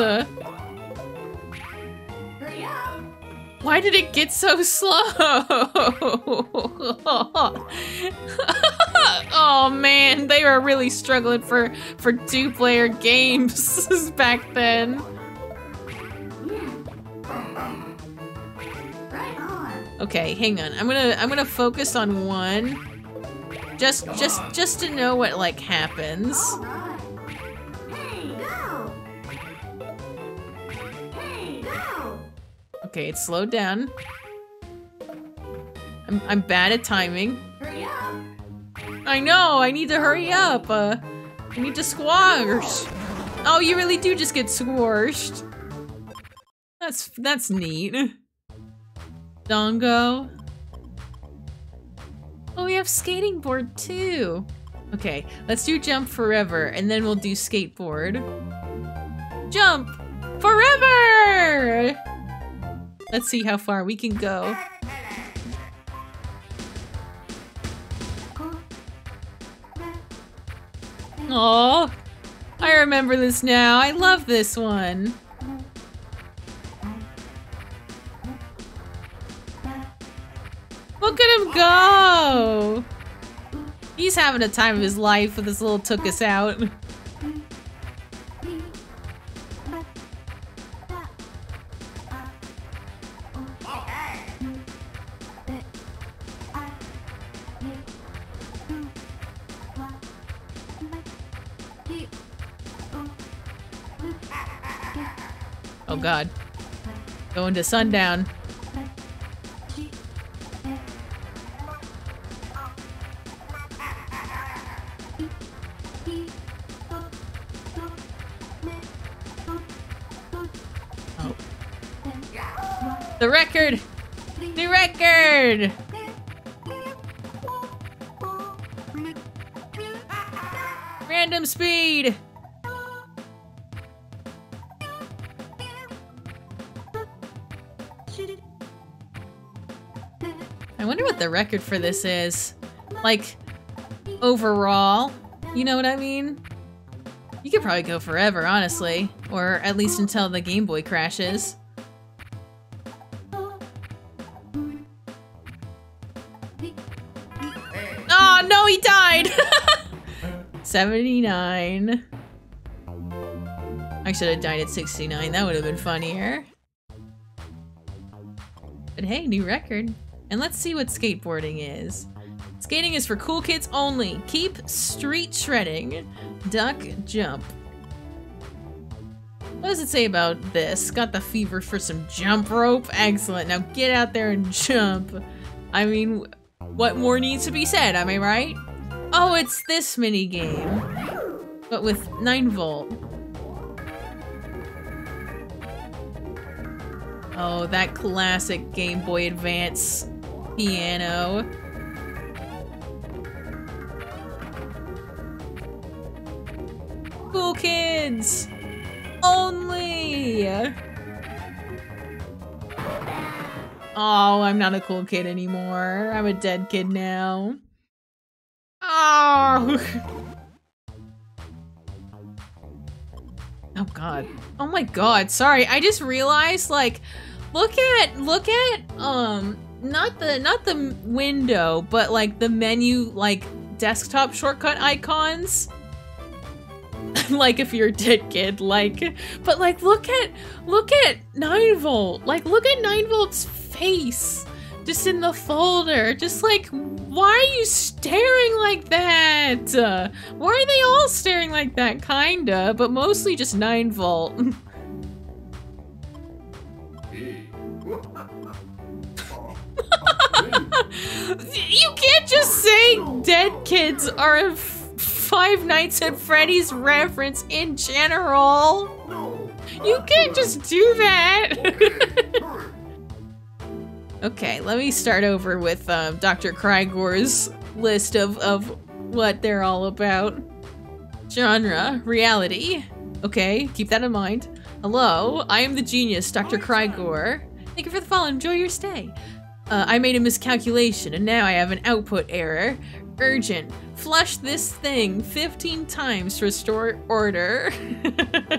Why did it get so slow? oh man, they were really struggling for for two-player games back then. Okay, hang on. I'm gonna I'm gonna focus on one. Just just just to know what like happens. Okay, it's slowed down. I'm I'm bad at timing. Hurry up. I know, I need to hurry up. Uh I need to squash. Oh, you really do just get squashed. That's that's neat. Dongo. Oh, we have skating board too. Okay, let's do jump forever and then we'll do skateboard. Jump forever! Let's see how far we can go. Oh, I remember this now. I love this one. Look at him go! He's having a time of his life with this little took us out. Oh god. Going to sundown. Oh. The record! The record! Random speed! I wonder what the record for this is. Like, overall. You know what I mean? You could probably go forever, honestly. Or at least until the Game Boy crashes. Oh, no, he died! 79. I should have died at 69. That would have been funnier. But hey, new record. And let's see what skateboarding is. Skating is for cool kids only. Keep street shredding. Duck jump. What does it say about this? Got the fever for some jump rope? Excellent. Now get out there and jump. I mean, what more needs to be said? Am I right? Oh, it's this mini game, but with 9 volt. Oh, that classic Game Boy Advance piano. Cool kids! Only! Oh, I'm not a cool kid anymore. I'm a dead kid now. Oh! Oh god. Oh my god. Sorry. I just realized like look at look at um not the not the window, but like the menu like desktop shortcut icons. like if you're a dead kid, like but like look at look at 9 volt. Like look at 9 volt's face just in the folder. Just like why are you staring like that? Uh, why are they all staring like that? Kinda, but mostly just 9 volt. you can't just say dead kids are a Five Nights at Freddy's reference in general. You can't just do that. okay, let me start over with um, Dr. Crygor's list of, of what they're all about. Genre, reality. Okay, keep that in mind. Hello, I am the genius, Dr. Crygor. Thank you for the follow. Enjoy your stay. Uh, I made a miscalculation, and now I have an output error. Urgent. Flush this thing 15 times to restore order.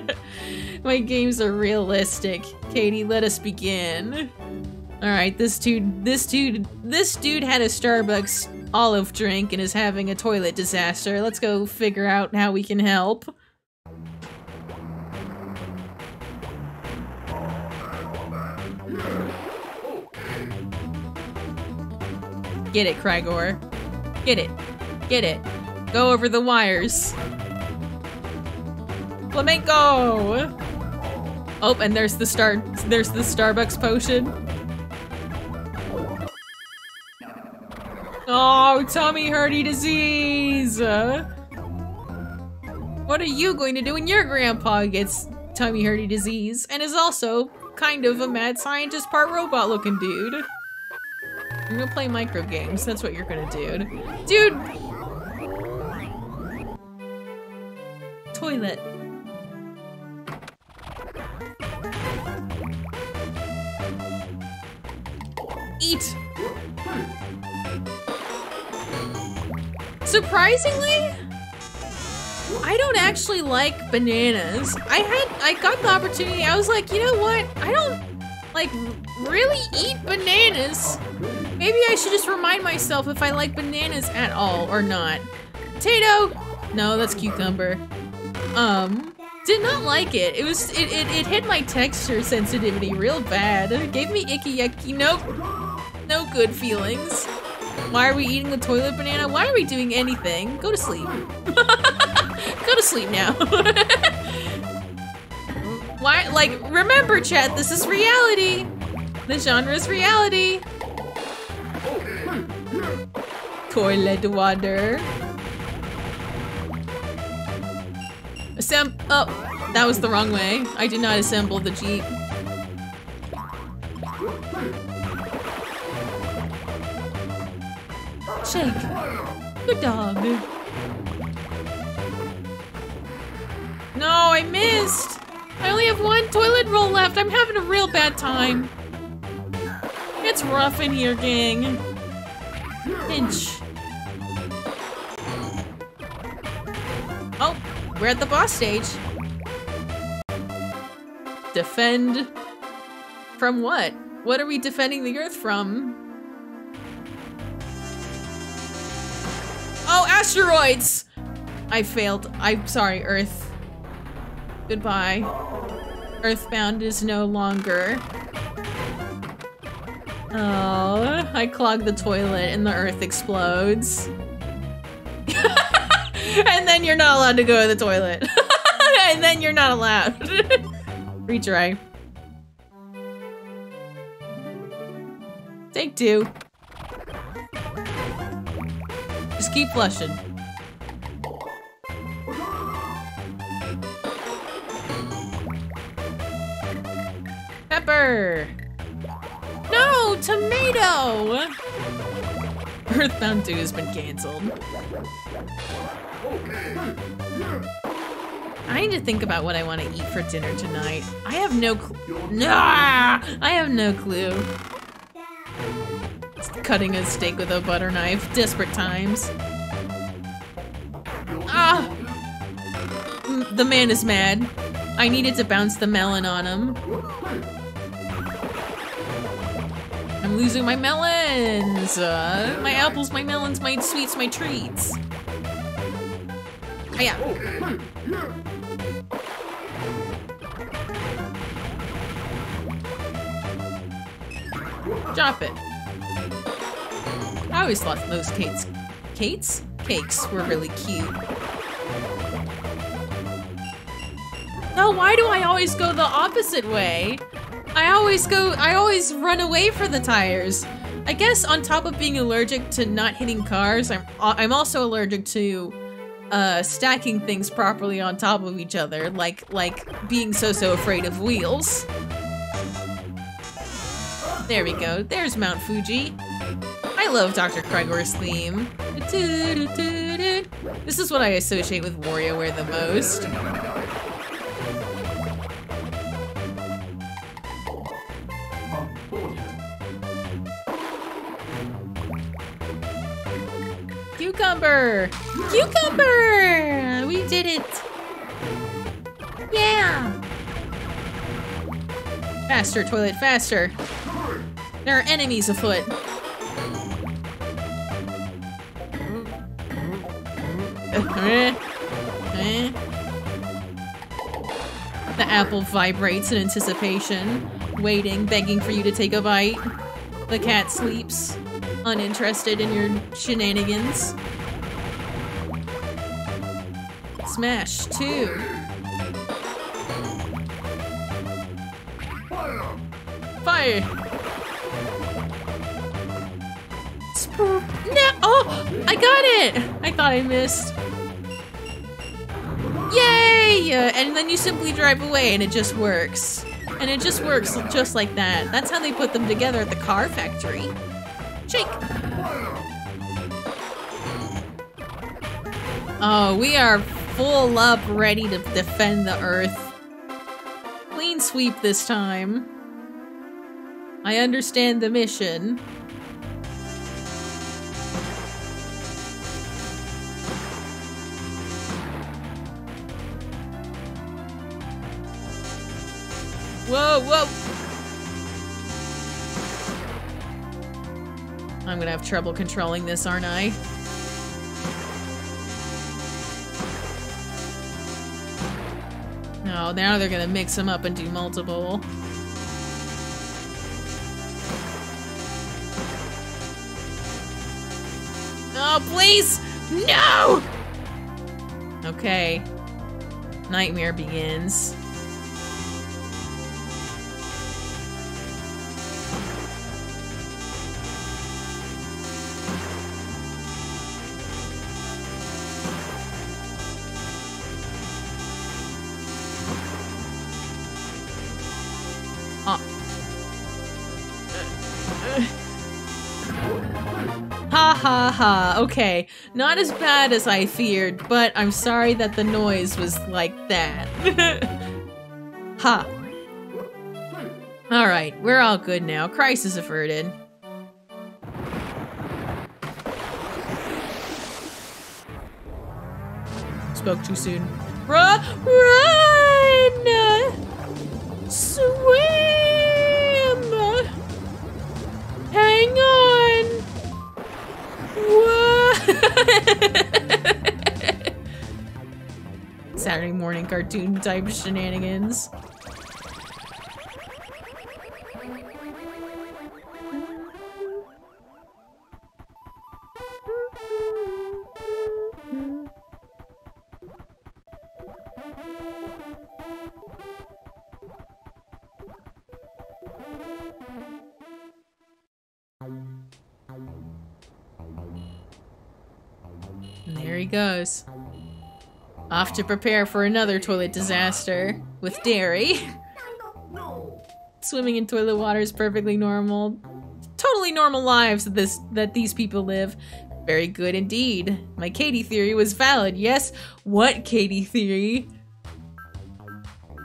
My games are realistic. Katie, let us begin. Alright, this dude this dude this dude had a Starbucks olive drink and is having a toilet disaster. Let's go figure out how we can help. Get it, Crygor. Get it. Get it. Go over the wires. Flamenco! Oh, and there's the star there's the Starbucks potion. Oh, tummy hurty disease! What are you going to do when your grandpa gets tummy hurty disease and is also kind of a mad scientist part robot looking dude? I'm gonna play micro games. That's what you're gonna do. Dude! Toilet. Eat! Surprisingly, I don't actually like bananas. I had, I got the opportunity, I was like, you know what? I don't, like, really eat bananas. Maybe I should just remind myself if I like bananas at all or not. Potato! No, that's cucumber. Um, did not like it. It was, it, it, it hit my texture sensitivity real bad. It gave me icky yucky, nope. No good feelings. Why are we eating the toilet banana? Why are we doing anything? Go to sleep. Go to sleep now. Why, like, remember chat, this is reality. The genre is reality. Toilet water. Assemb- oh, that was the wrong way. I did not assemble the Jeep. Shake. Good dog. No, I missed. I only have one toilet roll left. I'm having a real bad time. It's rough in here, gang. Pinch. Oh, we're at the boss stage. Defend from what? What are we defending the earth from? Oh, asteroids! I failed. I'm sorry, Earth. Goodbye. Earthbound is no longer. Oh, I clog the toilet and the earth explodes. and then you're not allowed to go to the toilet. and then you're not allowed. Retry. Take two. Just keep flushing. Pepper! No! Tomato! Earthbound 2 has been cancelled. I need to think about what I want to eat for dinner tonight. I have no clue. I have no clue. Cutting a steak with a butter knife. Desperate times. Ah! The man is mad. I needed to bounce the melon on him. I'm losing my melons! Uh, my apples, my melons, my sweets, my treats. Oh, yeah. Drop it. I always thought those cakes, cakes? Cakes were really cute. No, why do I always go the opposite way? I always go, I always run away from the tires. I guess on top of being allergic to not hitting cars, I'm I'm also allergic to uh, stacking things properly on top of each other, like like being so so afraid of wheels. There we go. There's Mount Fuji. I love Dr. Crygor's theme. This is what I associate with WarioWare the most. Cucumber! Cucumber! We did it! Yeah! Faster, toilet, faster! There are enemies afoot. The apple vibrates in anticipation, waiting, begging for you to take a bite. The cat sleeps, uninterested in your shenanigans. Smash, two. Fire! No! Oh! I got it! I thought I missed. Yay! Uh, And then you simply drive away and it just works. And it just works just like that. That's how they put them together at the car factory. Shake! Oh, we are full up, ready to defend the Earth. Clean sweep this time. I understand the mission. Whoa, whoa! I'm gonna have trouble controlling this, aren't I? No, now they're gonna mix them up and do multiple. Oh, please! No! Okay. Nightmare begins. Ha ha. Okay. Not as bad as I feared, but I'm sorry that the noise was like that. ha. Alright, we're all good now. Crisis averted. Spoke too soon. Run! Run! Swim! Hang on! What? Saturday morning cartoon type shenanigans. And there he goes. Off to prepare for another toilet disaster with dairy. Swimming in toilet water is perfectly normal. Totally normal lives that this that these people live. Very good indeed. My Katie theory was valid. Yes. What Katie theory?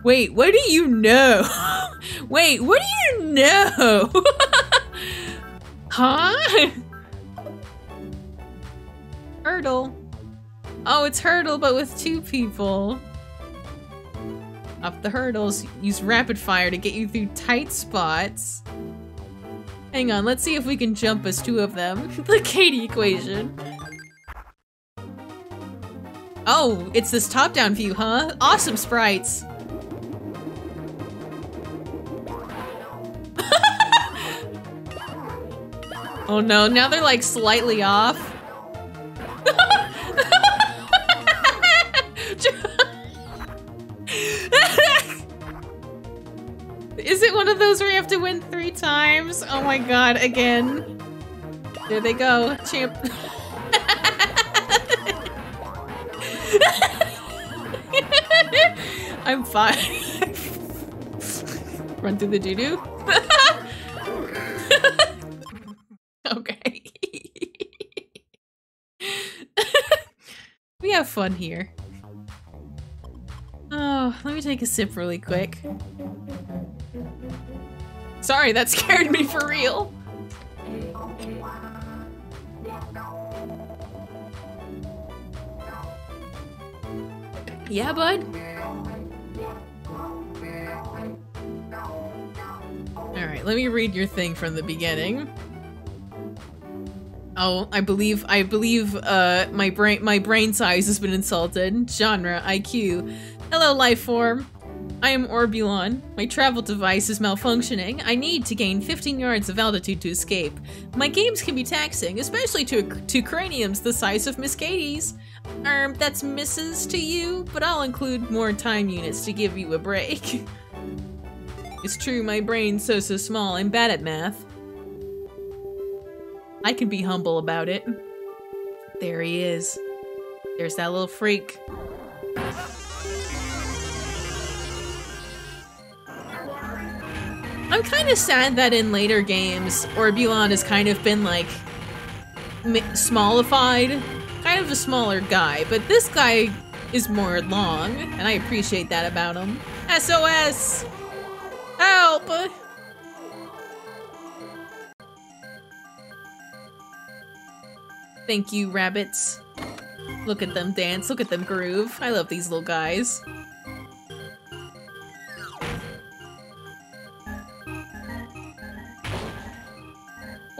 Wait, what do you know? Wait, what do you know? huh? Hurdle. Oh, it's hurdle, but with two people. Up the hurdles, use rapid fire to get you through tight spots. Hang on, let's see if we can jump as two of them. the Katie equation. Oh, it's this top-down view, huh? Awesome sprites. oh no, now they're like slightly off. Is it one of those where you have to win three times? Oh my god, again. There they go, champ. I'm fine. Run through the doo-doo? okay. We have fun here. Oh, let me take a sip really quick. Sorry, that scared me for real. Yeah, bud? Alright, let me read your thing from the beginning. Oh, I believe I believe uh my brain my brain size has been insulted. Genre, IQ. Hello, life form. I am Orbulon. My travel device is malfunctioning. I need to gain 15 yards of altitude to escape. My games can be taxing, especially to to craniums the size of Miss Katie's. Um, that's misses to you, but I'll include more time units to give you a break. it's true, my brain's so so small. I'm bad at math. I can be humble about it. There he is. There's that little freak. I'm kind of sad that in later games, Orbulon has kind of been like smallified, kind of a smaller guy, but this guy is more long, and I appreciate that about him. SOS! Help! Thank you, rabbits. Look at them dance, look at them groove. I love these little guys.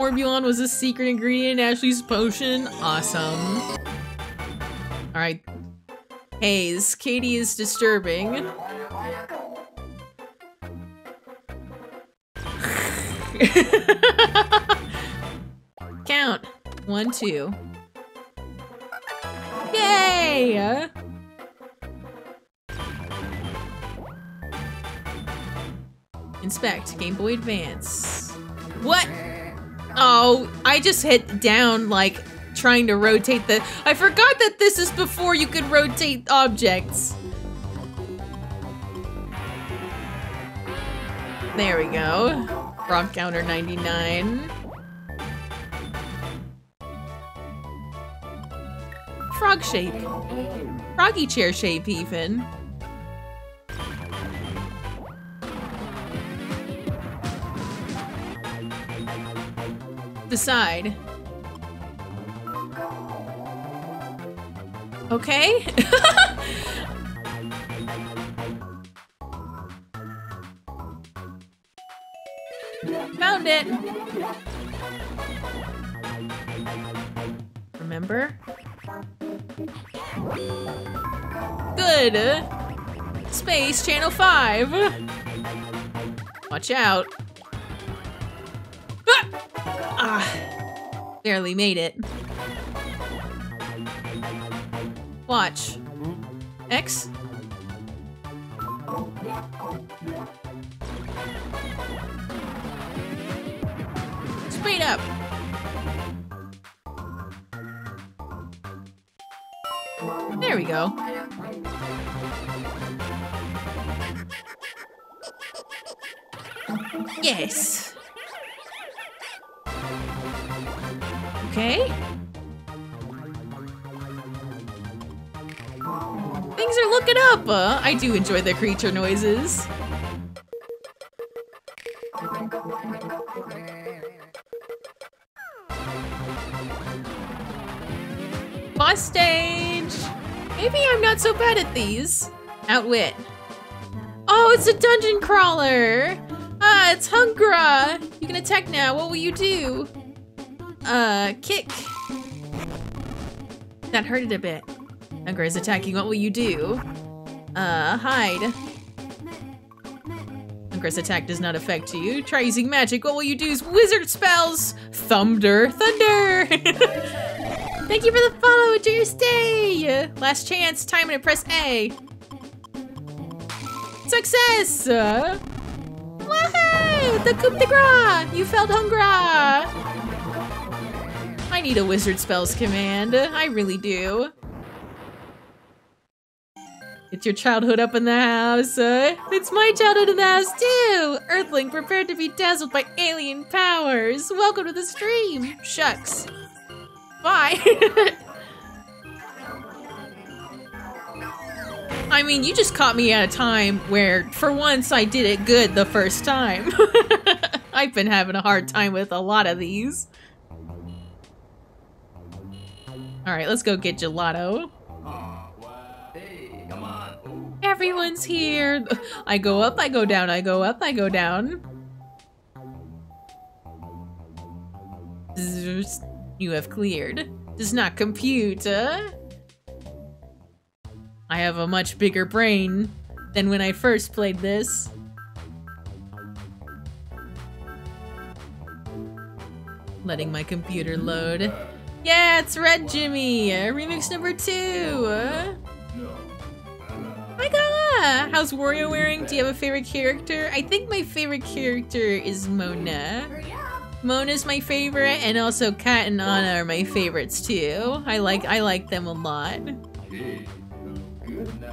Orbulon was a secret ingredient in Ashley's potion. Awesome. Alright. Haze, Katie is disturbing. Count. One, two. Yay! Inspect. Game Boy Advance. What? Oh, I just hit down like trying to rotate the. I forgot that this is before you could rotate objects. There we go. Rock counter 99. Frog shape. Froggy chair shape, even. Decide. Okay. Found it. Remember? Good. Space Channel 5. Watch out. Ah! Ah, barely made it. Watch. X. Speed up. There we go. Yes. Okay. Things are looking up. Uh, I do enjoy the creature noises. Stage. Maybe I'm not so bad at these. Outwit. Oh, it's a dungeon crawler. Ah, it's Hungra. You can attack now. What will you do? Uh, kick. That hurted a bit. Hungra is attacking. What will you do? Uh, hide. Hungra's attack does not affect you. Try using magic. What will you do? Wizard spells. Thunder. Thunder. Thank you for the follow. Enjoy your stay. Last chance. Time and press A. Success. Woohoo! The coup de grace! You felled Hungra! Ah! I need a wizard spells command. I really do. It's your childhood up in the house. It's my childhood in the house too. Earthling prepared to be dazzled by alien powers. Welcome to the stream. Shucks. Bye. I mean, you just caught me at a time where, for once, I did it good the first time. I've been having a hard time with a lot of these. Alright, let's go get gelato. Everyone's here. I go up, I go down, I go up, I go down. Zzz, You have cleared. Does not compute. Uh? I have a much bigger brain than when I first played this. Letting my computer load. Yeah, it's Red Jimmy! uh, Remix number two! Uh? my god! How's Wario wearing? Do you have a favorite character? I think my favorite character is Mona. Mona's my favorite, and also Kat and Ana are my favorites too. I like I like them a lot.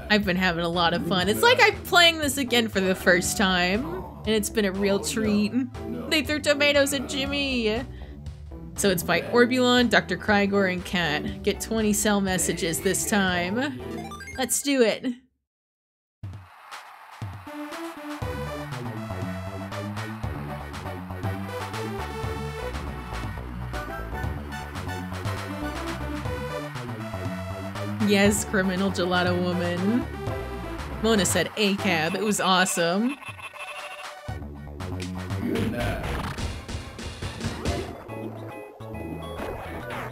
I've been having a lot of fun. It's like I'm playing this again for the first time, and it's been a real treat. They threw tomatoes at Jimmy. So it's by Orbulon, Dr. Crygor, and Kat. Get 20 cell messages this time. Let's do it. Yes, criminal gelato woman. Mona said A cab. It was awesome.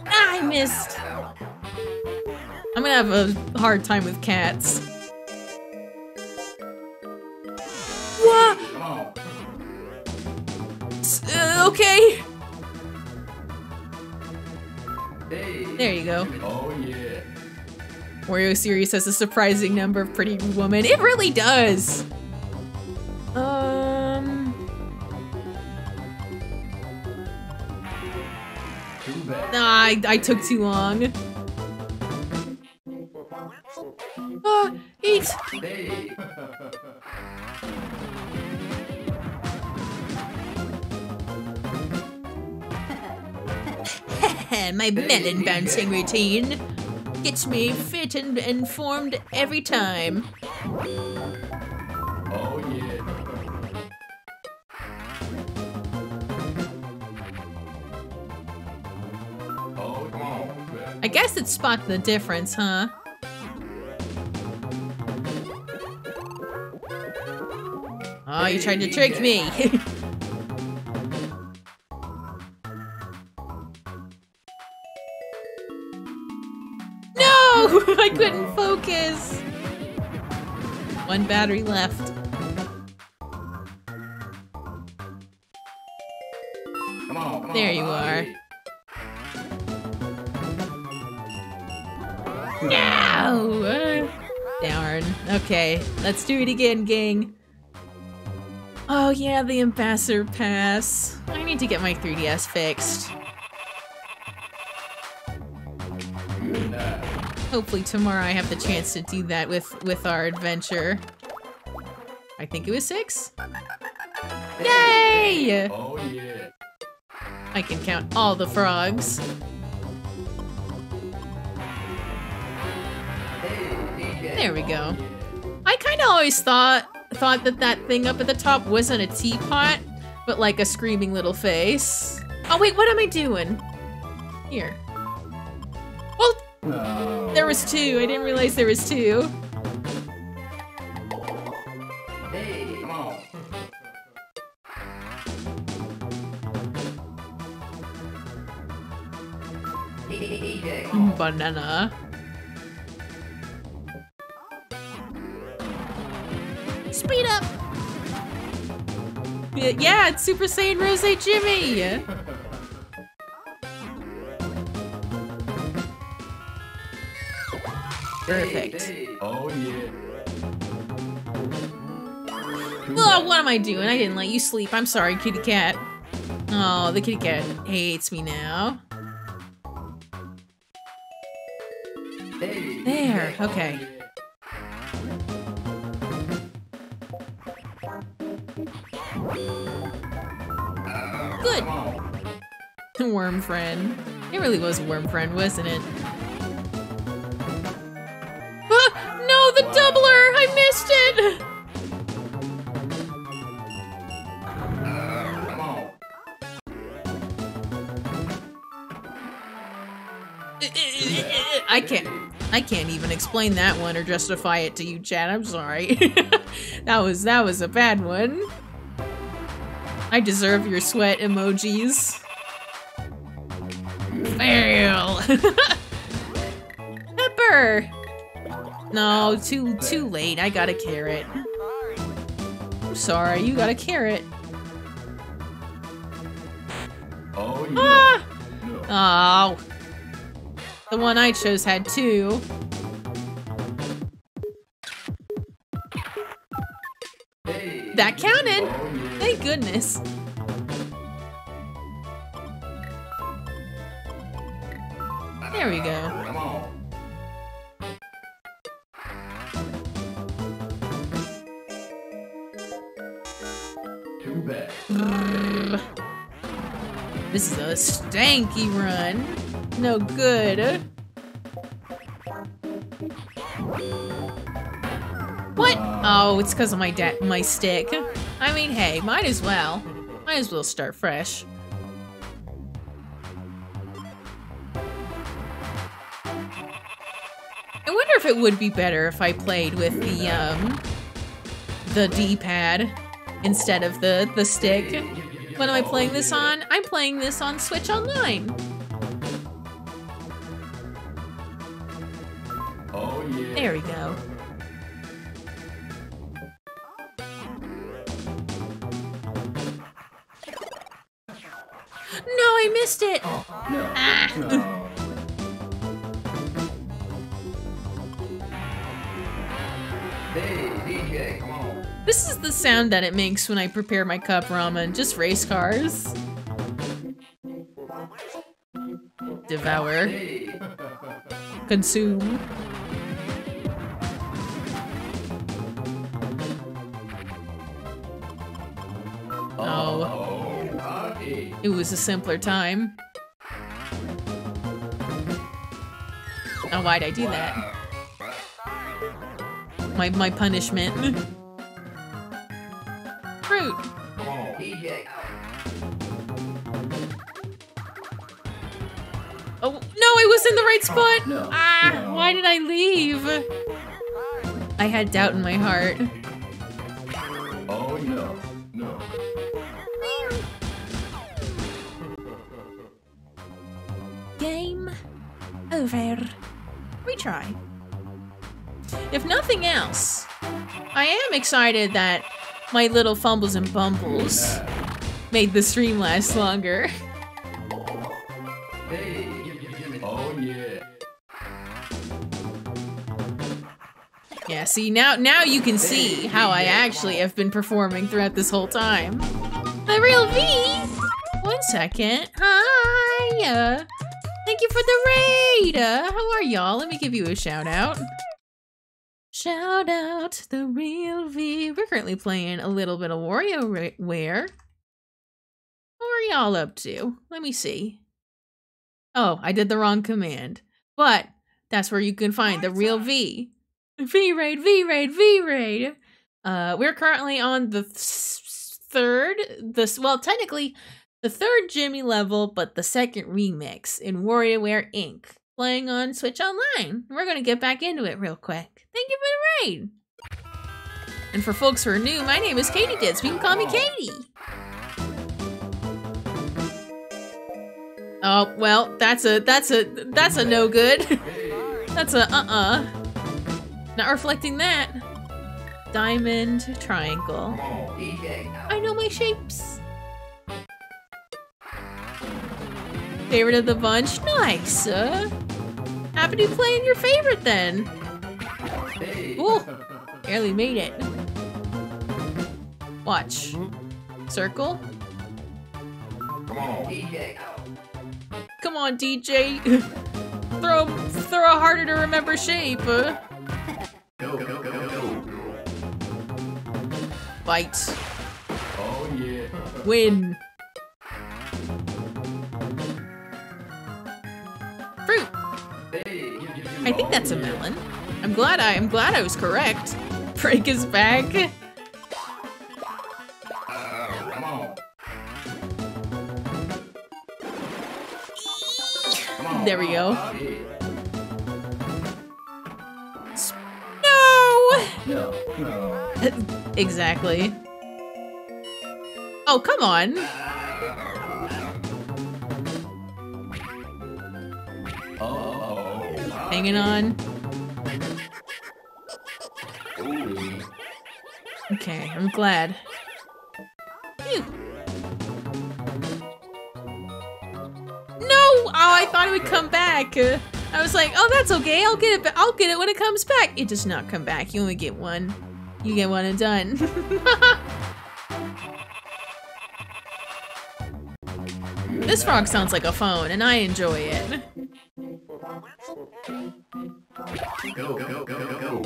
Ah, I missed. I'm gonna have a hard time with cats. What? Uh, okay. There you go. Oh yeah. Wario series has a surprising number of pretty women. It really does. Um. Nah, I, I took too long. Ah, eat. My melon bouncing routine gets me fit and informed every time. oh yeah. I guess it's spot the difference, huh? Oh, you tried to trick me. I couldn't focus. One battery left. Come on, come on. There you are. No! Darn. Okay, let's do it again, gang. Oh yeah, the ambassador pass. I need to get my 3DS fixed. Hopefully tomorrow I have the chance to do that with with our adventure. I think it was six. Yay! Oh yeah. I can count all the frogs. There we go. I kind of always thought thought that that thing up at the top wasn't a teapot, but like a screaming little face. Oh wait, what am I doing? Here. Well. There was two. I didn't realize there was two. Banana. Speed up. Yeah, Yeah, it's Super Saiyan Rose Jimmy. Perfect. Hey, Oh yeah. Oh, what am I doing? I didn't let you sleep. I'm sorry, kitty cat. Oh, the kitty cat hates me now. Hey, There, DJ, oh, okay. yeah. Good. Come. Worm friend. It really was a worm friend, wasn't it? It! I can't. I can't even explain that one or justify it to you, Chad. I'm sorry. that was that was a bad one. I deserve your sweat emojis. Fail. No, too too late. I got a carrot. I'm sorry, you got a carrot. Oh yeah. Ah! Oh. The one I chose had two. That counted. Stanky run. No good. What? Oh, it's because of my my stick. I mean, hey, might as well. Might as well start fresh. I wonder if it would be better if I played with the um the D-pad instead of the the stick. What am I playing this on? I'm playing this on Switch Online. Oh yeah. There we go. No, I missed it. No. Ah. No. This is the sound that it makes when I prepare my cup ramen. Just race cars. Devour. Consume. Oh. It was a simpler time. Now, why'd I do that? My my punishment. On. Oh no, I was in the right spot. No, Ah, no. why did I leave? I had doubt in my heart. Oh no. No. Game over. Retry. If nothing else, I am excited that my little fumbles and bumbles made the stream last longer. Yeah, see now now you can see how I actually have been performing throughout this whole time. The real V. One second. Hi. Uh, thank you for the raid. Uh, how are y'all? Let me give you a shout out. Shout out the real V. We're currently playing a little bit of WarioWare. What are y'all up to? Let me see. Oh, I did the wrong command. But that's where you can find the real V. V raid, V raid, V raid. Uh, we're currently on the th- third, this well, technically the third Jimmy level, but the second remix in WarioWare Inc. Playing on Switch Online. We're gonna get back into it real quick. Thank you for the raid. And for folks who are new, my name is Katydiids. You can call me Katie. Oh well, that's a that's a that's a no good. that's a uh uh. Not reflecting that. Diamond, triangle. Come on. DJ. I know my shapes. Favorite of the bunch? Nice. Uh, happy to be playing your favorite then. Hey. Ooh, barely made it. Watch. Circle. Come on. DJ. Come on, DJ. throw, throw a harder to remember shape. Uh, Go, go, go, go. bite. Oh yeah. Win. Fruit. Hey. I think that's a melon. I'm glad I I'm glad I was correct. Break his back. There we go. No, exactly. Oh, come on. Hanging on. Okay, I'm glad. Phew. No! Oh, I thought it would come back. I was like, oh, that's okay. I'll get it. I'll get it when it comes back. It does not come back. You only get one. You get one and done. this frog sounds like a phone, and I enjoy it. Go, go, go, go, go.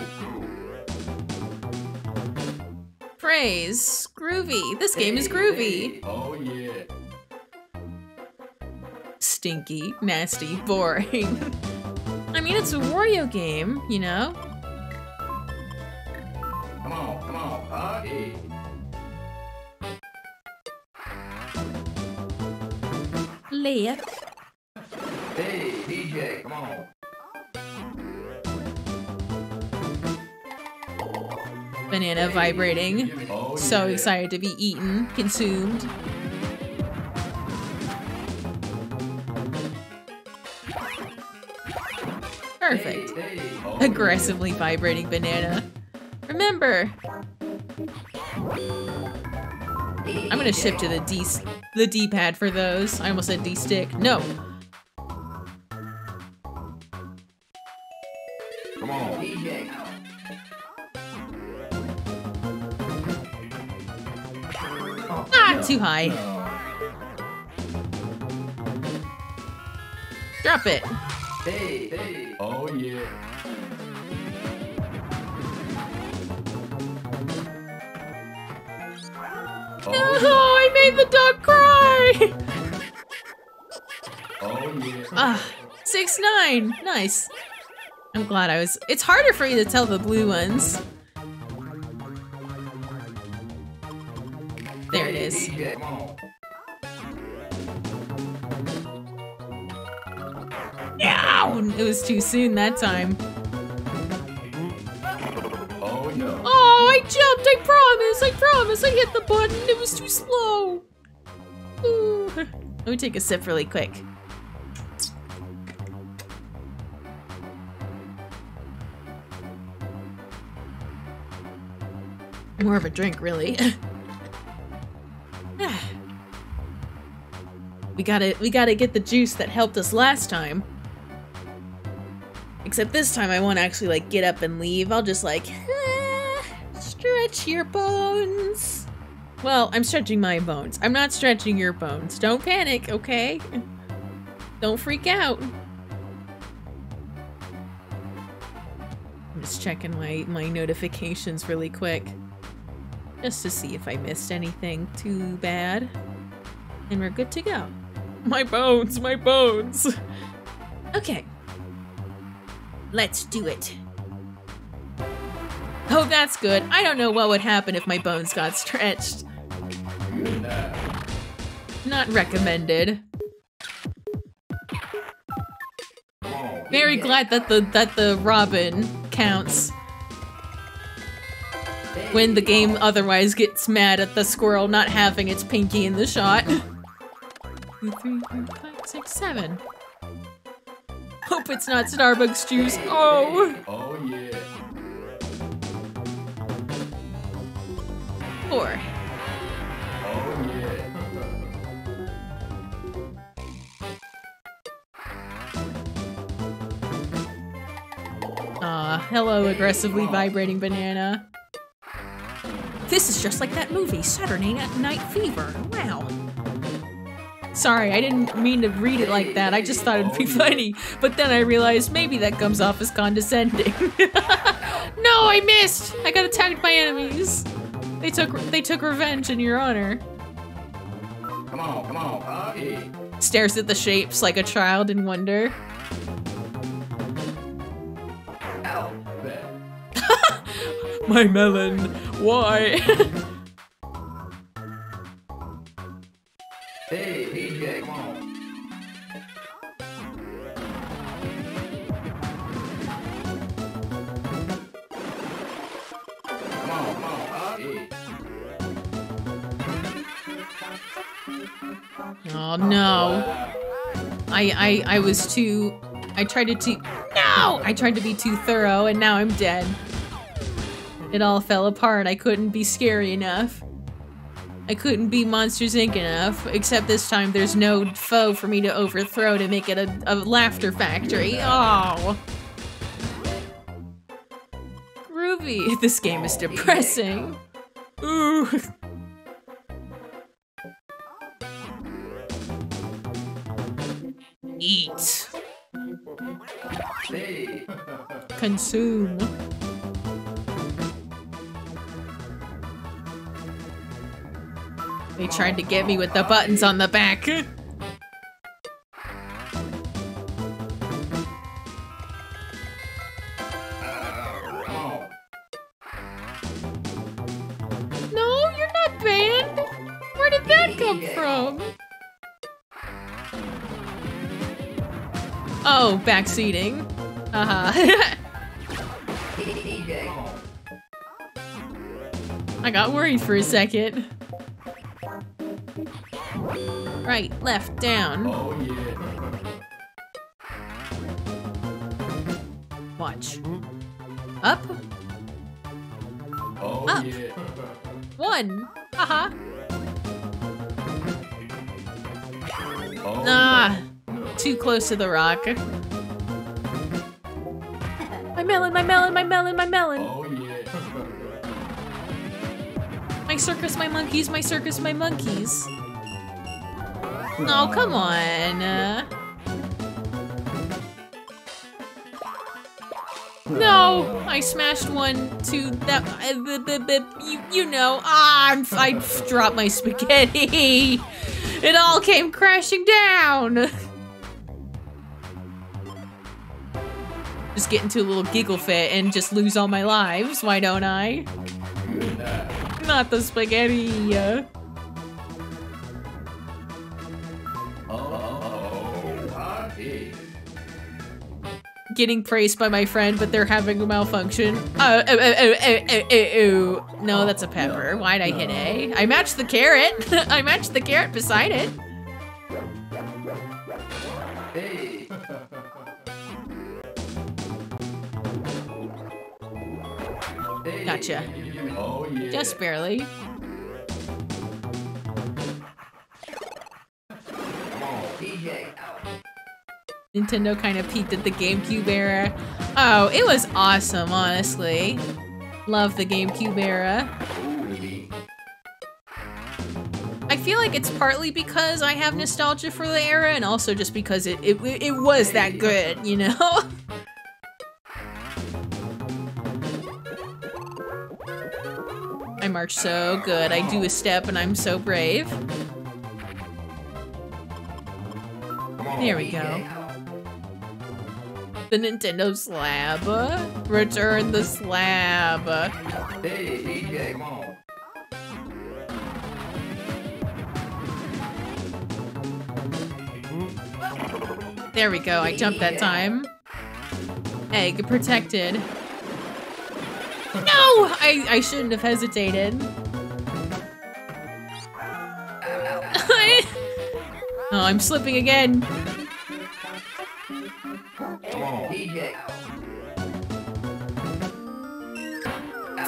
Praise. Groovy. This game is groovy. Oh, yeah. stinky, nasty, boring. I mean, it's a Wario game, you know? Come on, come on. Party. Leah. Hey, DJ, come on. Banana vibrating. Oh, So excited to be eaten, consumed. Perfect. Aggressively vibrating banana. Remember, I'm gonna shift to the D the D-pad for those. I almost said D-stick. No. Too high. Drop it. Hey, hey. Oh, yeah. Oh, I made the dog cry. Oh, yeah. Ah, six nine. Nice. I'm glad I was. It's harder for you to tell the blue ones. There it is. Come It was too soon that time. Oh, yeah. Oh, I jumped. I promise. I promise. I hit the button. It was too slow. Ooh. Let me take a sip really quick. More of a drink, really. we gotta, we gotta get the juice that helped us last time. Except this time I won't actually like get up and leave. I'll just like "Ah, stretch your bones. Well, I'm stretching my bones. I'm not stretching your bones. Don't panic, okay? Don't freak out. I'm just checking my my notifications really quick. Just to see if I missed anything too bad. And we're good to go. My bones, my bones. Okay. Let's do it. Oh, that's good. I don't know what would happen if my bones got stretched. Not recommended. Very glad that the that the robin counts. When the game otherwise gets mad at the squirrel not having its pinky in the shot. Two, three, four, five, six, seven. Hope it's not Starbucks juice. Oh, Oh, yeah. four. Oh, yeah. Ah, hello, aggressively vibrating banana. This is just like that movie, Saturday Night Fever. Wow. Sorry, I didn't mean to read it like that. I just thought it'd be funny. But then I realized maybe that comes off as condescending. no, I missed! I got attacked by enemies. They took they took revenge in your honor. Come on, come on. Party. Stares at the shapes like a child in wonder. Ow. My melon. Why? hey, DJ, come on. Oh no. I I I was too I tried to too No! I tried to be too thorough and now I'm dead. It all fell apart. I couldn't be scary enough. I couldn't be Monsters Inc. enough, except this time there's no foe for me to overthrow to make it a, a laughter factory. Oh. Groovy. This game is depressing. Ooh. Eat. Consume. They tried to get me with the buttons on the back. No, you're not banned. Where did that come from? Oh, backseating. Uh huh. I got worried for a second. Left, down. Oh yeah. Watch. Up. Oh Up. yeah. One. Haha. Oh Ah. Too close to the rock. My melon, my melon, my melon, my melon. Oh yeah. My circus, my monkeys, my circus, my monkeys. Oh, come on. No, I smashed one to that. Uh, you, you know, ah, I'm, I dropped my spaghetti. It all came crashing down. Just get into a little giggle fit and just lose all my lives. Why don't I? Not the spaghetti. Getting praised by my friend, but they're having a malfunction. Oh, oh, oh, oh, oh, oh, oh. No, that's a pepper. Why'd I hit A? I matched the carrot. I matched the carrot beside it. Hey. Gotcha. Just barely. Nintendo kind of peaked at the GameCube era. Oh, it was awesome, honestly. Love the GameCube era. I feel like it's partly because I have nostalgia for the era, and also just because it it, it was that good, you know. I march so good. I do a step, and I'm so brave. There we go. The Nintendo slab. Return the slab. There we go. I jumped that time. Egg protected. No! I, I shouldn't have hesitated. Oh, I'm slipping again.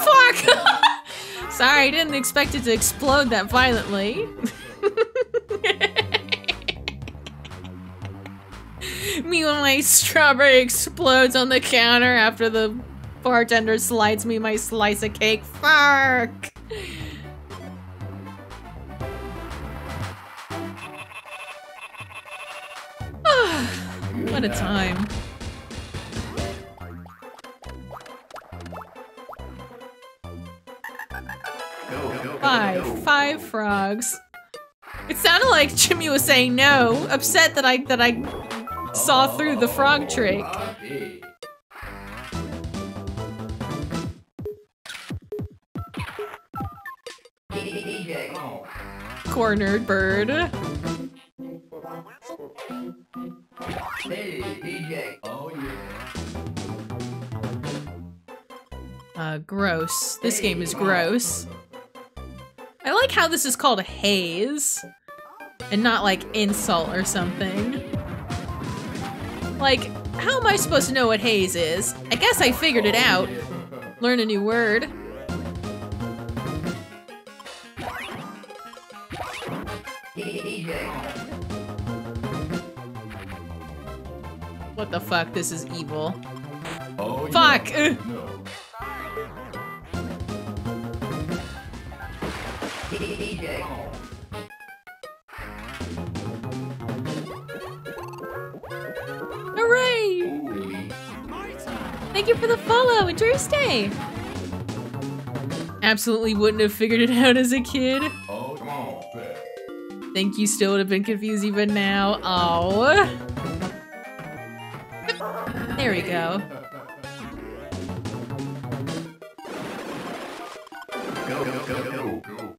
Fuck! Sorry, I didn't expect it to explode that violently. me when my strawberry explodes on the counter after the bartender slides me my slice of cake. Fuck! What a time. Five. Five frogs. It sounded like Jimmy was saying no, upset that I that I saw through the frog trick. Cornered bird. Hey, DJ. Oh yeah. Uh, gross. This game is gross. I like how this is called a haze. and not like insult or something. Like, how am I supposed to know what haze is? I guess I figured it out. Learn a new word. What the fuck? This is evil. Oh, Fuck! yeah. No. Hooray! Thank you for the follow. Enjoy your stay. Absolutely wouldn't have figured it out as a kid. Oh, come on. Think you still would have been confused even now. Oh. There we go. Go, go, go, go.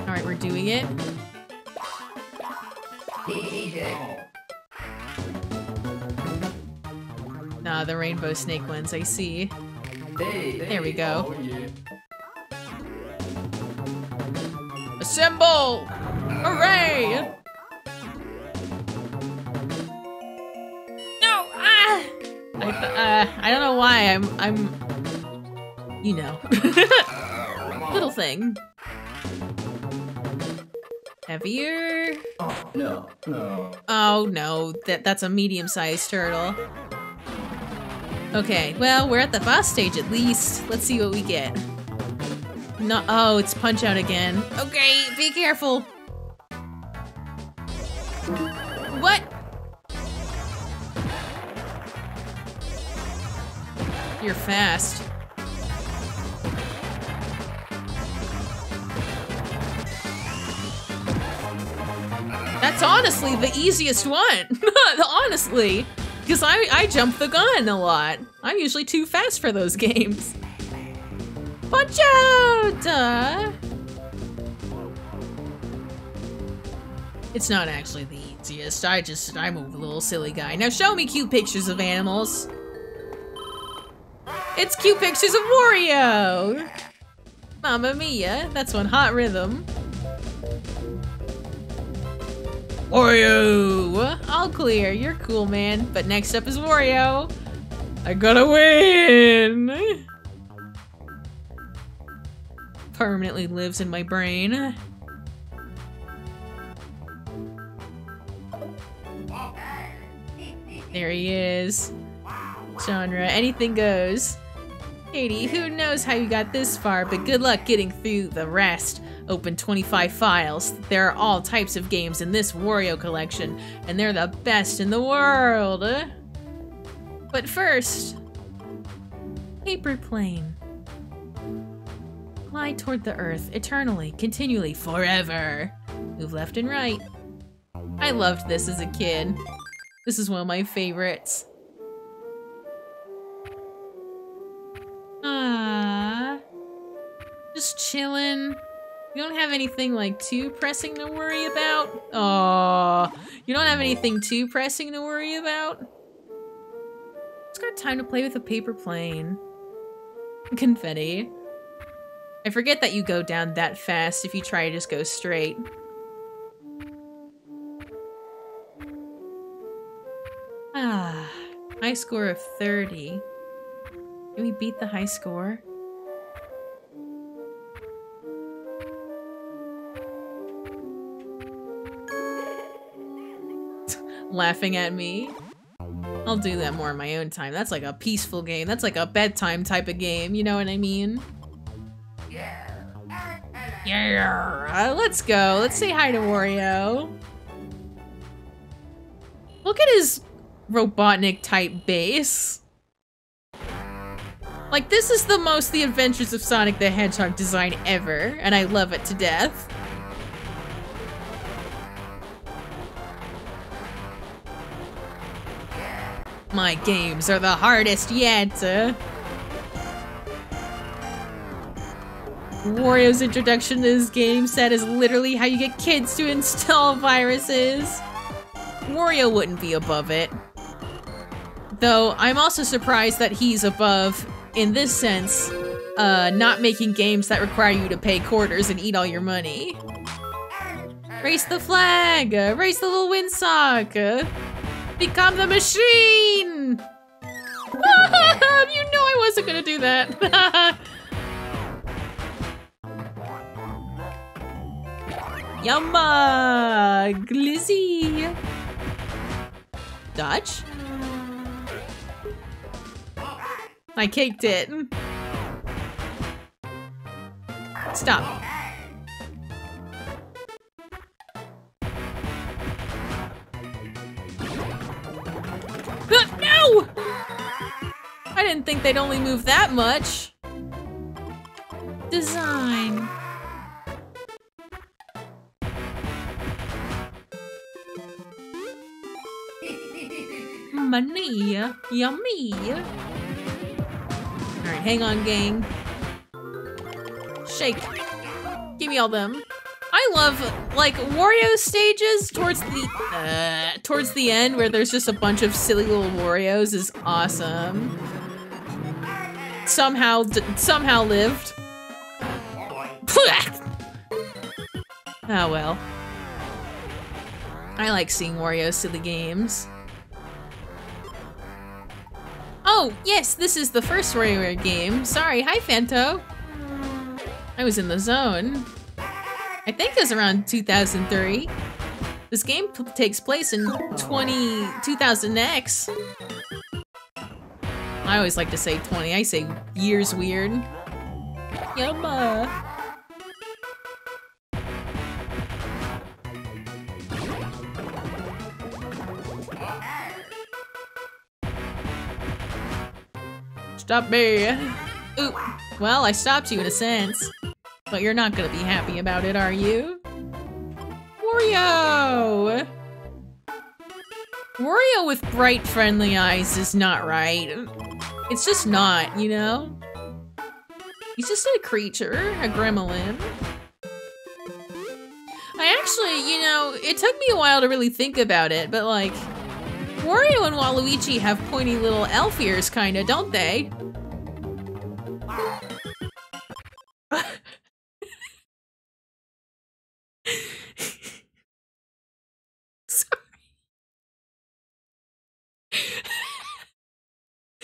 Alright, we're doing it. Ah, the rainbow snake ones, I see. There we go. Assemble! Hooray! I, uh, I don't know why I'm, I'm, you know, little thing. Heavier? Oh, no, no. Oh no, that that's a medium-sized turtle. Okay, well, we're at the boss stage at least. Let's see what we get. No, oh, it's punch out again. Okay, be careful. What? You're fast. That's honestly the easiest one. honestly. Because I, I jump the gun a lot. I'm usually too fast for those games. Punch out! Uh, It's not actually the easiest. I just, I'm a little silly guy. Now show me cute pictures of animals. It's cute pictures of Wario! Mamma mia, that's one hot rhythm. Wario! All clear, you're cool, man. But next up is Wario. I gotta win! Permanently lives in my brain. There he is. Genre, anything goes. Katie, who knows how you got this far, but good luck getting through the rest. Open 25 files. There are all types of games in this Wario collection, and they're the best in the world. But first, paper plane. Fly toward the earth, eternally, continually, forever. Move left and right. I loved this as a kid. This is one of my favorites. Just chilling. You don't have anything like too pressing to worry about. Oh, you don't have anything too pressing to worry about. Just got time to play with a paper plane. Confetti. I forget that you go down that fast if you try to just go straight. Ah, high score of 30. Can we beat the high score? Laughing at me. I'll do that more in my own time. That's like a peaceful game. That's like a bedtime type of game. You know what I mean? Yeah. Uh, let's go. Let's say hi to Wario. Look at his Robotnik type base. Like, this is the most The Adventures of Sonic the Hedgehog design ever, and I love it to death. My games are the hardest yet. uh. Wario's introduction to this game set is literally how you get kids to install viruses. Wario wouldn't be above it. Though I'm also surprised that he's above, in this sense, uh, not making games that require you to pay quarters and eat all your money. Raise the flag! uh, Raise the little windsock! Become the machine! you know I wasn't gonna do that. Yumma! Glizzy! Dodge? I kicked it. Stop. No! I didn't think they'd only move that much. Design. Money. Yummy. Alright, hang on, gang. Shake. Give me all them. I love like Wario stages towards the uh, towards the end where there's just a bunch of silly little Wario's is awesome. Somehow somehow lived. oh well. I like seeing Wario silly games. Oh, yes, this is the first WarioWare game. Sorry, hi Fanto. I was in the zone. I think it was around 2003. This game takes place in 20 2000X. I always like to say 20. I say years weird. Yumma. Stop me. Oop. Well, I stopped you in a sense. But you're not gonna be happy about it, are you? Wario! Wario with bright, friendly eyes is not right. It's just not, you know? He's just a creature, a gremlin. I actually, you know, it took me a while to really think about it, but like, Wario and Waluigi have pointy little elf ears, kinda, don't they?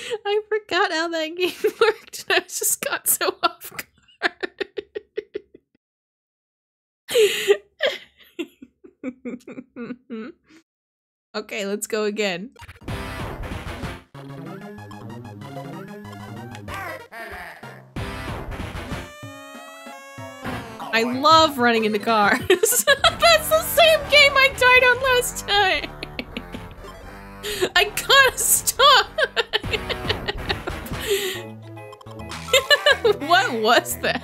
I forgot how that game worked. I just got so off guard. okay, let's go again. I love running into cars. That's the same game I died on last time. I gotta stop. what was that?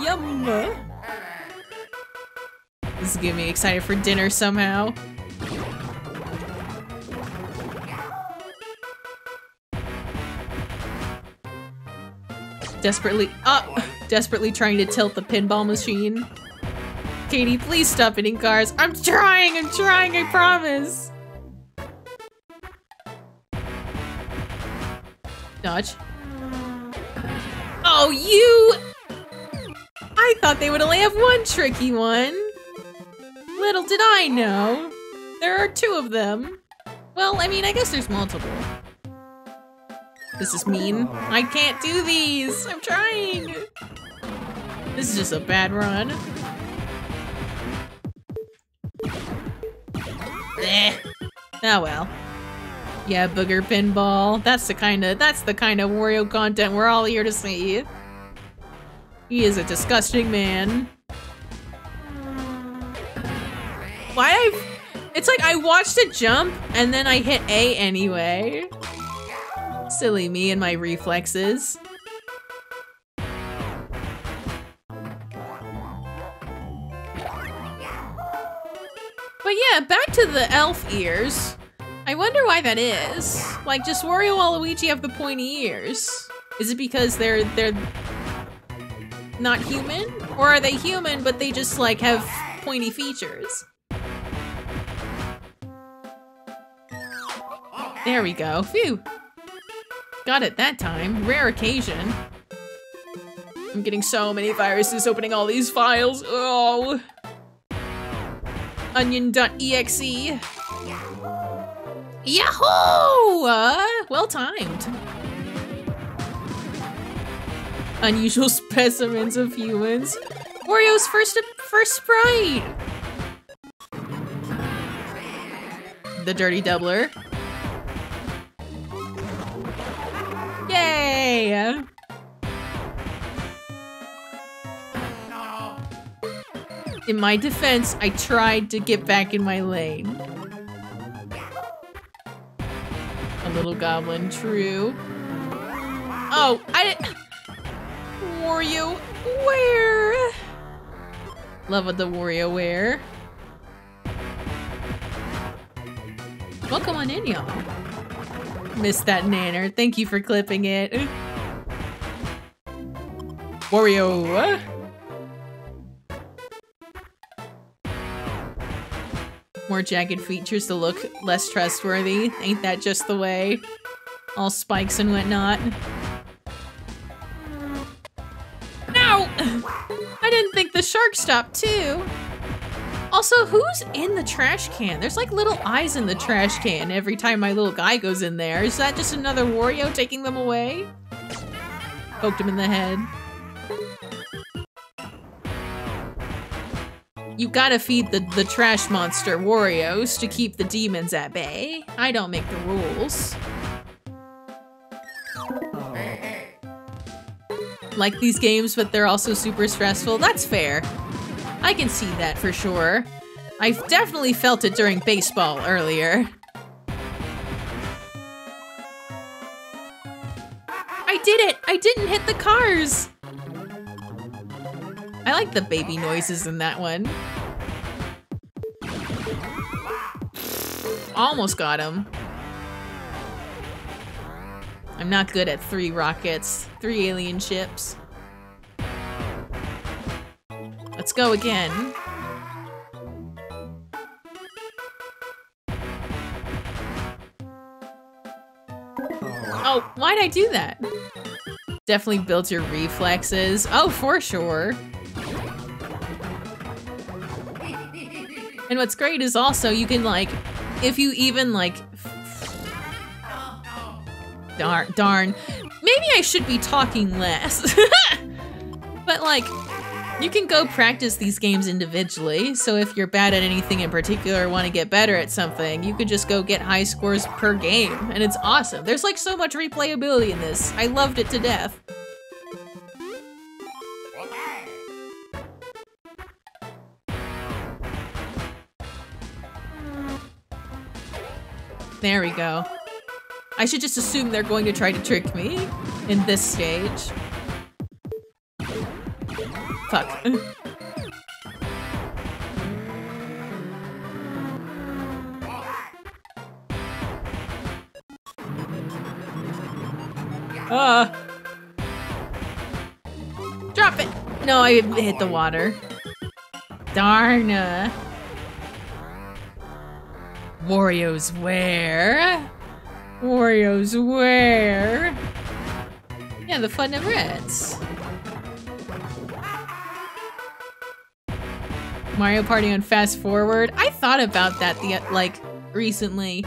Yum. This is getting me excited for dinner somehow. Desperately up, desperately trying to tilt the pinball machine. Katie, please stop hitting cars. I'm trying, I'm trying, I promise. Dodge. Oh, you! I thought they would only have one tricky one. Little did I know. There are two of them. Well, I mean, I guess there's multiple. This is mean. I can't do these. I'm trying. This is just a bad run. Eh. Oh well. Yeah, booger pinball. That's the kind of that's the kind of Wario content we're all here to see. He is a disgusting man. Why I It's like I watched it jump and then I hit A anyway. Silly me and my reflexes. Yeah, back to the elf ears. I wonder why that is. Like, just Wario Waluigi have the pointy ears. Is it because they're they're not human? Or are they human but they just like have pointy features? There we go. Phew. Got it that time. Rare occasion. I'm getting so many viruses opening all these files. Oh. Onion.exe. Yahoo! Uh, well timed. Unusual specimens of humans. Wario's first first sprite. The dirty doubler. Yay! In my defense, I tried to get back in my lane. A little goblin, true. Oh, I. Wario, where? Love of the Wario wear. Welcome on in, y'all. Missed that nanner. Thank you for clipping it. Wario. More jagged features to look less trustworthy. Ain't that just the way? All spikes and whatnot. No! I didn't think the shark stopped too. Also, who's in the trash can? There's like little eyes in the trash can every time my little guy goes in there. Is that just another Wario taking them away? Poked him in the head. You gotta feed the, the trash monster Wario's to keep the demons at bay. I don't make the rules. Like these games, but they're also super stressful. That's fair. I can see that for sure. I've definitely felt it during baseball earlier. I did it! I didn't hit the cars! I like the baby noises in that one. Almost got him. I'm not good at three rockets, three alien ships. Let's go again. Oh, why'd I do that? Definitely built your reflexes. Oh, for sure. And what's great is also you can like, if you even like, darn, darn, maybe I should be talking less. but like, you can go practice these games individually. So if you're bad at anything in particular want to get better at something, you could just go get high scores per game. And it's awesome. There's like so much replayability in this. I loved it to death. There we go. I should just assume they're going to try to trick me in this stage. Fuck. Ah. Drop it! No, I hit the water. Darn. Wario's where? Wario's where? Yeah, the fun never ends. Mario Party on Fast Forward. I thought about that the like recently,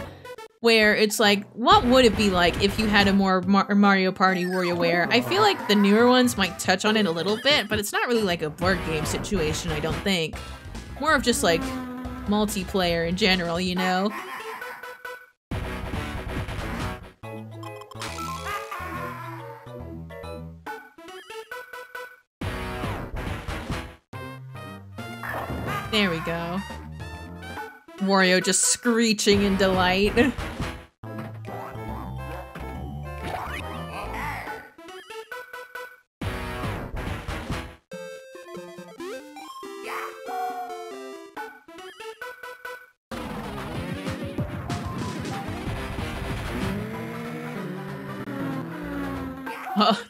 where it's like, what would it be like if you had a more Mar Mario Party WarioWare? I feel like the newer ones might touch on it a little bit, but it's not really like a board game situation. I don't think. More of just like multiplayer in general, you know. There we go. Wario just screeching in delight.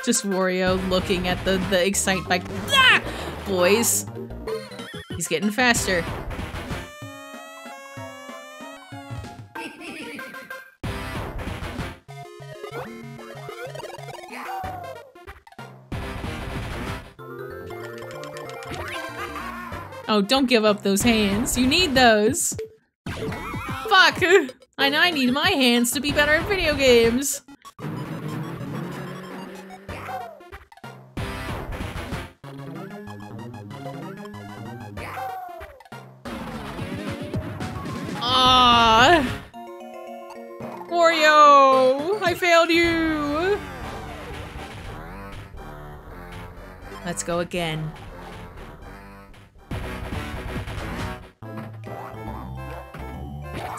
Just Wario looking at the, the excite bike. Ah! Boys. He's getting faster. Oh, don't give up those hands. You need those. Fuck! And I need my hands to be better at video games. Ah! Wario! I failed you! Let's go again.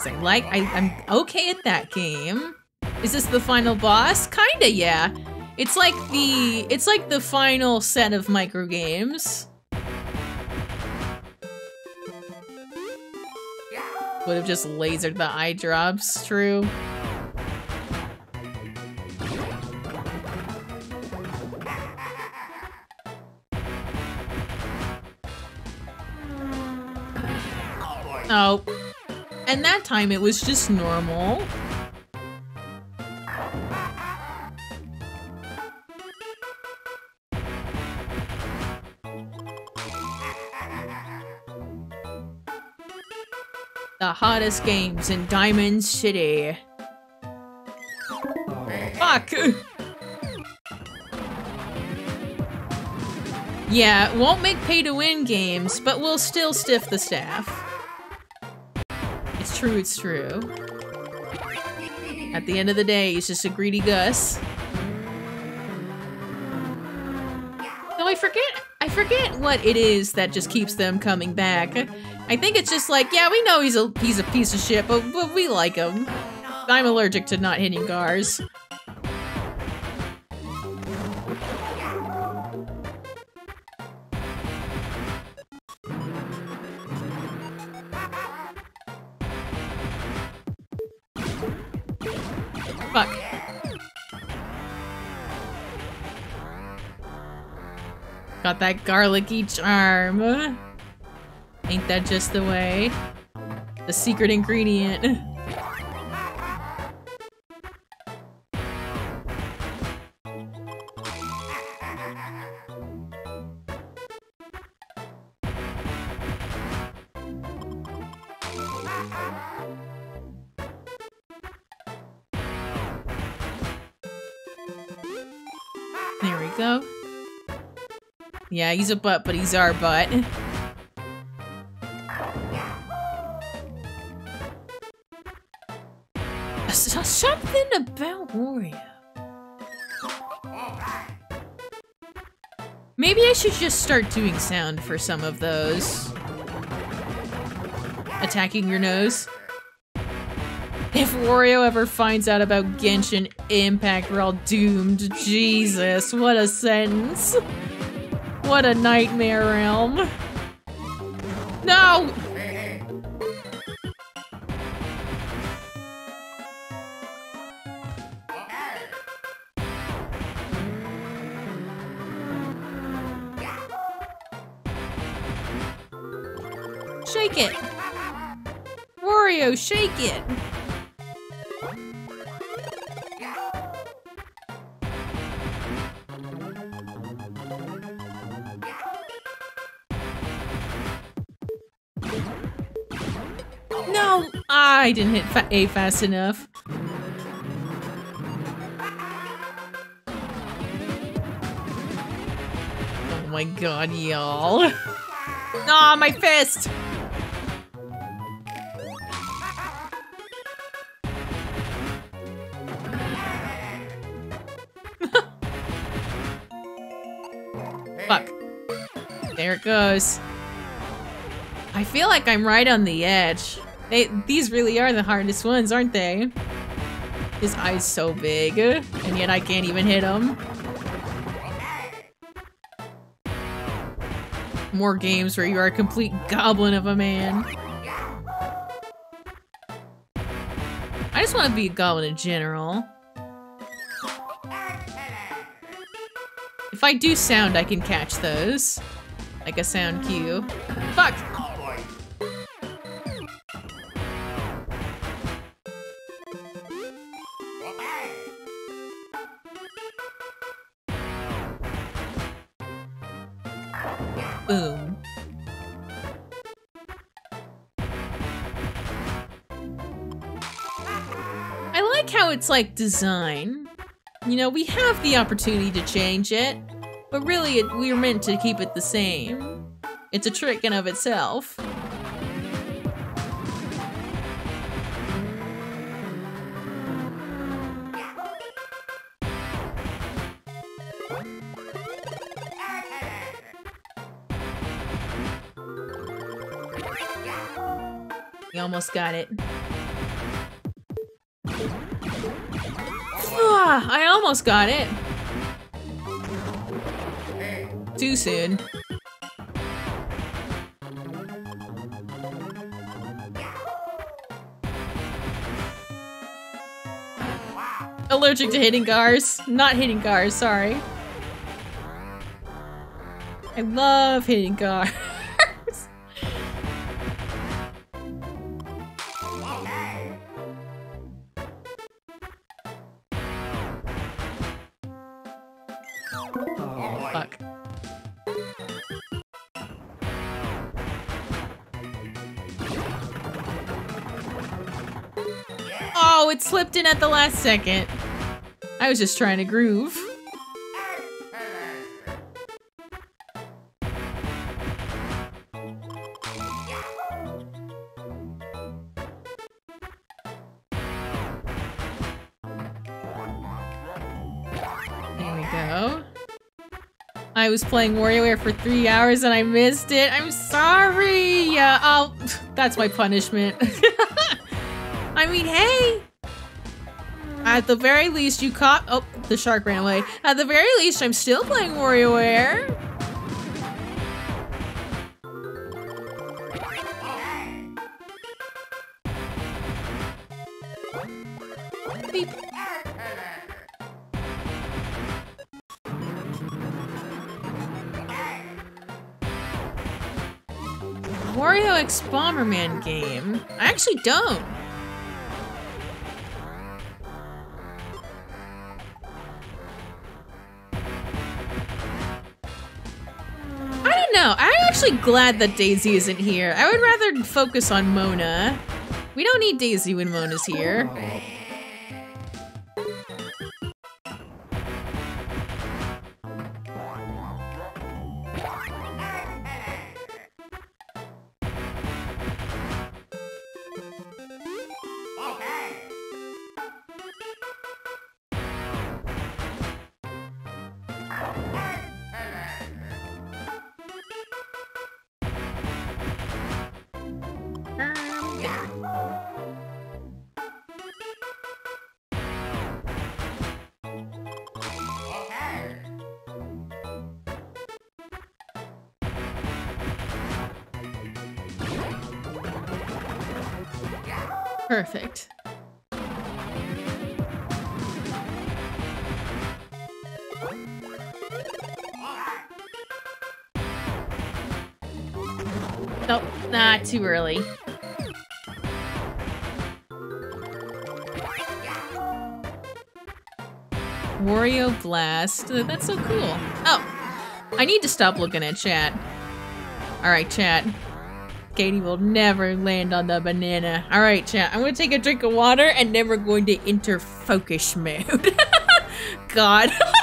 I like, I, I'm okay at that game. Is this the final boss? Kinda, yeah. It's like the, it's like the final set of micro games. Would have just lasered the eye drops, true. Oh. And that time it was just normal. The hottest games in Diamond City. Fuck! Yeah, won't make pay to win games, but we'll still stiff the staff. It's true, it's true. At the end of the day, he's just a greedy Gus. No, I forget. I forget what it is that just keeps them coming back. I think it's just like, yeah, we know he's a he's a piece of shit, but, but we like him. I'm allergic to not hitting cars. Fuck. Got that garlicky charm. Ain't that just the way? The secret ingredient. There we go. Yeah, he's a butt, but he's our butt. About Wario. Maybe I should just start doing sound for some of those. Attacking your nose. If Wario ever finds out about Genshin Impact, we're all doomed. Jesus, what a sentence. What a nightmare realm. No! Shake it! Wario, shake it! No! I didn't hit fa A fast enough. Oh my god, y'all. Aw, ah, my fist! It goes. I feel like I'm right on the edge. They, these really are the hardest ones, aren't they? His eye's so big, and yet I can't even hit him. More games where you are a complete goblin of a man. I just want to be a goblin in general. If I do sound, I can catch those like a sound cue. Fuck! Boom. I like how it's like design. You know, we have the opportunity to change it but really it, we're meant to keep it the same. It's a trick in of itself. We almost got it. Ah, I almost got it. Too soon. Allergic to hitting cars. Not hitting cars, sorry. I love hitting cars. slipped in at the last second. I was just trying to groove. There we go. I was playing WarioWare for three hours and I missed it. I'm sorry. Uh, oh, that's my punishment. I mean, hey. At the very least, you caught. Oh, the shark ran away. At the very least, I'm still playing WarioWare. Beep. Wario X Bomberman game. I actually don't. Actually glad that Daisy isn't here. I would rather focus on Mona. We don't need Daisy when Mona's here. Oh. Too early. Wario Blast. That's so cool. Oh, I need to stop looking at chat. Alright, chat. Katie will never land on the banana. Alright, chat. I'm gonna take a drink of water and then we're going to enter focus mode. God.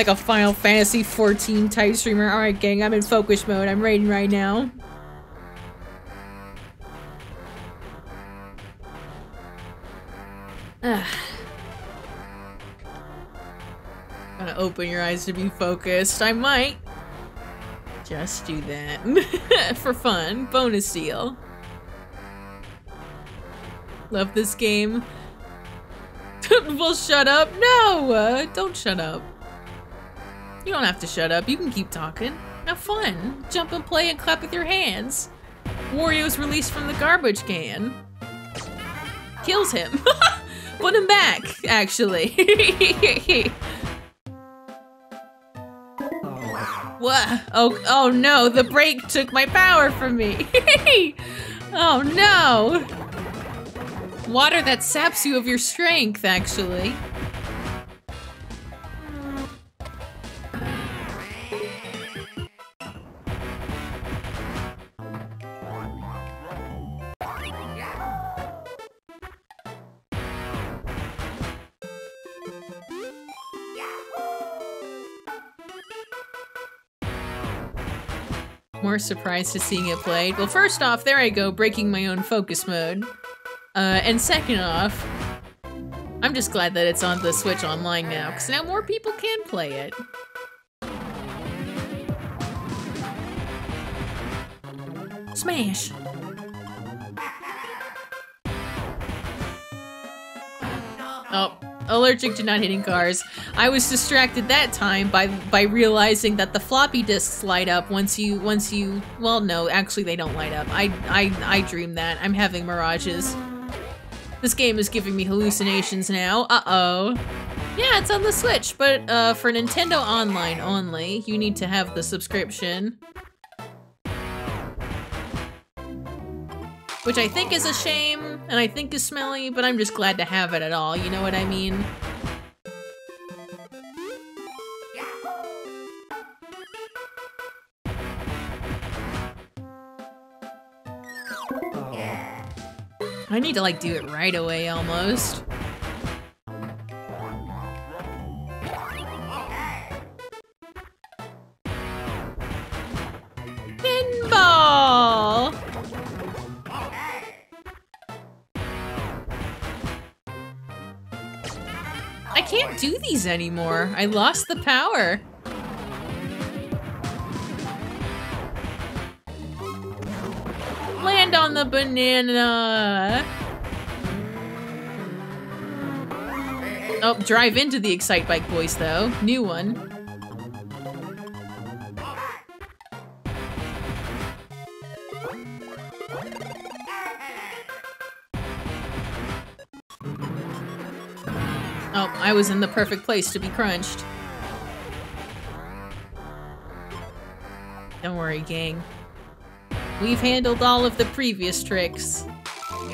like a Final Fantasy 14 type streamer. Alright, gang, I'm in focus mode. I'm raiding right now. Ugh. Gotta open your eyes to be focused. I might. Just do that. For fun. Bonus deal. Love this game. well, shut up. No! Uh, don't shut up. You don't have to shut up. You can keep talking. Have fun. Jump and play and clap with your hands. Wario's released from the garbage can. Kills him. Put him back, actually. what? Oh, oh no, the break took my power from me. oh no. Water that saps you of your strength, actually. More surprised to seeing it played? Well, first off, there I go, breaking my own focus mode. Uh, and second off, I'm just glad that it's on the Switch Online now, because now more people can play it. Smash! Oh, allergic to not hitting cars. I was distracted that time by by realizing that the floppy disks light up once you once you well no, actually they don't light up. I I I dream that. I'm having mirages. This game is giving me hallucinations now. Uh-oh. Yeah, it's on the Switch, but uh, for Nintendo Online only, you need to have the subscription. Which I think is a shame, and I think is smelly, but I'm just glad to have it at all, you know what I mean? Oh. I need to like do it right away almost. Can't do these anymore. I lost the power. Land on the banana. Oh, drive into the Excite Bike voice though. New one. Oh, I was in the perfect place to be crunched. Don't worry, gang. We've handled all of the previous tricks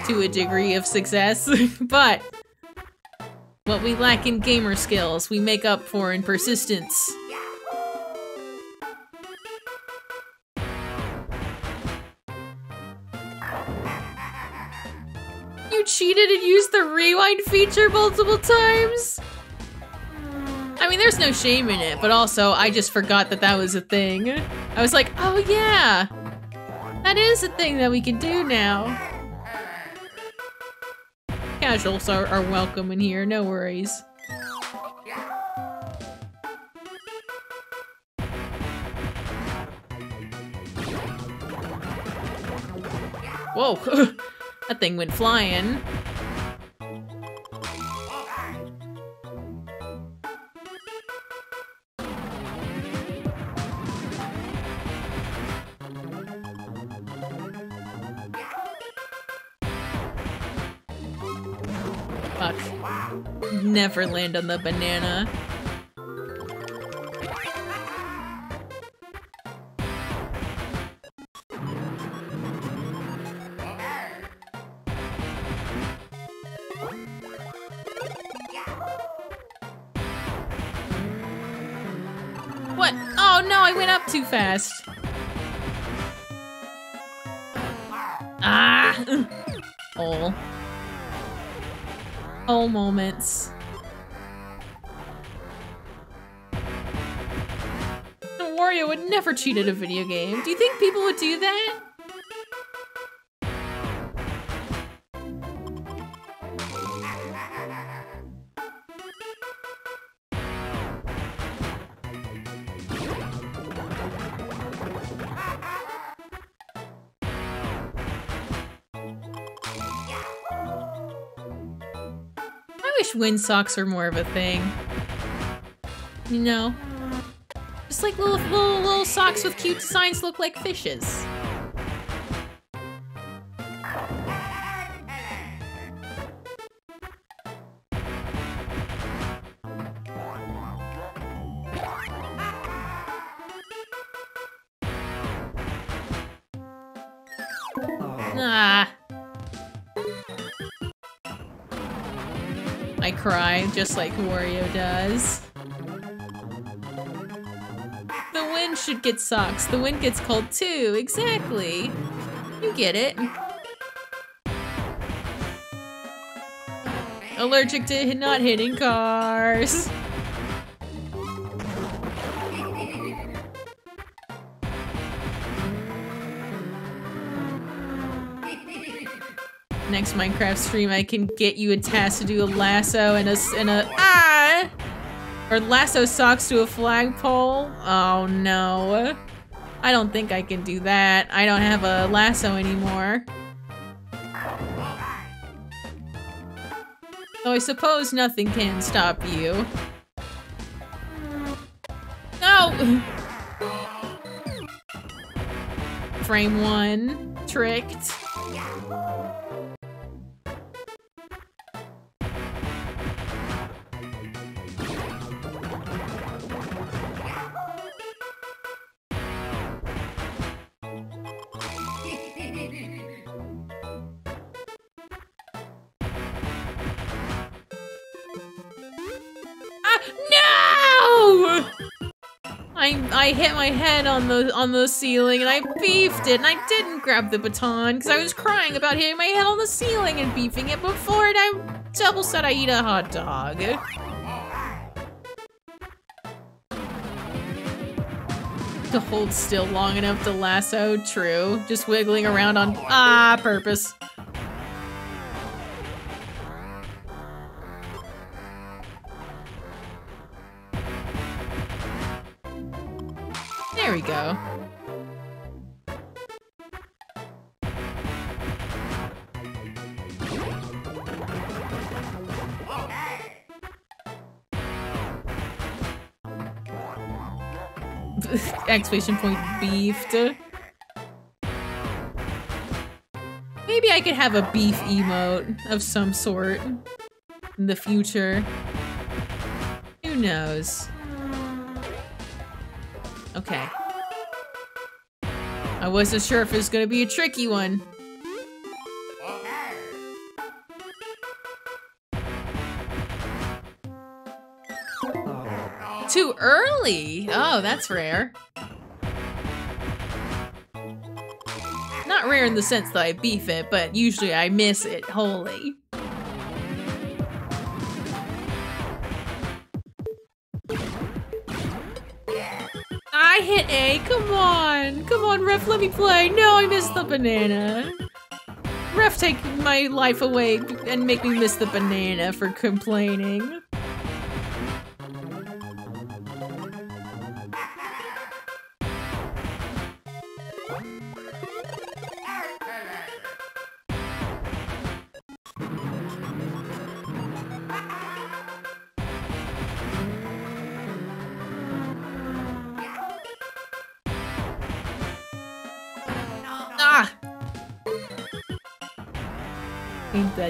to a degree of success, but what we lack in gamer skills, we make up for in persistence. Cheated and used the rewind feature multiple times? I mean, there's no shame in it, but also, I just forgot that that was a thing. I was like, oh yeah, that is a thing that we can do now. Casuals are, are welcome in here, no worries. Whoa, that thing went flying. Fuck. Never land on the banana. Moments. Wario would never cheat at a video game. Do you think people would do that? Wind socks are more of a thing. You know? Just like little, little, little socks with cute designs look like fishes. Just like Wario does. The wind should get socks. The wind gets cold too. Exactly. You get it. Allergic to not hitting cars. Next Minecraft stream, I can get you a task to do a lasso and a and a ah, or lasso socks to a flagpole. Oh no, I don't think I can do that. I don't have a lasso anymore. So I suppose nothing can stop you. No! Frame one, tricked. I hit my head on the on the ceiling and I beefed it and I didn't grab the baton because I was crying about hitting my head on the ceiling and beefing it before and I double said I eat a hot dog. To hold still long enough to lasso, true. Just wiggling around on ah purpose. We go. Exclamation point beefed. Maybe I could have a beef emote of some sort in the future. Who knows? Okay. I wasn't sure if it was gonna be a tricky one. Too early? Oh, that's rare. Not rare in the sense that I beef it, but usually I miss it wholly. Ref, let me play. No, I missed the banana. Ref, take my life away and make me miss the banana for complaining.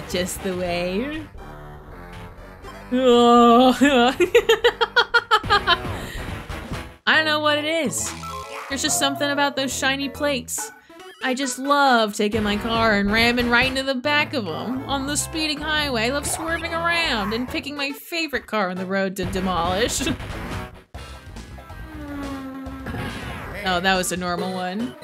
Just the way? Oh. I don't know what it is. There's just something about those shiny plates. I just love taking my car and ramming right into the back of them on the speeding highway. I love swerving around and picking my favorite car on the road to demolish. oh, that was a normal one.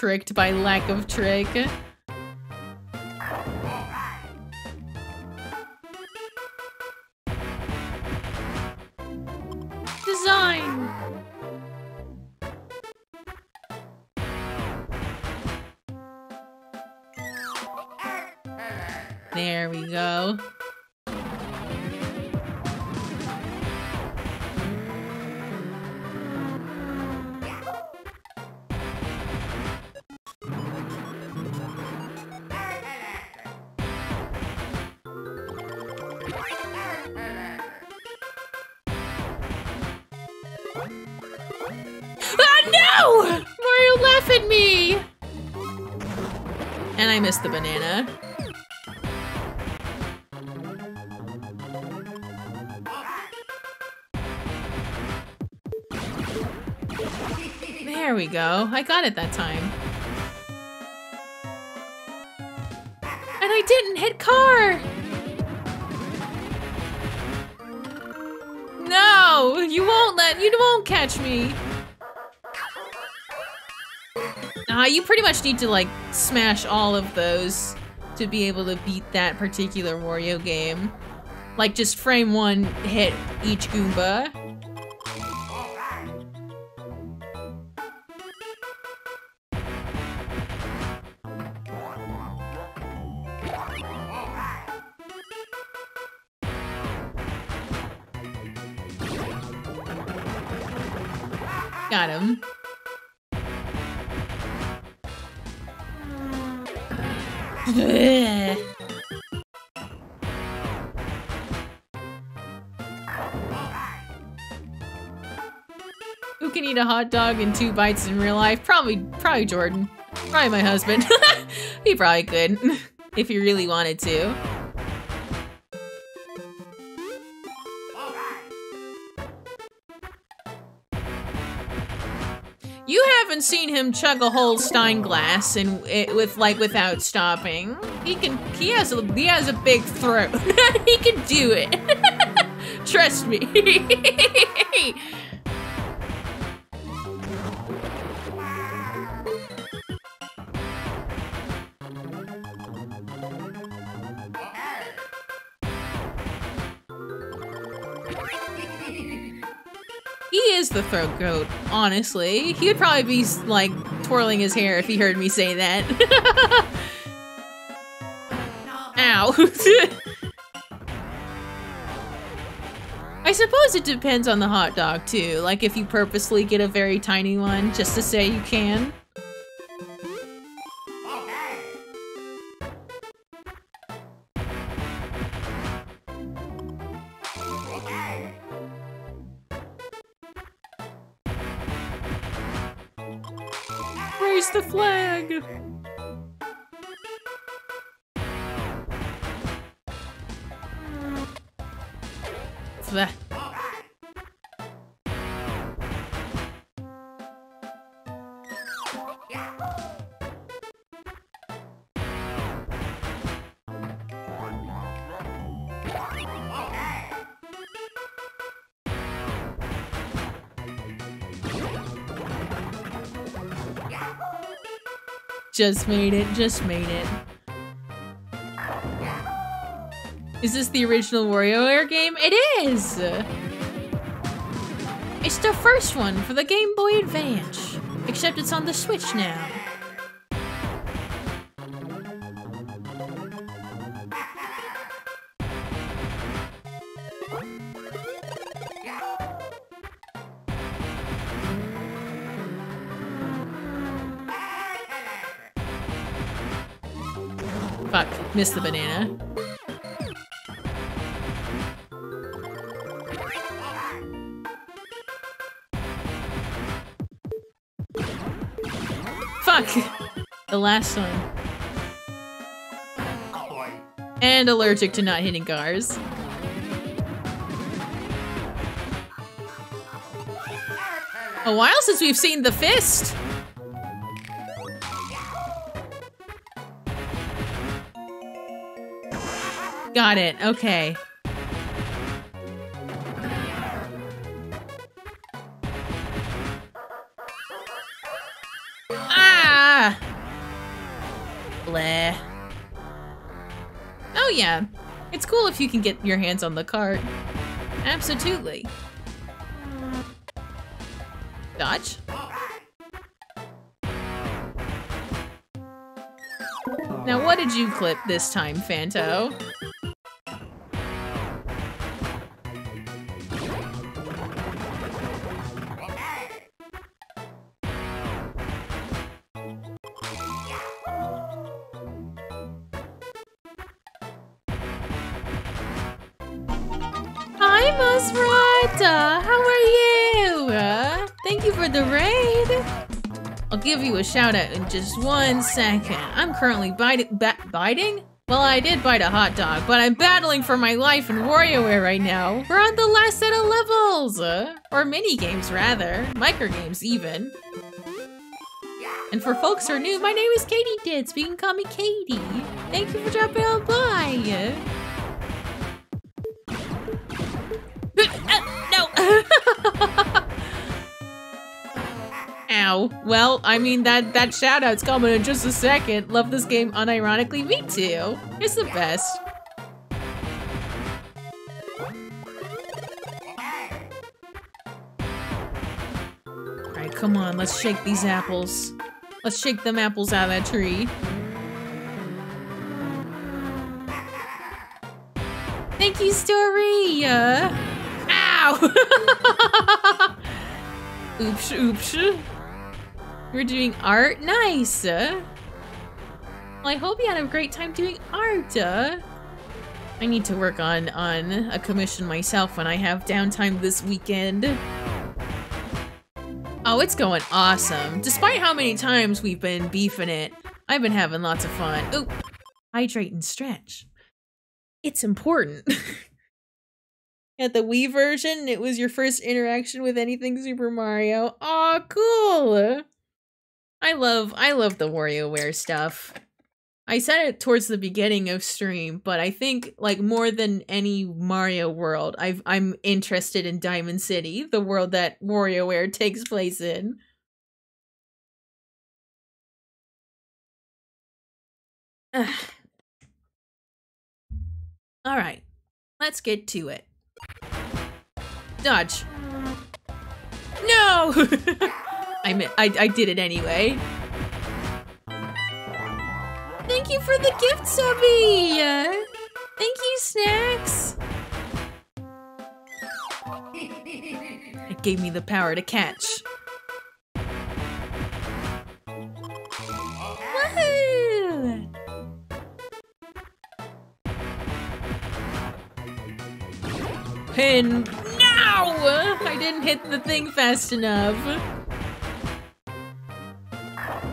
Tricked by lack of trick. Go. I got it that time. And I didn't hit car! No! You won't let- you won't catch me! Ah, you pretty much need to, like, smash all of those to be able to beat that particular Wario game. Like just frame one, hit each Goomba. A hot dog in two bites in real life? Probably, probably Jordan. Probably my husband. he probably could, if he really wanted to. You haven't seen him chug a whole stein glass and eh, with like without stopping. He can. He has a. He has a big throat. he can do it. Trust me. Is the throat goat. Honestly, he would probably be like twirling his hair if he heard me say that. Ow. I suppose it depends on the hot dog too. Like if you purposely get a very tiny one just to say you can. Just made it, just made it. Is this the original WarioWare game? It is! It's the first one for the Game Boy Advance, except it's on the Switch now. Missed the banana. Fuck! The last one. And allergic to not hitting cars. A while since we've seen the fist! Got it, okay. Ah! Bleh. Oh yeah, it's cool if you can get your hands on the cart. Absolutely. Dodge? Now what did you clip this time, Fanto? Give you a shout out in just one second. I'm currently biting. Biting? Well, I did bite a hot dog, but I'm battling for my life in WarioWare right now. We're on the last set of levels! Uh, or mini games, rather. Micro games, even. And for folks who are new, my name is Katie Ditz, you can call me Katie. Thank you for dropping on by. Uh, no! Ow. Well, I mean, that, that shout out's coming in just a second. Love this game unironically. Me too. It's the best. Alright, come on. Let's shake these apples. Let's shake them apples out of that tree. Thank you, Story! Ow! oops, oops. You're doing art? Nice! Well, I hope you had a great time doing art. I need to work on, on a commission myself when I have downtime this weekend. Oh, it's going awesome. Despite how many times we've been beefing it, I've been having lots of fun. Ooh, hydrate and stretch. It's important. At the Wii version, it was your first interaction with anything Super Mario. Aw, cool! I love, I love the WarioWare stuff. I said it towards the beginning of stream, but I think like more than any Mario world, I've I'm interested in Diamond City, the world that WarioWare takes place in. Ugh. All right, let's get to it. Dodge. No! I, I I did it anyway. Thank you for the gift, Subby! Thank you, Snacks! It gave me the power to catch. Woohoo! Pin! No! I didn't hit the thing fast enough.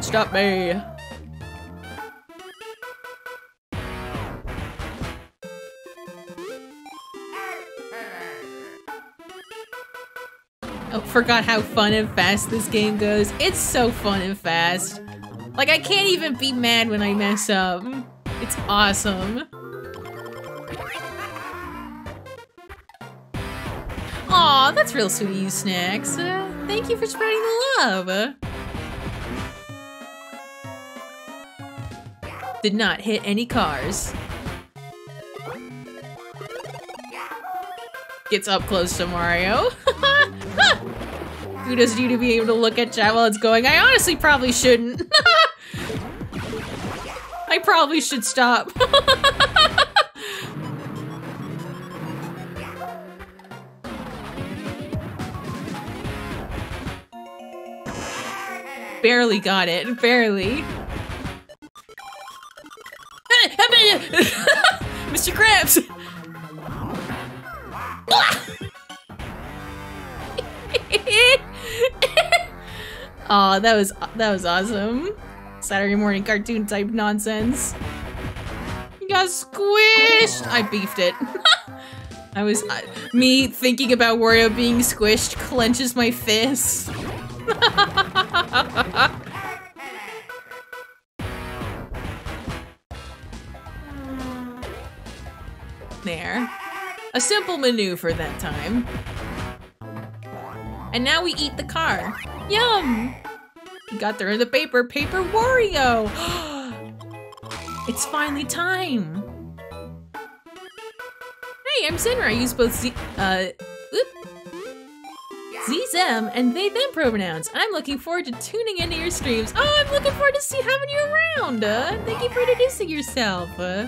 Stop me! Oh, forgot how fun and fast this game goes. It's so fun and fast. Like, I can't even be mad when I mess up. It's awesome. Aw, that's real sweet of you, Snacks. Uh, thank you for spreading the love. Did not hit any cars. Gets up close to Mario. Kudos to you to be able to look at chat while it's going. I honestly probably shouldn't. I probably should stop. barely got it. Barely. Mr. Krabs! Aw, that was that was awesome. Saturday morning cartoon type nonsense. You got squished! I beefed it. I was uh, me thinking about Wario being squished clenches my fist. There. A simple maneuver that time. And now we eat the car. Yum! We got there in the paper, Paper Wario! it's finally time! Hey, I'm Sinra. I use both Z- uh, oop. Z-Them and they them pronouns. I'm looking forward to tuning into your streams. Oh, I'm looking forward to see having you around. Uh, thank you for introducing yourself. Uh,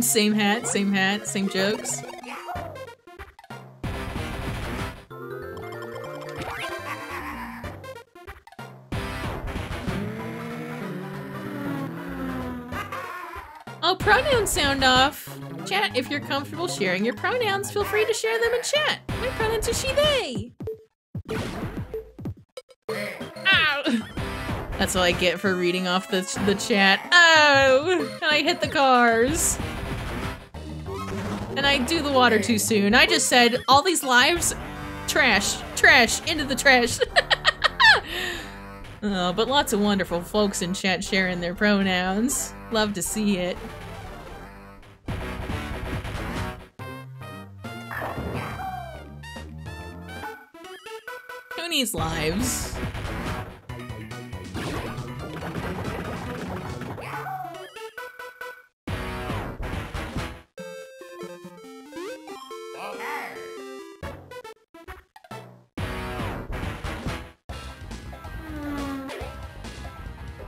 Same hat, same hat, same jokes. Oh, pronoun sound off. Chat, if you're comfortable sharing your pronouns, feel free to share them in chat. My pronouns are she, they. Ow! That's all I get for reading off the, the chat. Oh! And I hit the cars. And I do the water too soon. I just said, all these lives, trash, trash, into the trash. Oh, but lots of wonderful folks in chat sharing their pronouns. Love to see it. Who needs lives?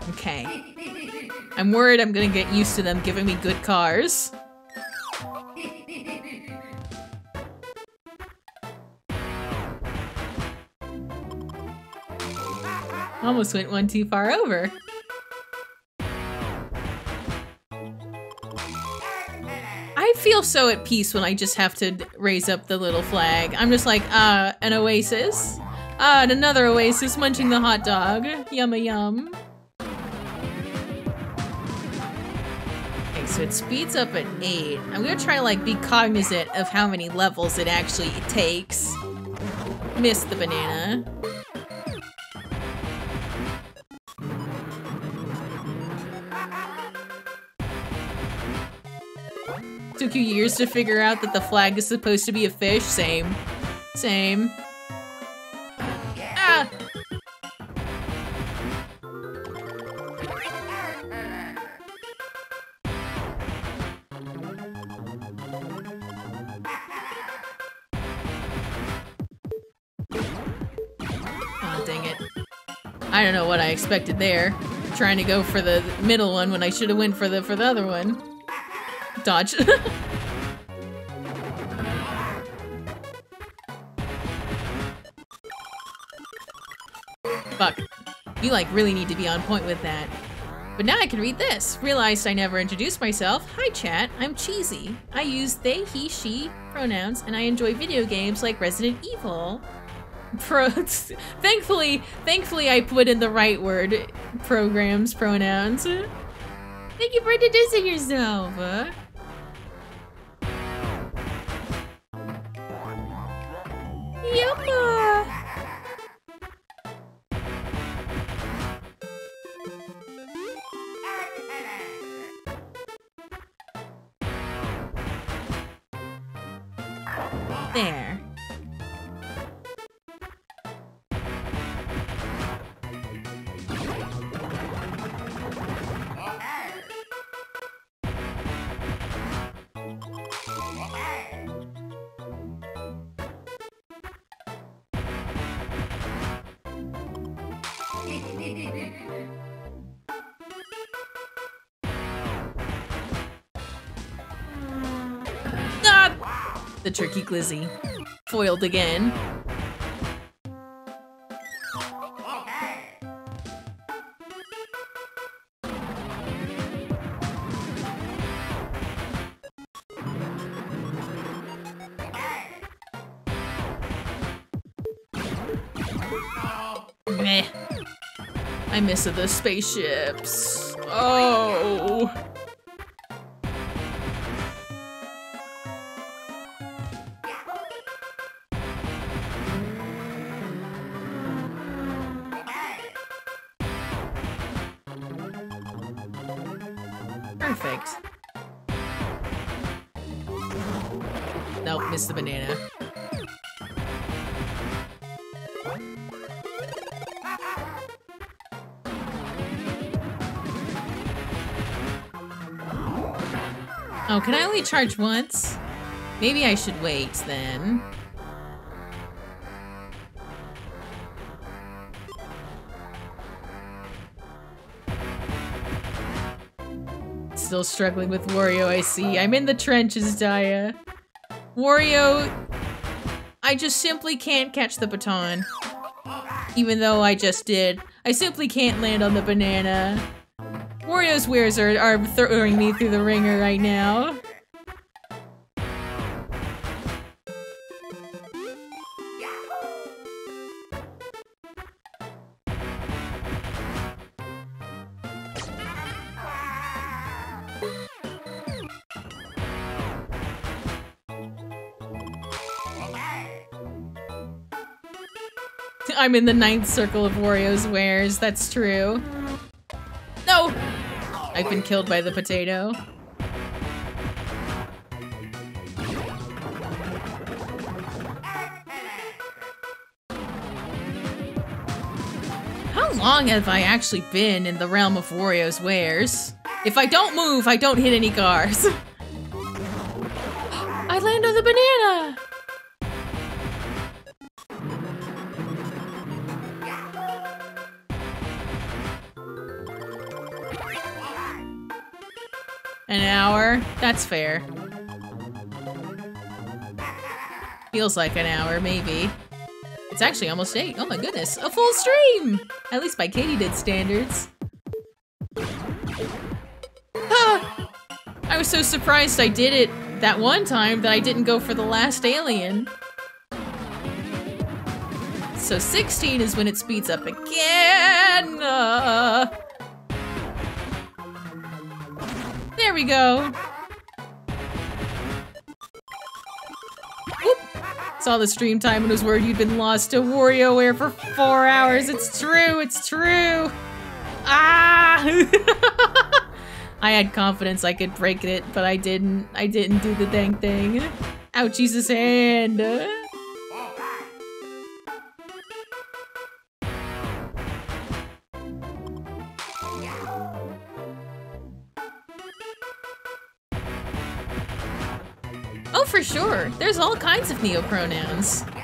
Okay. I'm worried I'm gonna get used to them giving me good cars. Almost went one too far over. I feel so at peace when I just have to raise up the little flag. I'm just like, uh, an oasis. Ah, another oasis munching the hot dog. Yum a yum. Okay, so it speeds up at 8. I'm gonna try to like be cognizant of how many levels it actually takes. Miss the banana. Took you years to figure out that the flag is supposed to be a fish? Same. Same. Ah! Oh, dang it. I don't know what I expected there. Trying to go for the middle one when I should have went for the for the other one. Dodge. Fuck. You like really need to be on point with that. But now I can read this. Realized I never introduced myself. Hi chat, I'm Cheesy. I use they, he, she pronouns and I enjoy video games like Resident Evil. Pro thankfully, thankfully I put in the right word. Programs, pronouns. Thank you for introducing yourself. There. The turkey glizzy. Foiled again. Meh. I miss the spaceships. Oh. Only charge once? Maybe I should wait then. Still struggling with Wario, I see. I'm in the trenches, Daya. Wario, I just simply can't catch the baton. Even though I just did. I simply can't land on the banana. Wario's wares are, are throwing me through the ringer right now. I'm in the ninth circle of Wario's wares. That's true. No! I've been killed by the potato. How long have I actually been in the realm of Wario's wares? If I don't move, I don't hit any cars. I land on the banana! An hour? That's fair. Feels like an hour, maybe. It's actually almost eight. Oh my goodness, a full stream! At least by Katydiids standards. Ah, I was so surprised I did it that one time that I didn't go for the last alien. So 16 is when it speeds up again. Uh, there we go. Whoop. Saw the stream time and was worried you'd been lost to WarioWare for four hours. It's true, it's true. Ah! I had confidence I could break it, but I didn't. I didn't do the dang thing. Ouchie's hand. Sure. There's all kinds of neopronouns. Uh,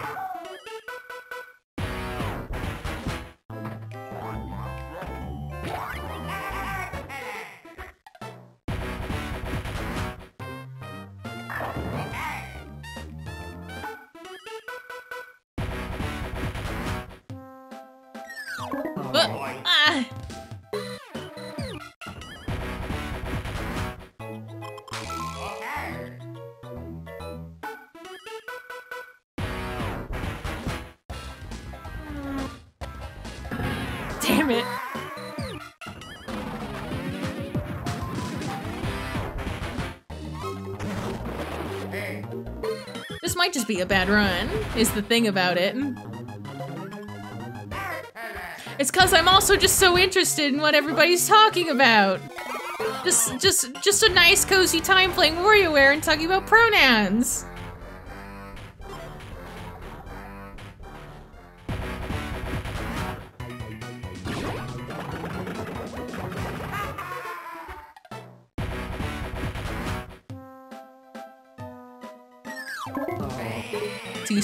A bad run, is the thing about it. It's cause I'm also just so interested in what everybody's talking about. Just, just, just a nice cozy time playing WarioWare and talking about pronouns.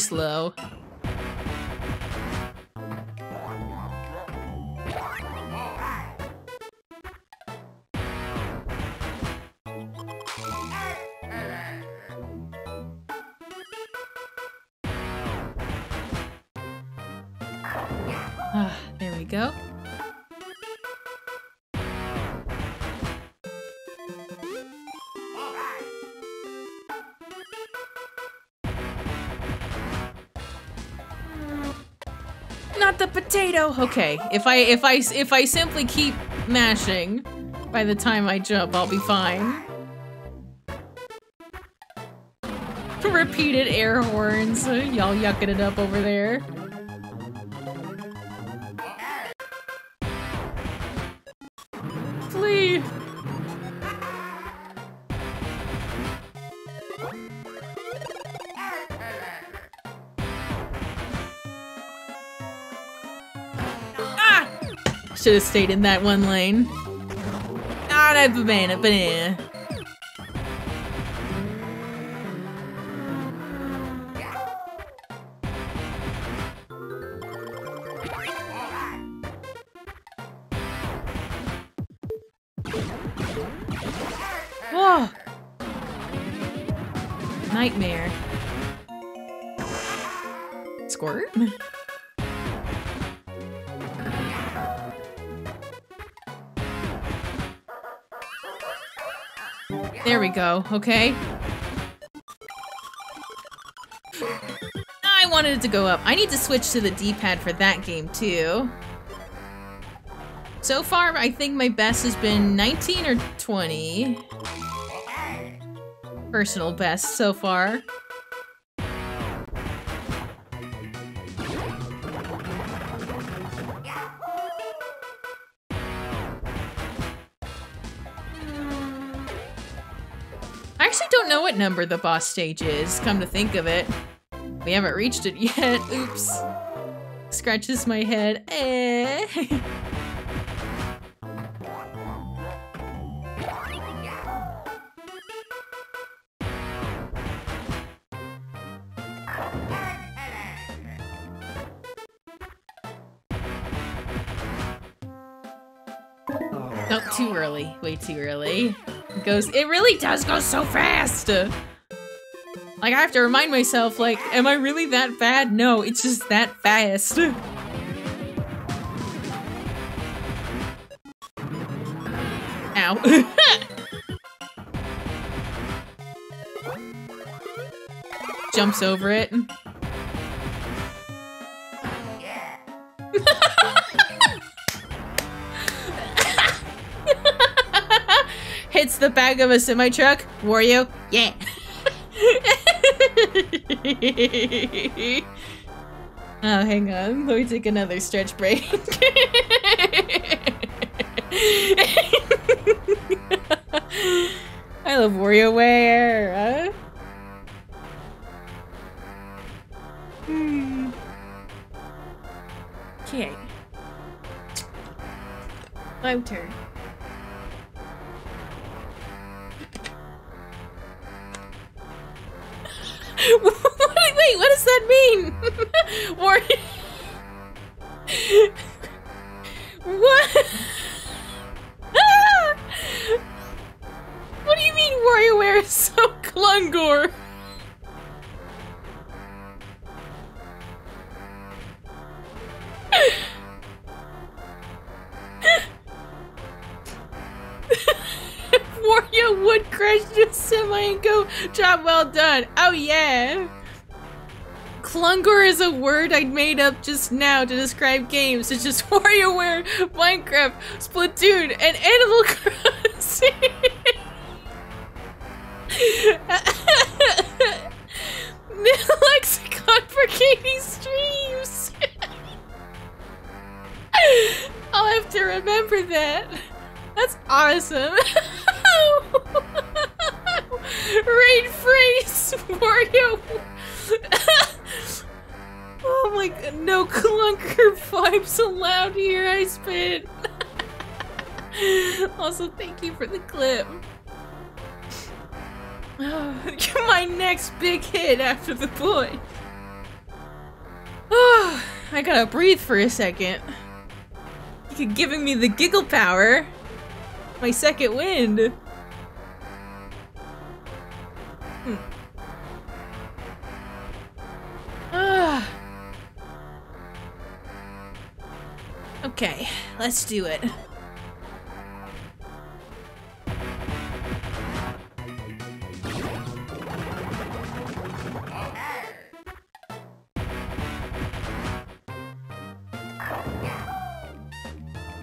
Slow. Okay, if I if I if I simply keep mashing, by the time I jump, I'll be fine. Repeated air horns. Uh, Y'all yucking it up over there. Should have stayed in that one lane. Ah, that banana, banana. Go, okay. I wanted it to go up. I need to switch to the D-pad for that game too. So far, I think my best has been 19 or 20. Personal best so far. Actually don't know what number the boss stage is, come to think of it. We haven't reached it yet. Oops. Scratches my head. Eh. too early. Way too early. It goes. It really does go so fast. Like I have to remind myself, like, am I really that bad? No, it's just that fast. Ow. Jumps over it. Hits the back of a semi truck. Wario, yeah. oh, hang on. Let me take another stretch break. I love WarioWare. Hmm. Okay. wait, what does that mean? War- what? what do you mean WarioWare is so Klungor? Wario would crash into semi and go, job well done. Oh yeah. Klungor is a word I made up just now to describe games such as WarioWare, Minecraft, Splatoon, and Animal Crossing. Lexicon for Katie's streams. I'll have to remember that. That's awesome. Raid phrase Wario. oh my god, no clunker vibes allowed here, I spit. also, thank you for the clip. You're My next big hit after the boy. Oh, I gotta breathe for a second. You're giving me the giggle power. My second wind. Hmm. Ah. Okay, let's do it.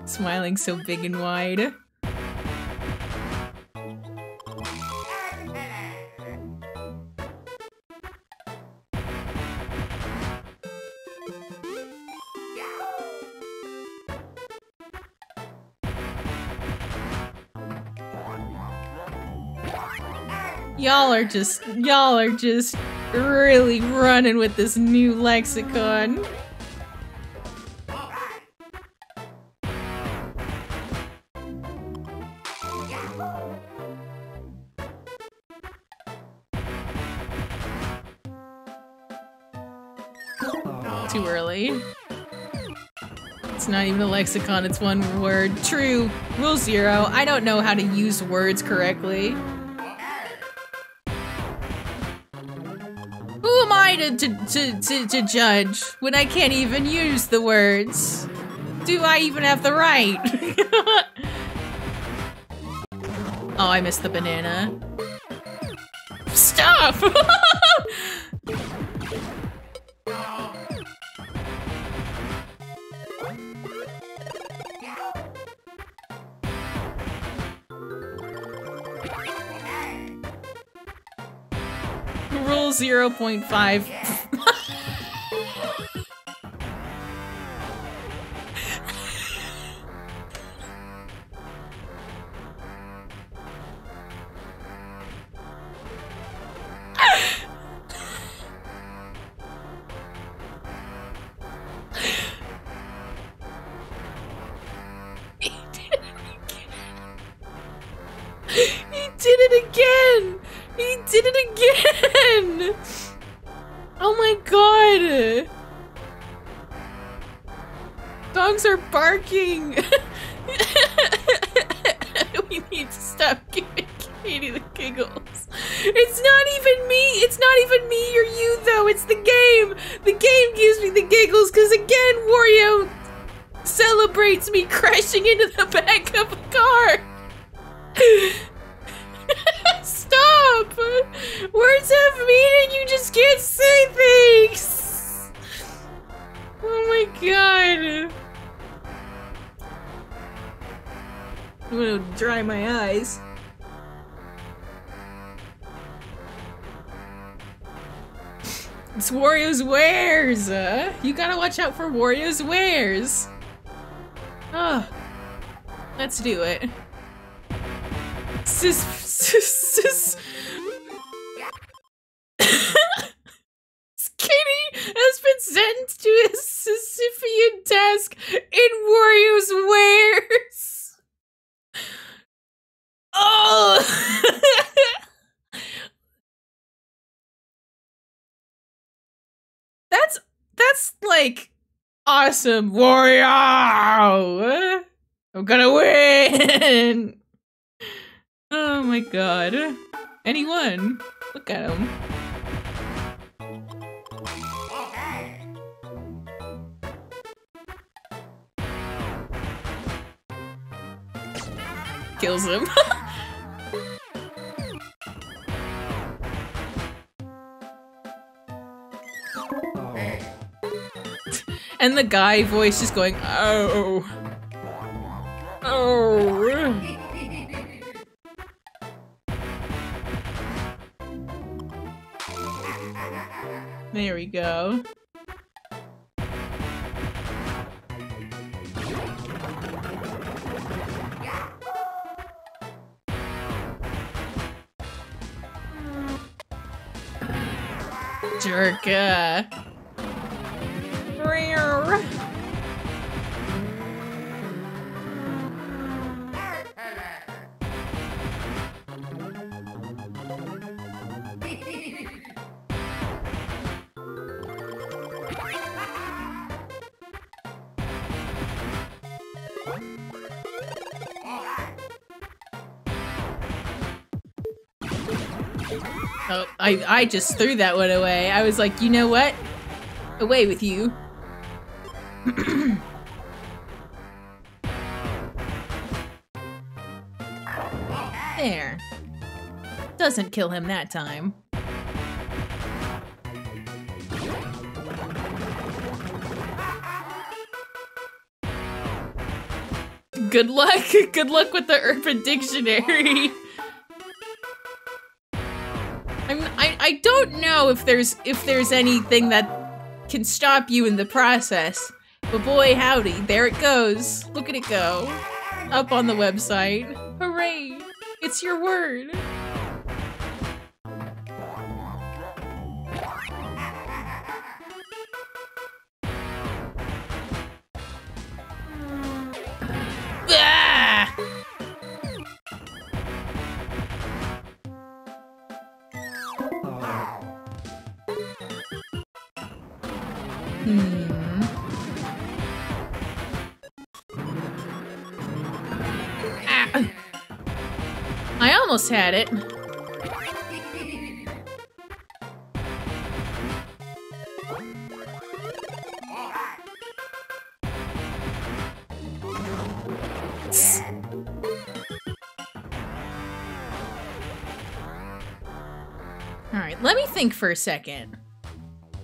Smiling so big and wide. Y'all are just, y'all are just really running with this new lexicon. Too early. It's not even a lexicon, it's one word. True. Rule zero. I don't know how to use words correctly. To, to, to, to, to judge when I can't even use the words? Do I even have the right? oh, I missed the banana. Stop! Rule 0.5. are you gotta watch out for Wario's wares! Oh. Let's do it. Sis, sis, sis. Kitty has been sentenced to a Sisyphean task in Wario's wares. Oh! that's that's like awesome, Wario. I'm gonna win. Oh my god. Anyone? Look at him. Kills him. and the guy voice just going, oh. Oh. There we go. Jerka. I, I just threw that one away. I was like, you know what? Away with you. there. Doesn't kill him that time. Good luck. Good luck with the Urban Dictionary. don't know if there's if there's anything that can stop you in the process. But boy howdy, there it goes. Look at it go. Up on the website. Hooray! It's your word. Had it. All right, let me think for a second.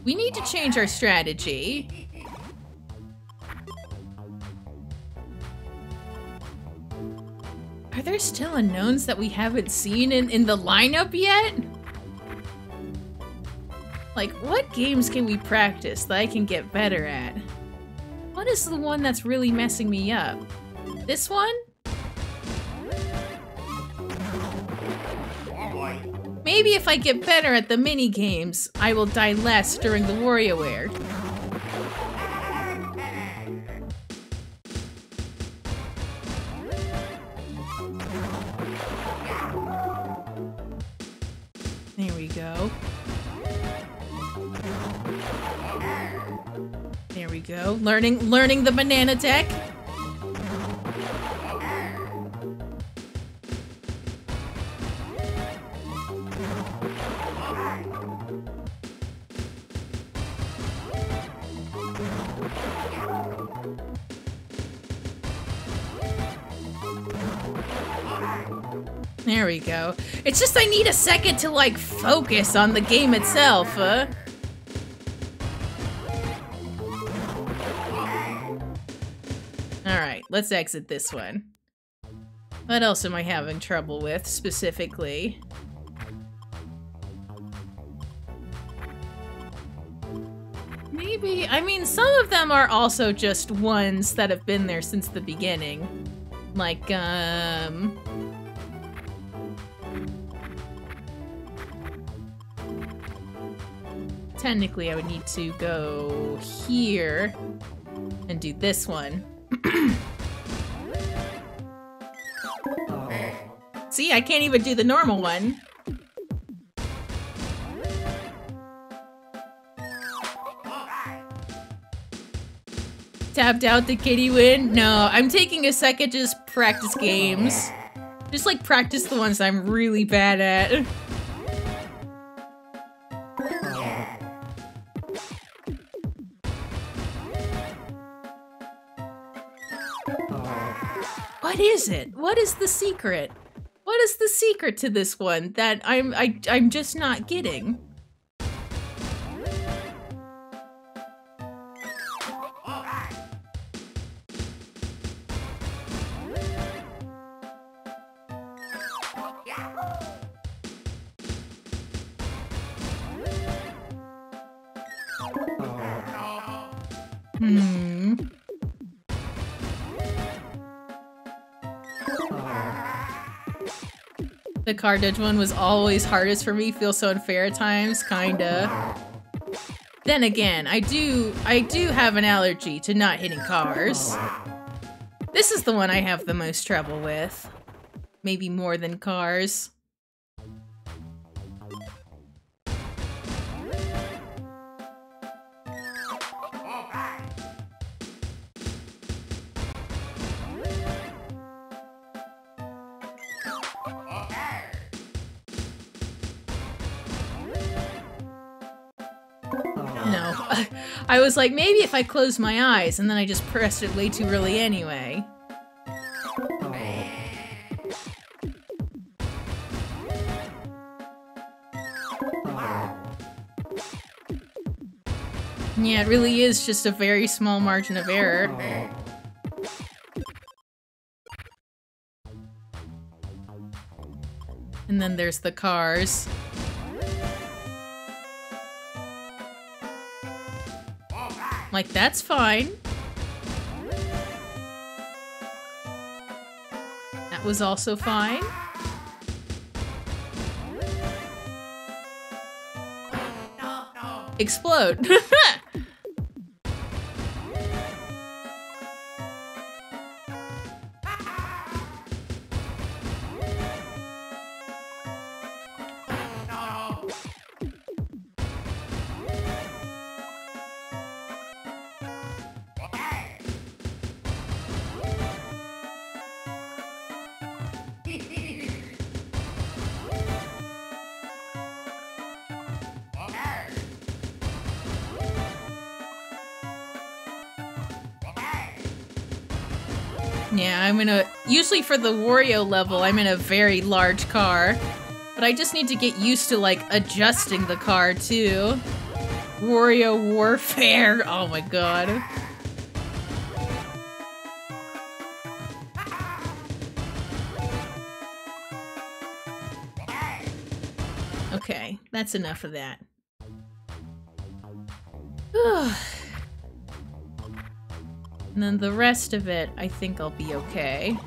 We need to change our strategy. There still unknowns that we haven't seen in, in the lineup yet? Like, what games can we practice that I can get better at? What is the one that's really messing me up? This one? Maybe if I get better at the mini games, I will die less during the WarioWare. Learning learning the banana tech. There we go. It's just I need a second to like focus on the game itself. Uh. Let's exit this one. What else am I having trouble with specifically? Maybe, I mean, some of them are also just ones that have been there since the beginning. Like, um... Technically, I would need to go here and do this one. See, I can't even do the normal one. Tapped out the kitty win? No, I'm taking a second just practice games. Just like practice the ones I'm really bad at. What is it? What is the secret? What is the secret to this one that I'm I I'm just not getting? The car dodge one was always hardest for me. Feels so unfair at times, kinda. Then again, I do I do have an allergy to not hitting cars. This is the one I have the most trouble with. Maybe more than cars. I was like, maybe if I close my eyes, and then I just pressed it way too early anyway. Yeah, it really is just a very small margin of error. And then there's the cars. Like, that's fine. That was also fine. Explode. I'm in a. Usually for the Wario level, I'm in a very large car. But I just need to get used to, like, adjusting the car, too. Wario Warfare. Oh my god. Okay, that's enough of that. And then the rest of it, I think I'll be okay.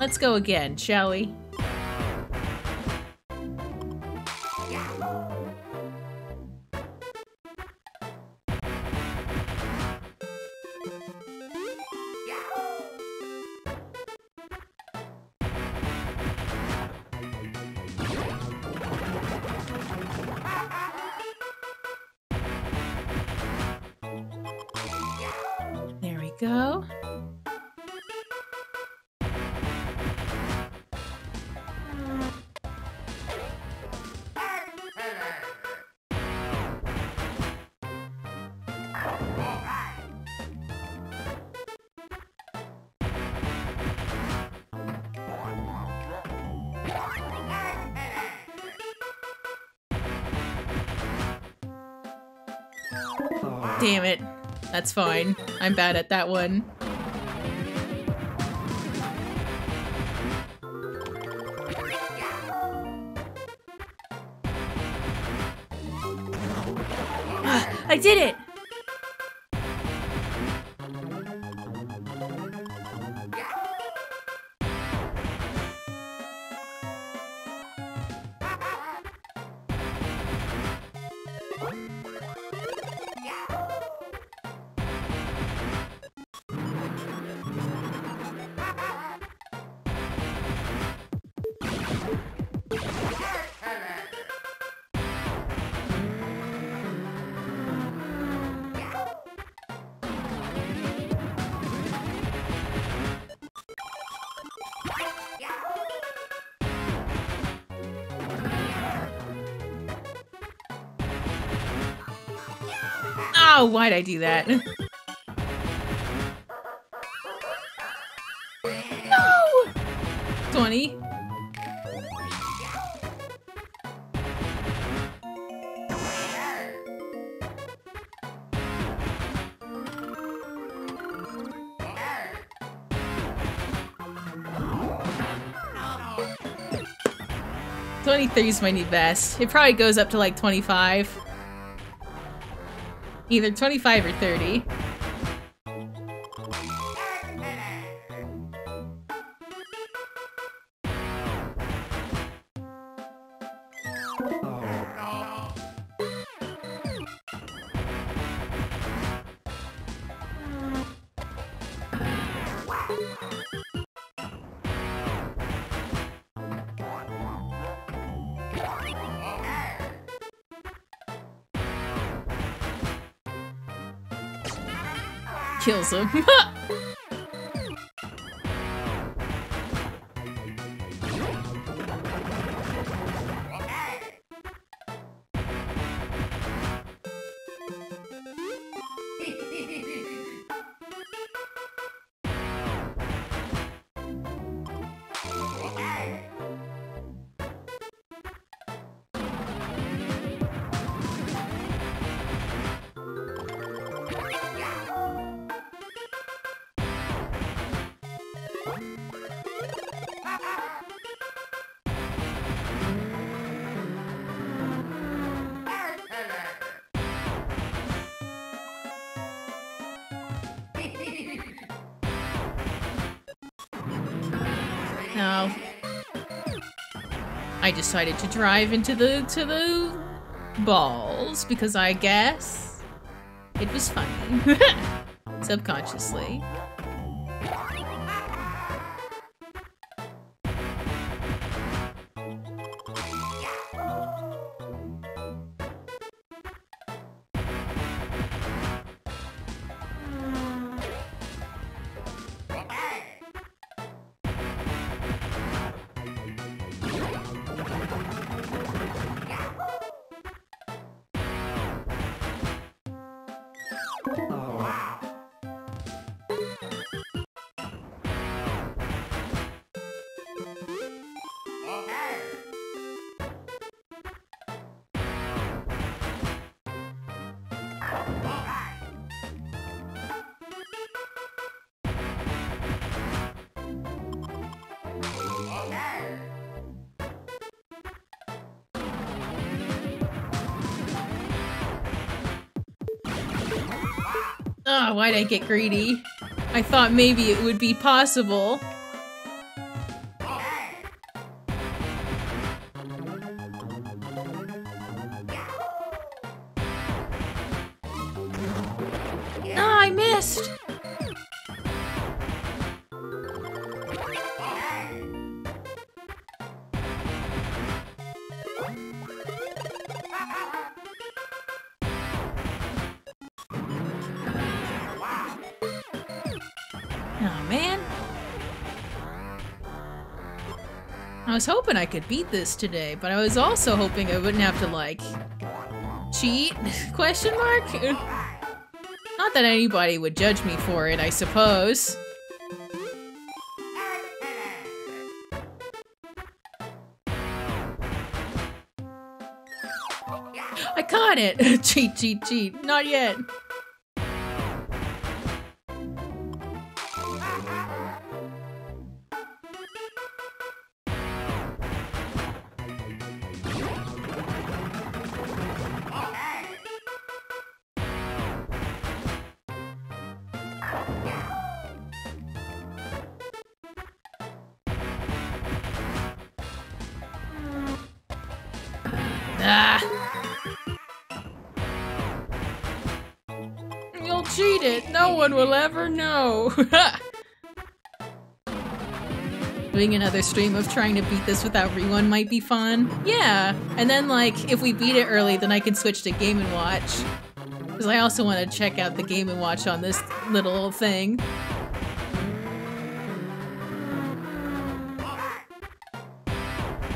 Let's go again, shall we? That's fine. I'm bad at that one. Oh, why'd I do that? No! 20. Twenty-three is my new best. It probably goes up to like twenty-five. Either 25 or 30. Kills decided to drive into the to the balls because I guess it was funny. Subconsciously. I get greedy? I thought maybe it would be possible. Hoping I could beat this today, but I was also hoping I wouldn't have to, like, cheat? Question mark? Not that anybody would judge me for it, I suppose. I caught it! cheat, cheat, cheat. Not yet. Doing another stream of trying to beat this without Rerun might be fun. Yeah, and then like if we beat it early, then I can switch to Game and Watch. Because I also want to check out the Game and Watch on this little thing.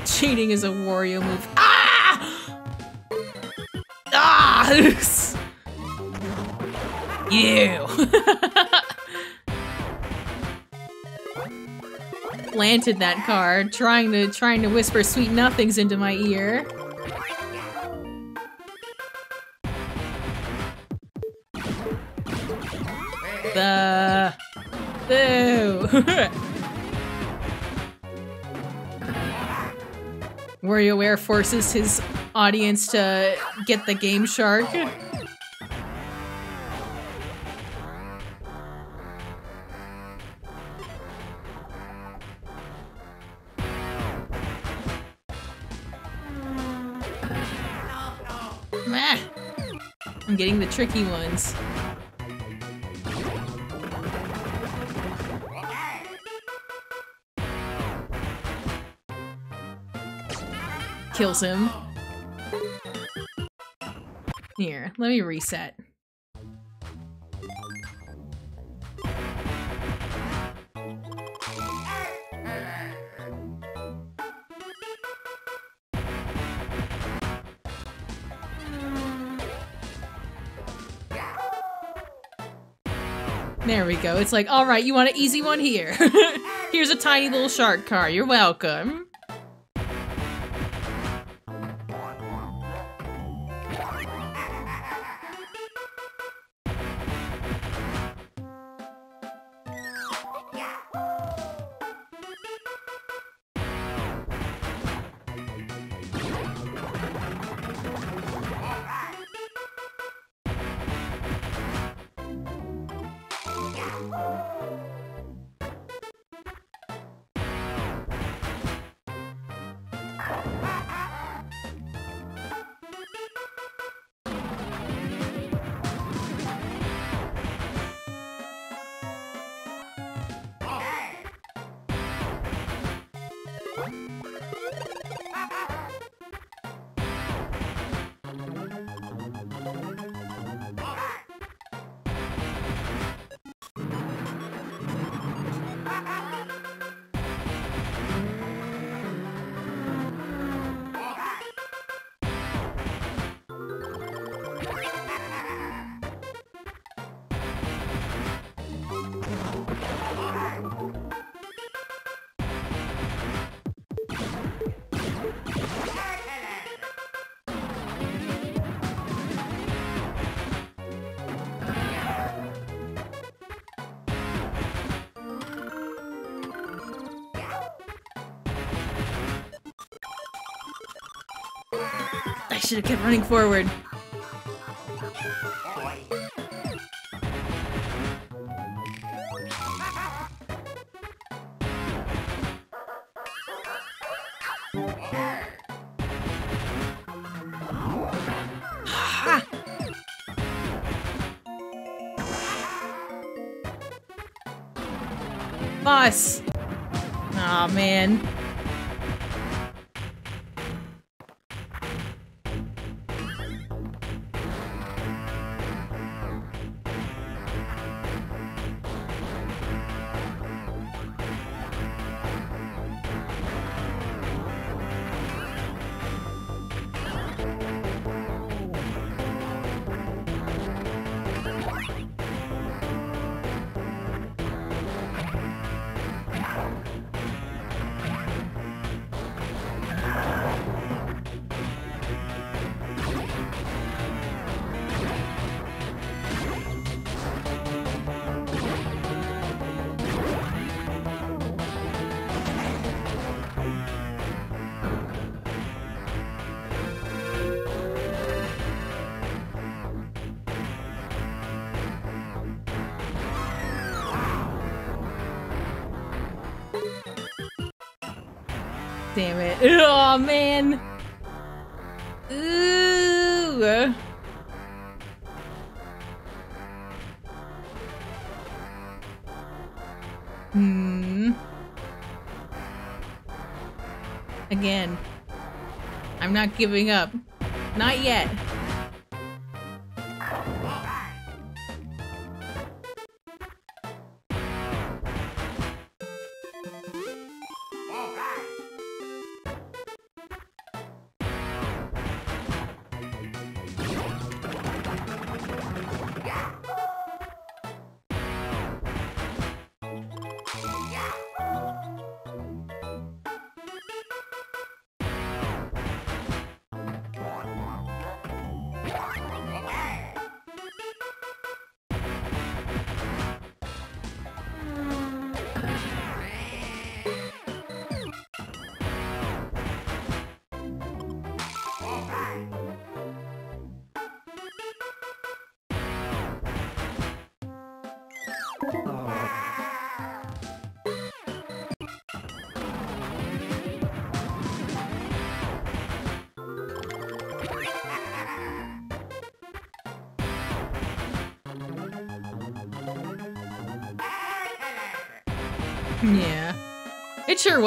Cheating is a Wario move. Ah! Ah! you! Planted that card, trying to trying to whisper sweet nothings into my ear. The boo. WarioWare forces his audience to get the Game Shark. Tricky ones. Kills him. Here, let me reset. Go. It's like, all right, you want an easy one here. Here's a tiny little shark car. You're welcome. Should have kept running forward. Boss! Aw, man. Giving up. Not yet.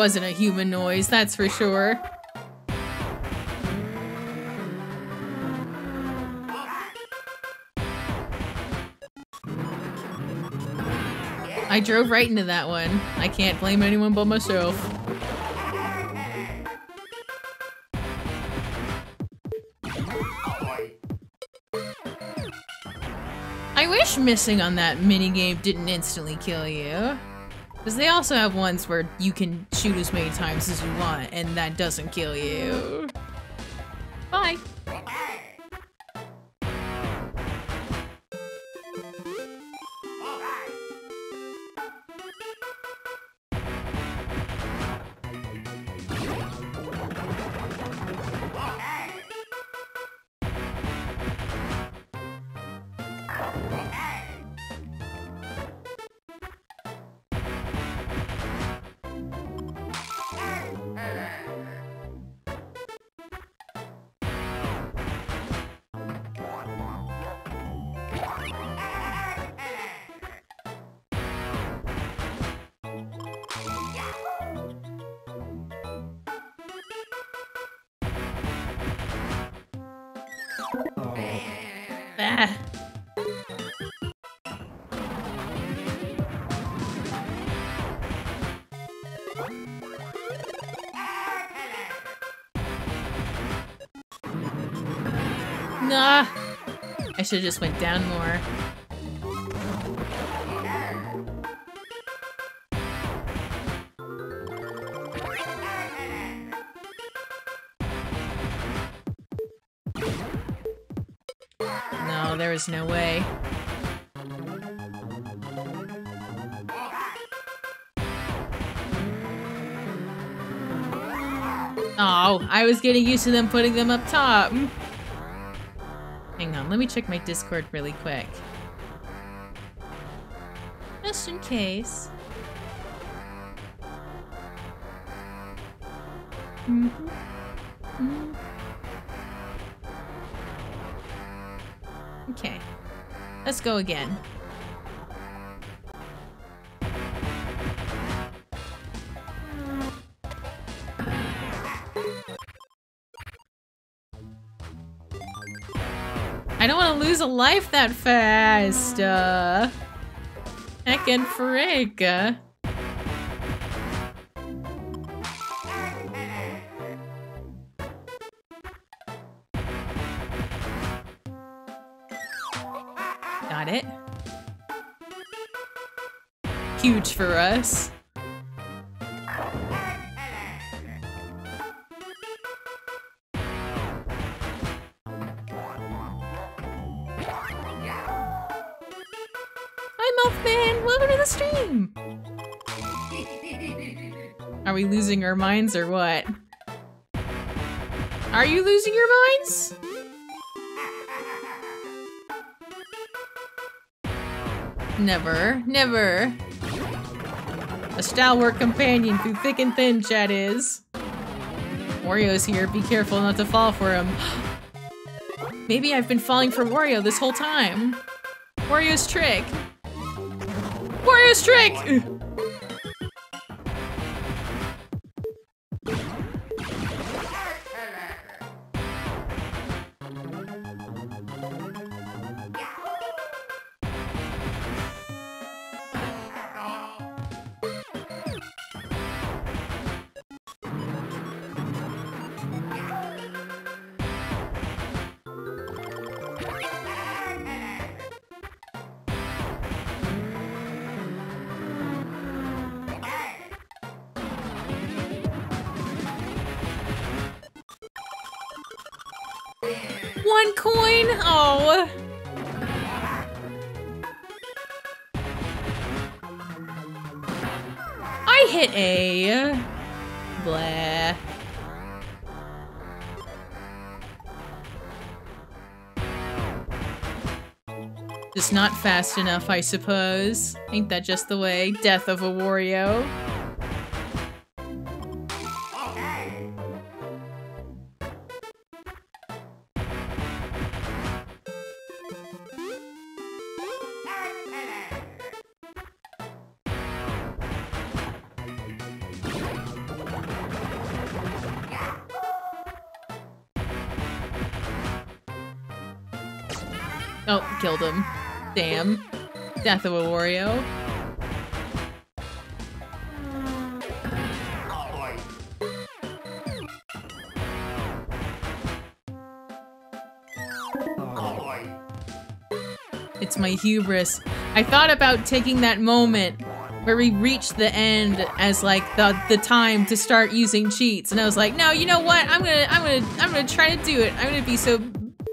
Wasn't a human noise, that's for sure. I drove right into that one. I can't blame anyone but myself. I wish missing on that minigame didn't instantly kill you. Because they also have ones where you can shoot as many times as you want, and that doesn't kill you. Should have just went down more. No, there was no way. Oh, I was getting used to them putting them up top. Let me check my Discord really quick. Just in case. Mhm. Mhm. Okay. Let's go again. Life that fast. Uh, heck and frick. Minds or what? Are you losing your minds? Never, never. A stalwart companion through thick and thin, Chad is. Wario's here. Be careful not to fall for him. Maybe I've been falling for Wario this whole time. Wario's trick. Wario's trick! fast enough, I suppose. Ain't that just the way? Death of a Wario. Damn. Death of a Wario. It's my hubris. I thought about taking that moment where we reached the end as like the the time to start using cheats, and I was like, no, you know what? I'm gonna I'm gonna I'm gonna try to do it. I'm gonna be so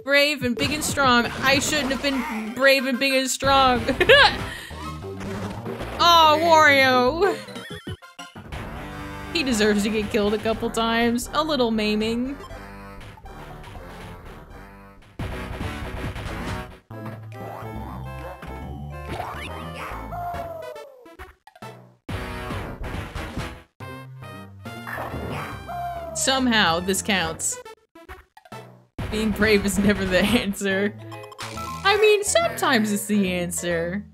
brave and big and strong. I shouldn't have been brave and big and strong. oh, Wario. He deserves to get killed a couple times. A little maiming. Somehow, this counts. Being brave is never the answer. I mean, sometimes it's the answer.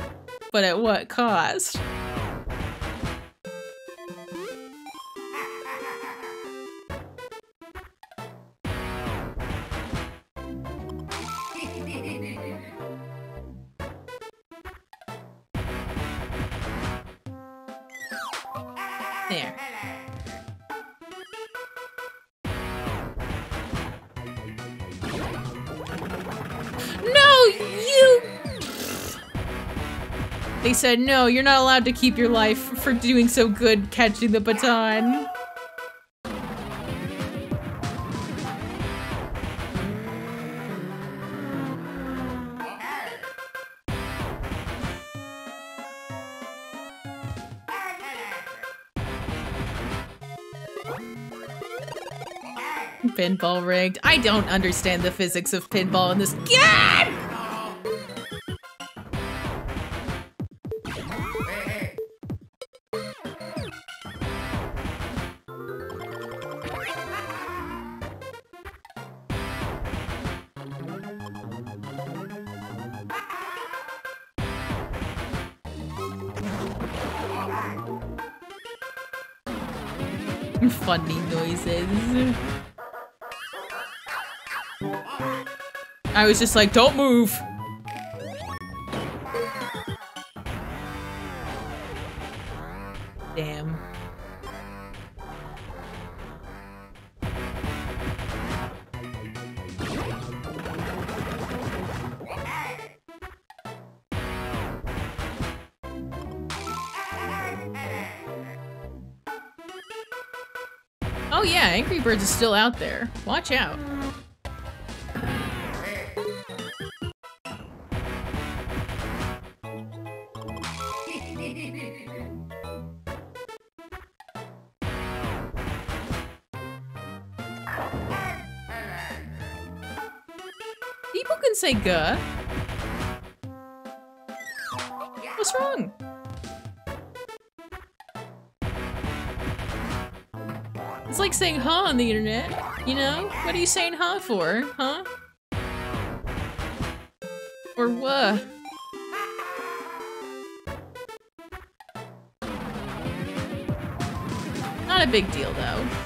But at what cost? Said, no, you're not allowed to keep your life for doing so good catching the baton. Pinball rigged. I don't understand the physics of pinball in this! I was just like, don't move. Damn. Oh yeah, Angry Birds is still out there. Watch out. What's wrong? It's like saying huh on the internet, you know? What are you saying huh for, huh? Or what? Not a big deal, though.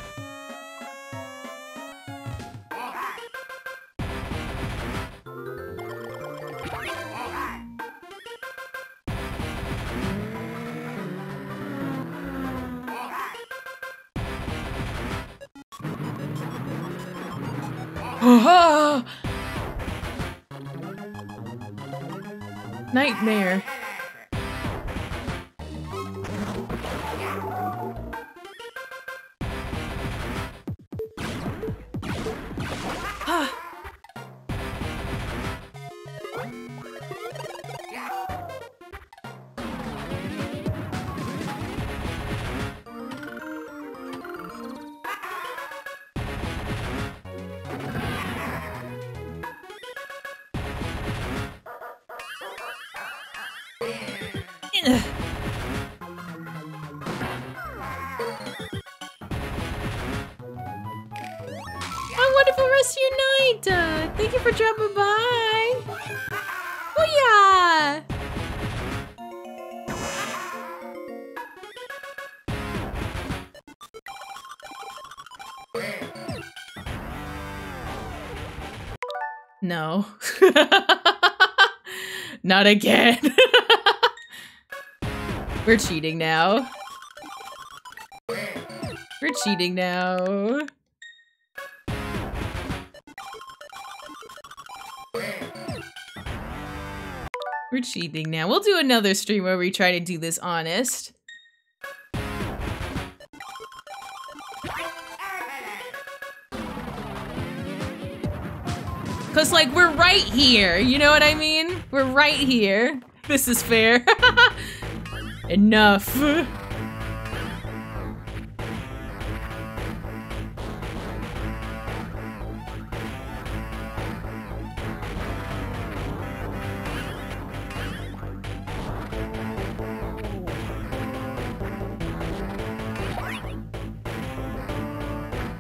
Nightmare. No. Not again. We're cheating now. We're cheating now. We're cheating now. We'll do another stream where we try to do this honest. Cause like we're right here, you know what I mean? We're right here. This is fair. Enough.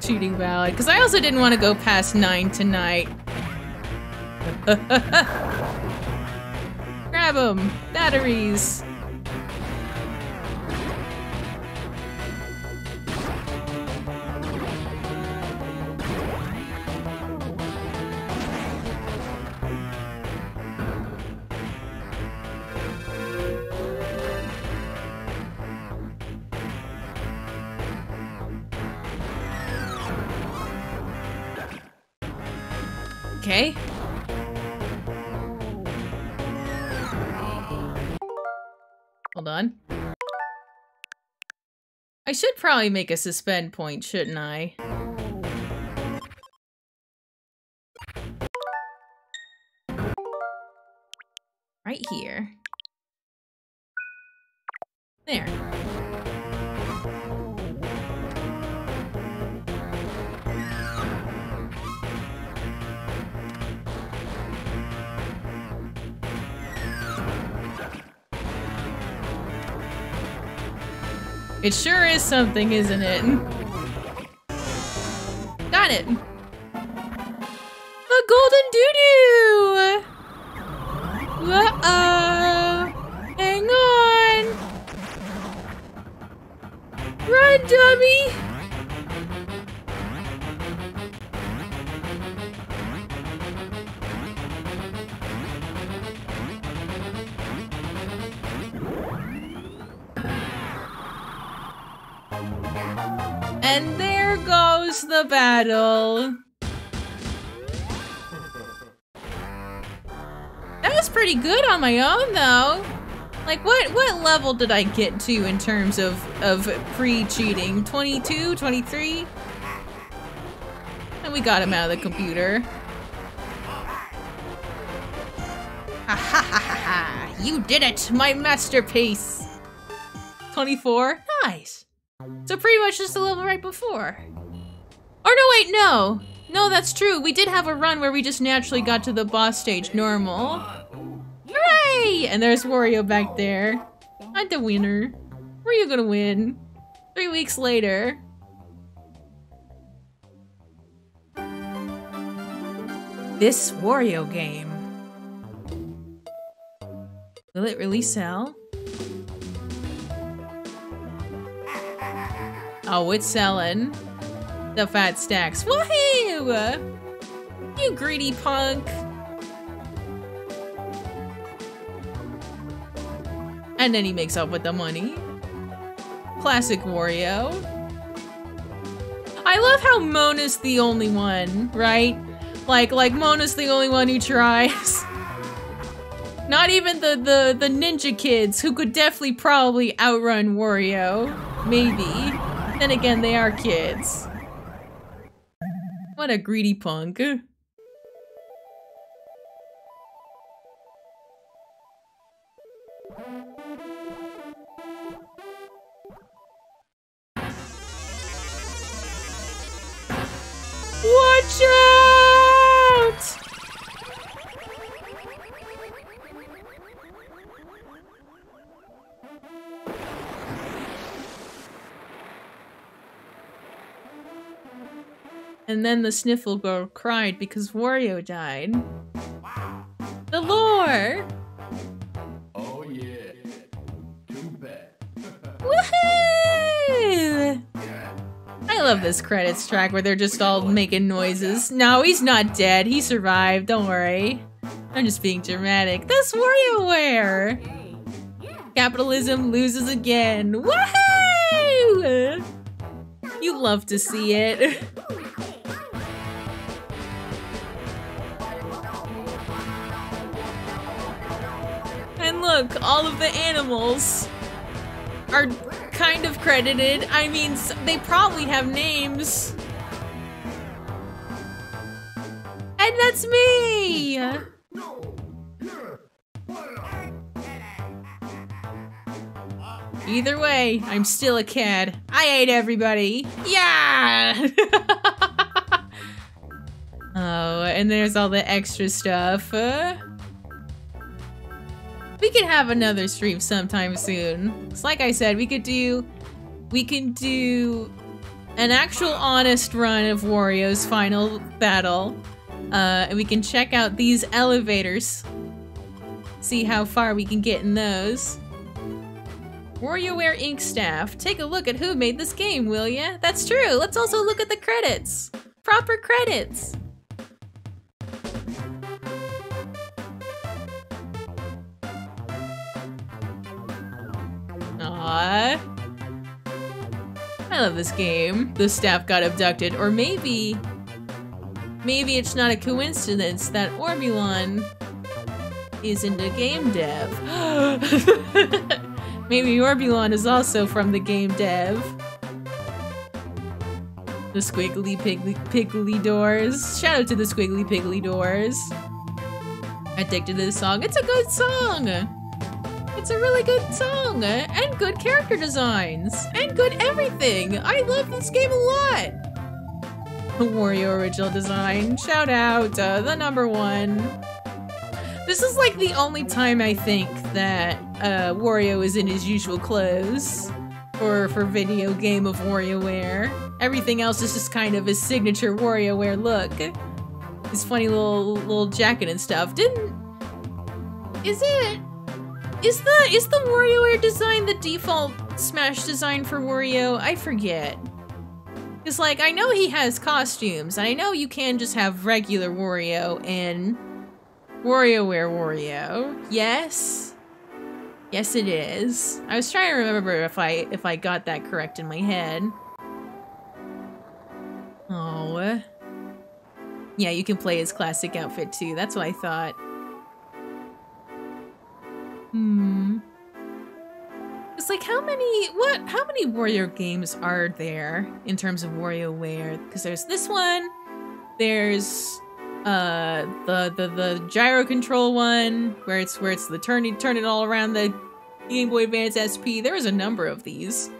Cheating valid. Because I also didn't want to go past 9 tonight. Grab them! Batteries! Should probably make a suspend point, shouldn't I? Something, isn't it? Got it. A golden doo-doo! Uh-oh. Hang on. Run, dummy! Battle. That was pretty good on my own though. Like what what level did I get to in terms of of pre-cheating? 22, 23? And we got him out of the computer. Ha ha ha ha ha! You did it, my masterpiece. 24? Nice. So pretty much just the level right before. Or no, wait, no. No, that's true. We did have a run where we just naturally got to the boss stage normal. Hooray! And there's Wario back there. I'm the winner. Were you gonna win? Three weeks later. This Wario game. Will it really sell? Oh, it's selling. The fat stacks. Woohoo! You greedy punk. And then he makes up with the money. Classic Wario. I love how Mona's the only one, right? Like, like Mona's the only one who tries. Not even the, the, the ninja kids who could definitely probably outrun Wario. Maybe. Then again, they are kids. What a greedy punk. Watch out! And then the sniffle girl cried because Wario died. The lore! Oh yeah. Too bad. Woohoo! I love this credits track where they're just all making noises. No, he's not dead. He survived. Don't worry. I'm just being dramatic. That's WarioWare! Yeah. Capitalism loses again. Woohoo! You love to see it. look, all of the animals are kind of credited. I mean, they probably have names. And that's me! Either way, I'm still a kid. I ate everybody. Yeah! oh, and there's all the extra stuff. Uh, we could have another stream sometime soon. It's like I said, we could do we can do an actual honest run of Wario's final battle. Uh, and we can check out these elevators. See how far we can get in those. WarioWare Inc staff. Take a look at who made this game, will ya? That's true. Let's also look at the credits. Proper credits. Aww. I love this game. The staff got abducted, or maybe... Maybe it's not a coincidence that Orbulon is into game dev. maybe Orbulon is also from the game dev. The squiggly piggly, piggly doors. Shout out to the squiggly piggly doors. Addicted to this song. It's a good song! It's a really good song and good character designs and good everything. I love this game a lot. Wario original design. Shout out uh, the number one. This is like the only time I think that uh, Wario is in his usual clothes for for video game of WarioWare. Everything else is just kind of his signature WarioWare look. His funny little little jacket and stuff. Didn't is it is the is the WarioWare design the default Smash design for Wario? I forget. Cause like I know he has costumes, and I know you can just have regular Wario and WarioWare Wario. Yes. Yes it is. I was trying to remember if I if I got that correct in my head. Oh. Yeah, you can play his classic outfit too. That's what I thought. Hmm. It's like how many what how many Wario games are there in terms of WarioWare? Because there's this one, there's uh the the the gyro control one where it's where it's the turning turn it all around the Game Boy Advance SP. There was a number of these.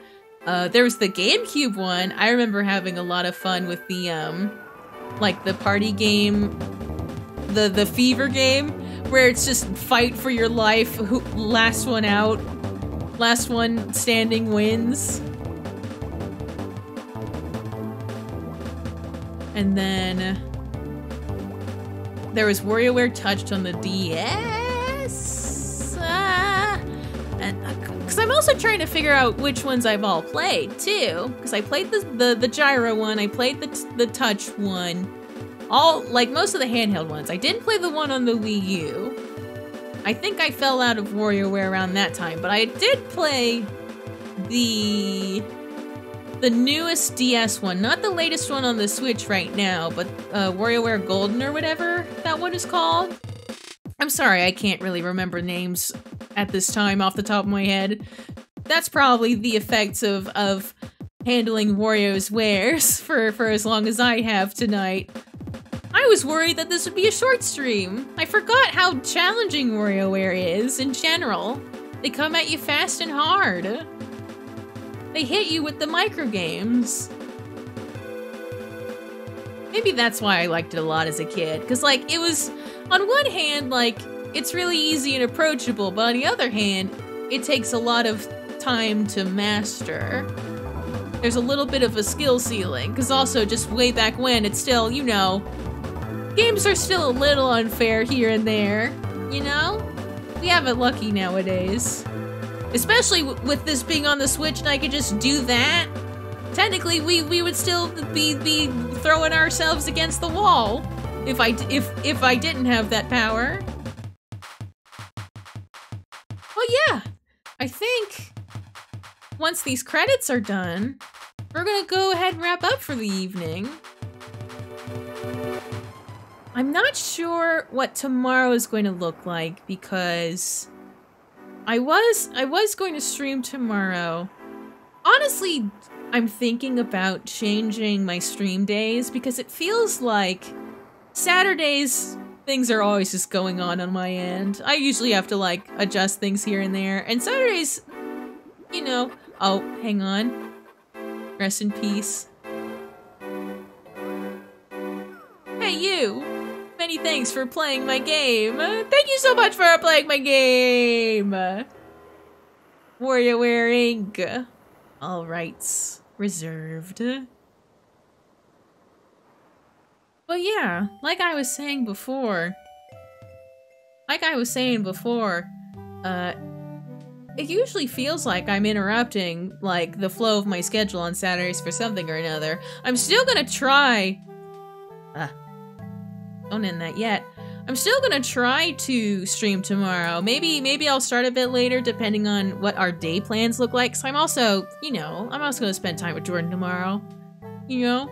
Uh, there was the GameCube one. I remember having a lot of fun with the um, like the party game, the the fever game, where it's just fight for your life. Who last one out, last one standing wins. And then there was WarioWare touched on the DS. Uh, and because I'm also trying to figure out which ones I've all played too. Because I played the, the the gyro one, I played the the touch one, all like most of the handheld ones. I didn't play the one on the Wii U. I think I fell out of WarioWare around that time, but I did play the the newest DS one, not the latest one on the Switch right now, but uh, WarioWare Golden or whatever that one is called. I'm sorry, I can't really remember names at this time off the top of my head. That's probably the effects of of handling Wario's wares for for as long as I have tonight. I was worried that this would be a short stream. I forgot how challenging WarioWare is in general. They come at you fast and hard. They hit you with the micro games. Maybe that's why I liked it a lot as a kid. Because, like, it was, on one hand, like, it's really easy and approachable, but on the other hand, it takes a lot of time to master. There's a little bit of a skill ceiling, because also, just way back when, it's still, you know, games are still a little unfair here and there, you know? We have it lucky nowadays. Especially with this being on the Switch and I could just do that. Technically, we, we would still be be throwing ourselves against the wall if I if if I didn't have that power. Well, yeah. I think once these credits are done, we're gonna go ahead and wrap up for the evening. I'm not sure what tomorrow is going to look like because I was I was going to stream tomorrow. Honestly, I'm thinking about changing my stream days because it feels like Saturdays things are always just going on on my end. I usually have to like adjust things here and there. And Saturdays, you know, oh, hang on. Rest in peace. Hey you. Many thanks for playing my game. Uh, Thank you so much for playing my game. WarioWare Inc. All rights reserved. But yeah, like I was saying before, like I was saying before, uh, it usually feels like I'm interrupting, like, the flow of my schedule on Saturdays for something or another. I'm still gonna try. Ah, don't end that yet. I'm still gonna try to stream tomorrow. Maybe maybe I'll start a bit later, depending on what our day plans look like. So I'm also, you know, I'm also gonna spend time with Jordan tomorrow. You know,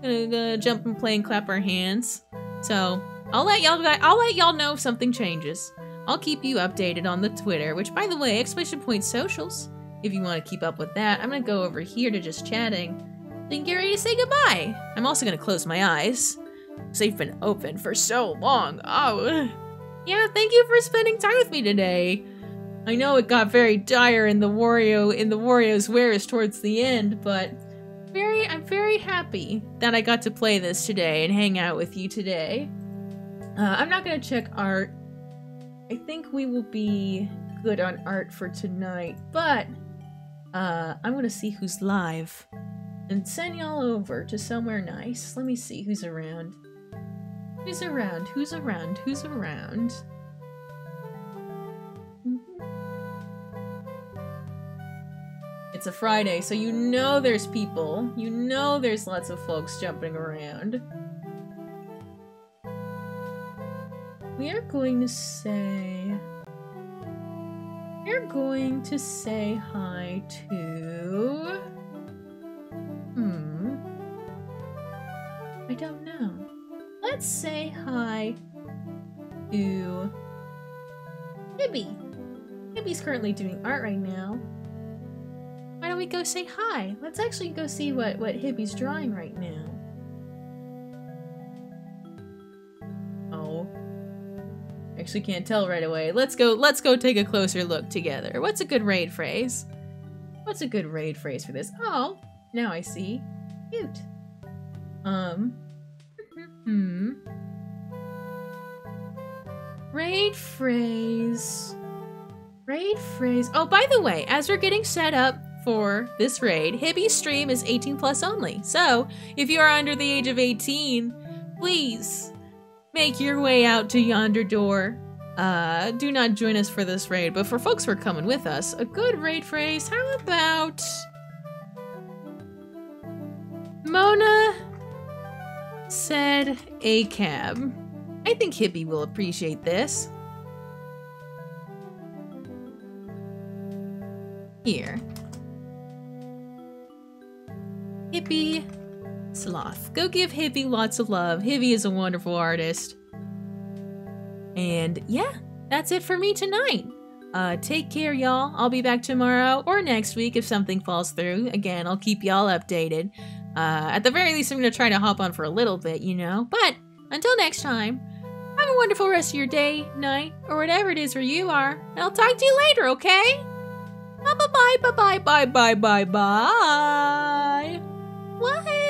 gonna, gonna jump and play and clap our hands. So I'll let y'all I'll let y'all know if something changes. I'll keep you updated on the Twitter, which by the way, exclamation point socials. If you want to keep up with that, I'm gonna go over here to just chatting. Then get ready to say goodbye. I'm also gonna close my eyes. So they've been open for so long. Oh, yeah. Thank you for spending time with me today. I know it got very dire in the Wario in the Wario's wares towards the end, but very I'm very happy that I got to play this today and hang out with you today. Uh, I'm not gonna check art. I think we will be good on art for tonight, but uh, I'm gonna see who's live and send y'all over to somewhere nice. Let me see who's around. Who's around? Who's around? Who's around? It's a Friday, so you know there's people. You know there's lots of folks jumping around. We are going to say. We're going to say hi to. Hmm. I don't. Let's say hi to Hibby. Hibby's currently doing art right now. Why don't we go say hi? Let's actually go see what, what Hibby's drawing right now. Oh. Actually can't tell right away. Let's go let's go take a closer look together. What's a good raid phrase? What's a good raid phrase for this? Oh, now I see. Cute. Um. Hmm. Raid phrase. Raid phrase. Oh, by the way, as we're getting set up for this raid, Hibby's stream is 18 plus only. So, if you are under the age of 18, please make your way out to yonder door. Uh, do not join us for this raid, but for folks who are coming with us, a good raid phrase. How about Mona said a cab? I think Hibby will appreciate this. Here. Hibby Sloth. Go give Hibby lots of love. Hibby is a wonderful artist. And yeah, that's it for me tonight. Uh, take care, y'all. I'll be back tomorrow or next week if something falls through. Again, I'll keep y'all updated. Uh, at the very least, I'm going to try to hop on for a little bit, you know. But until next time, have a wonderful rest of your day, night, or whatever it is where you are. And I'll talk to you later, okay? Uh, bye bye bye bye bye bye bye bye. What?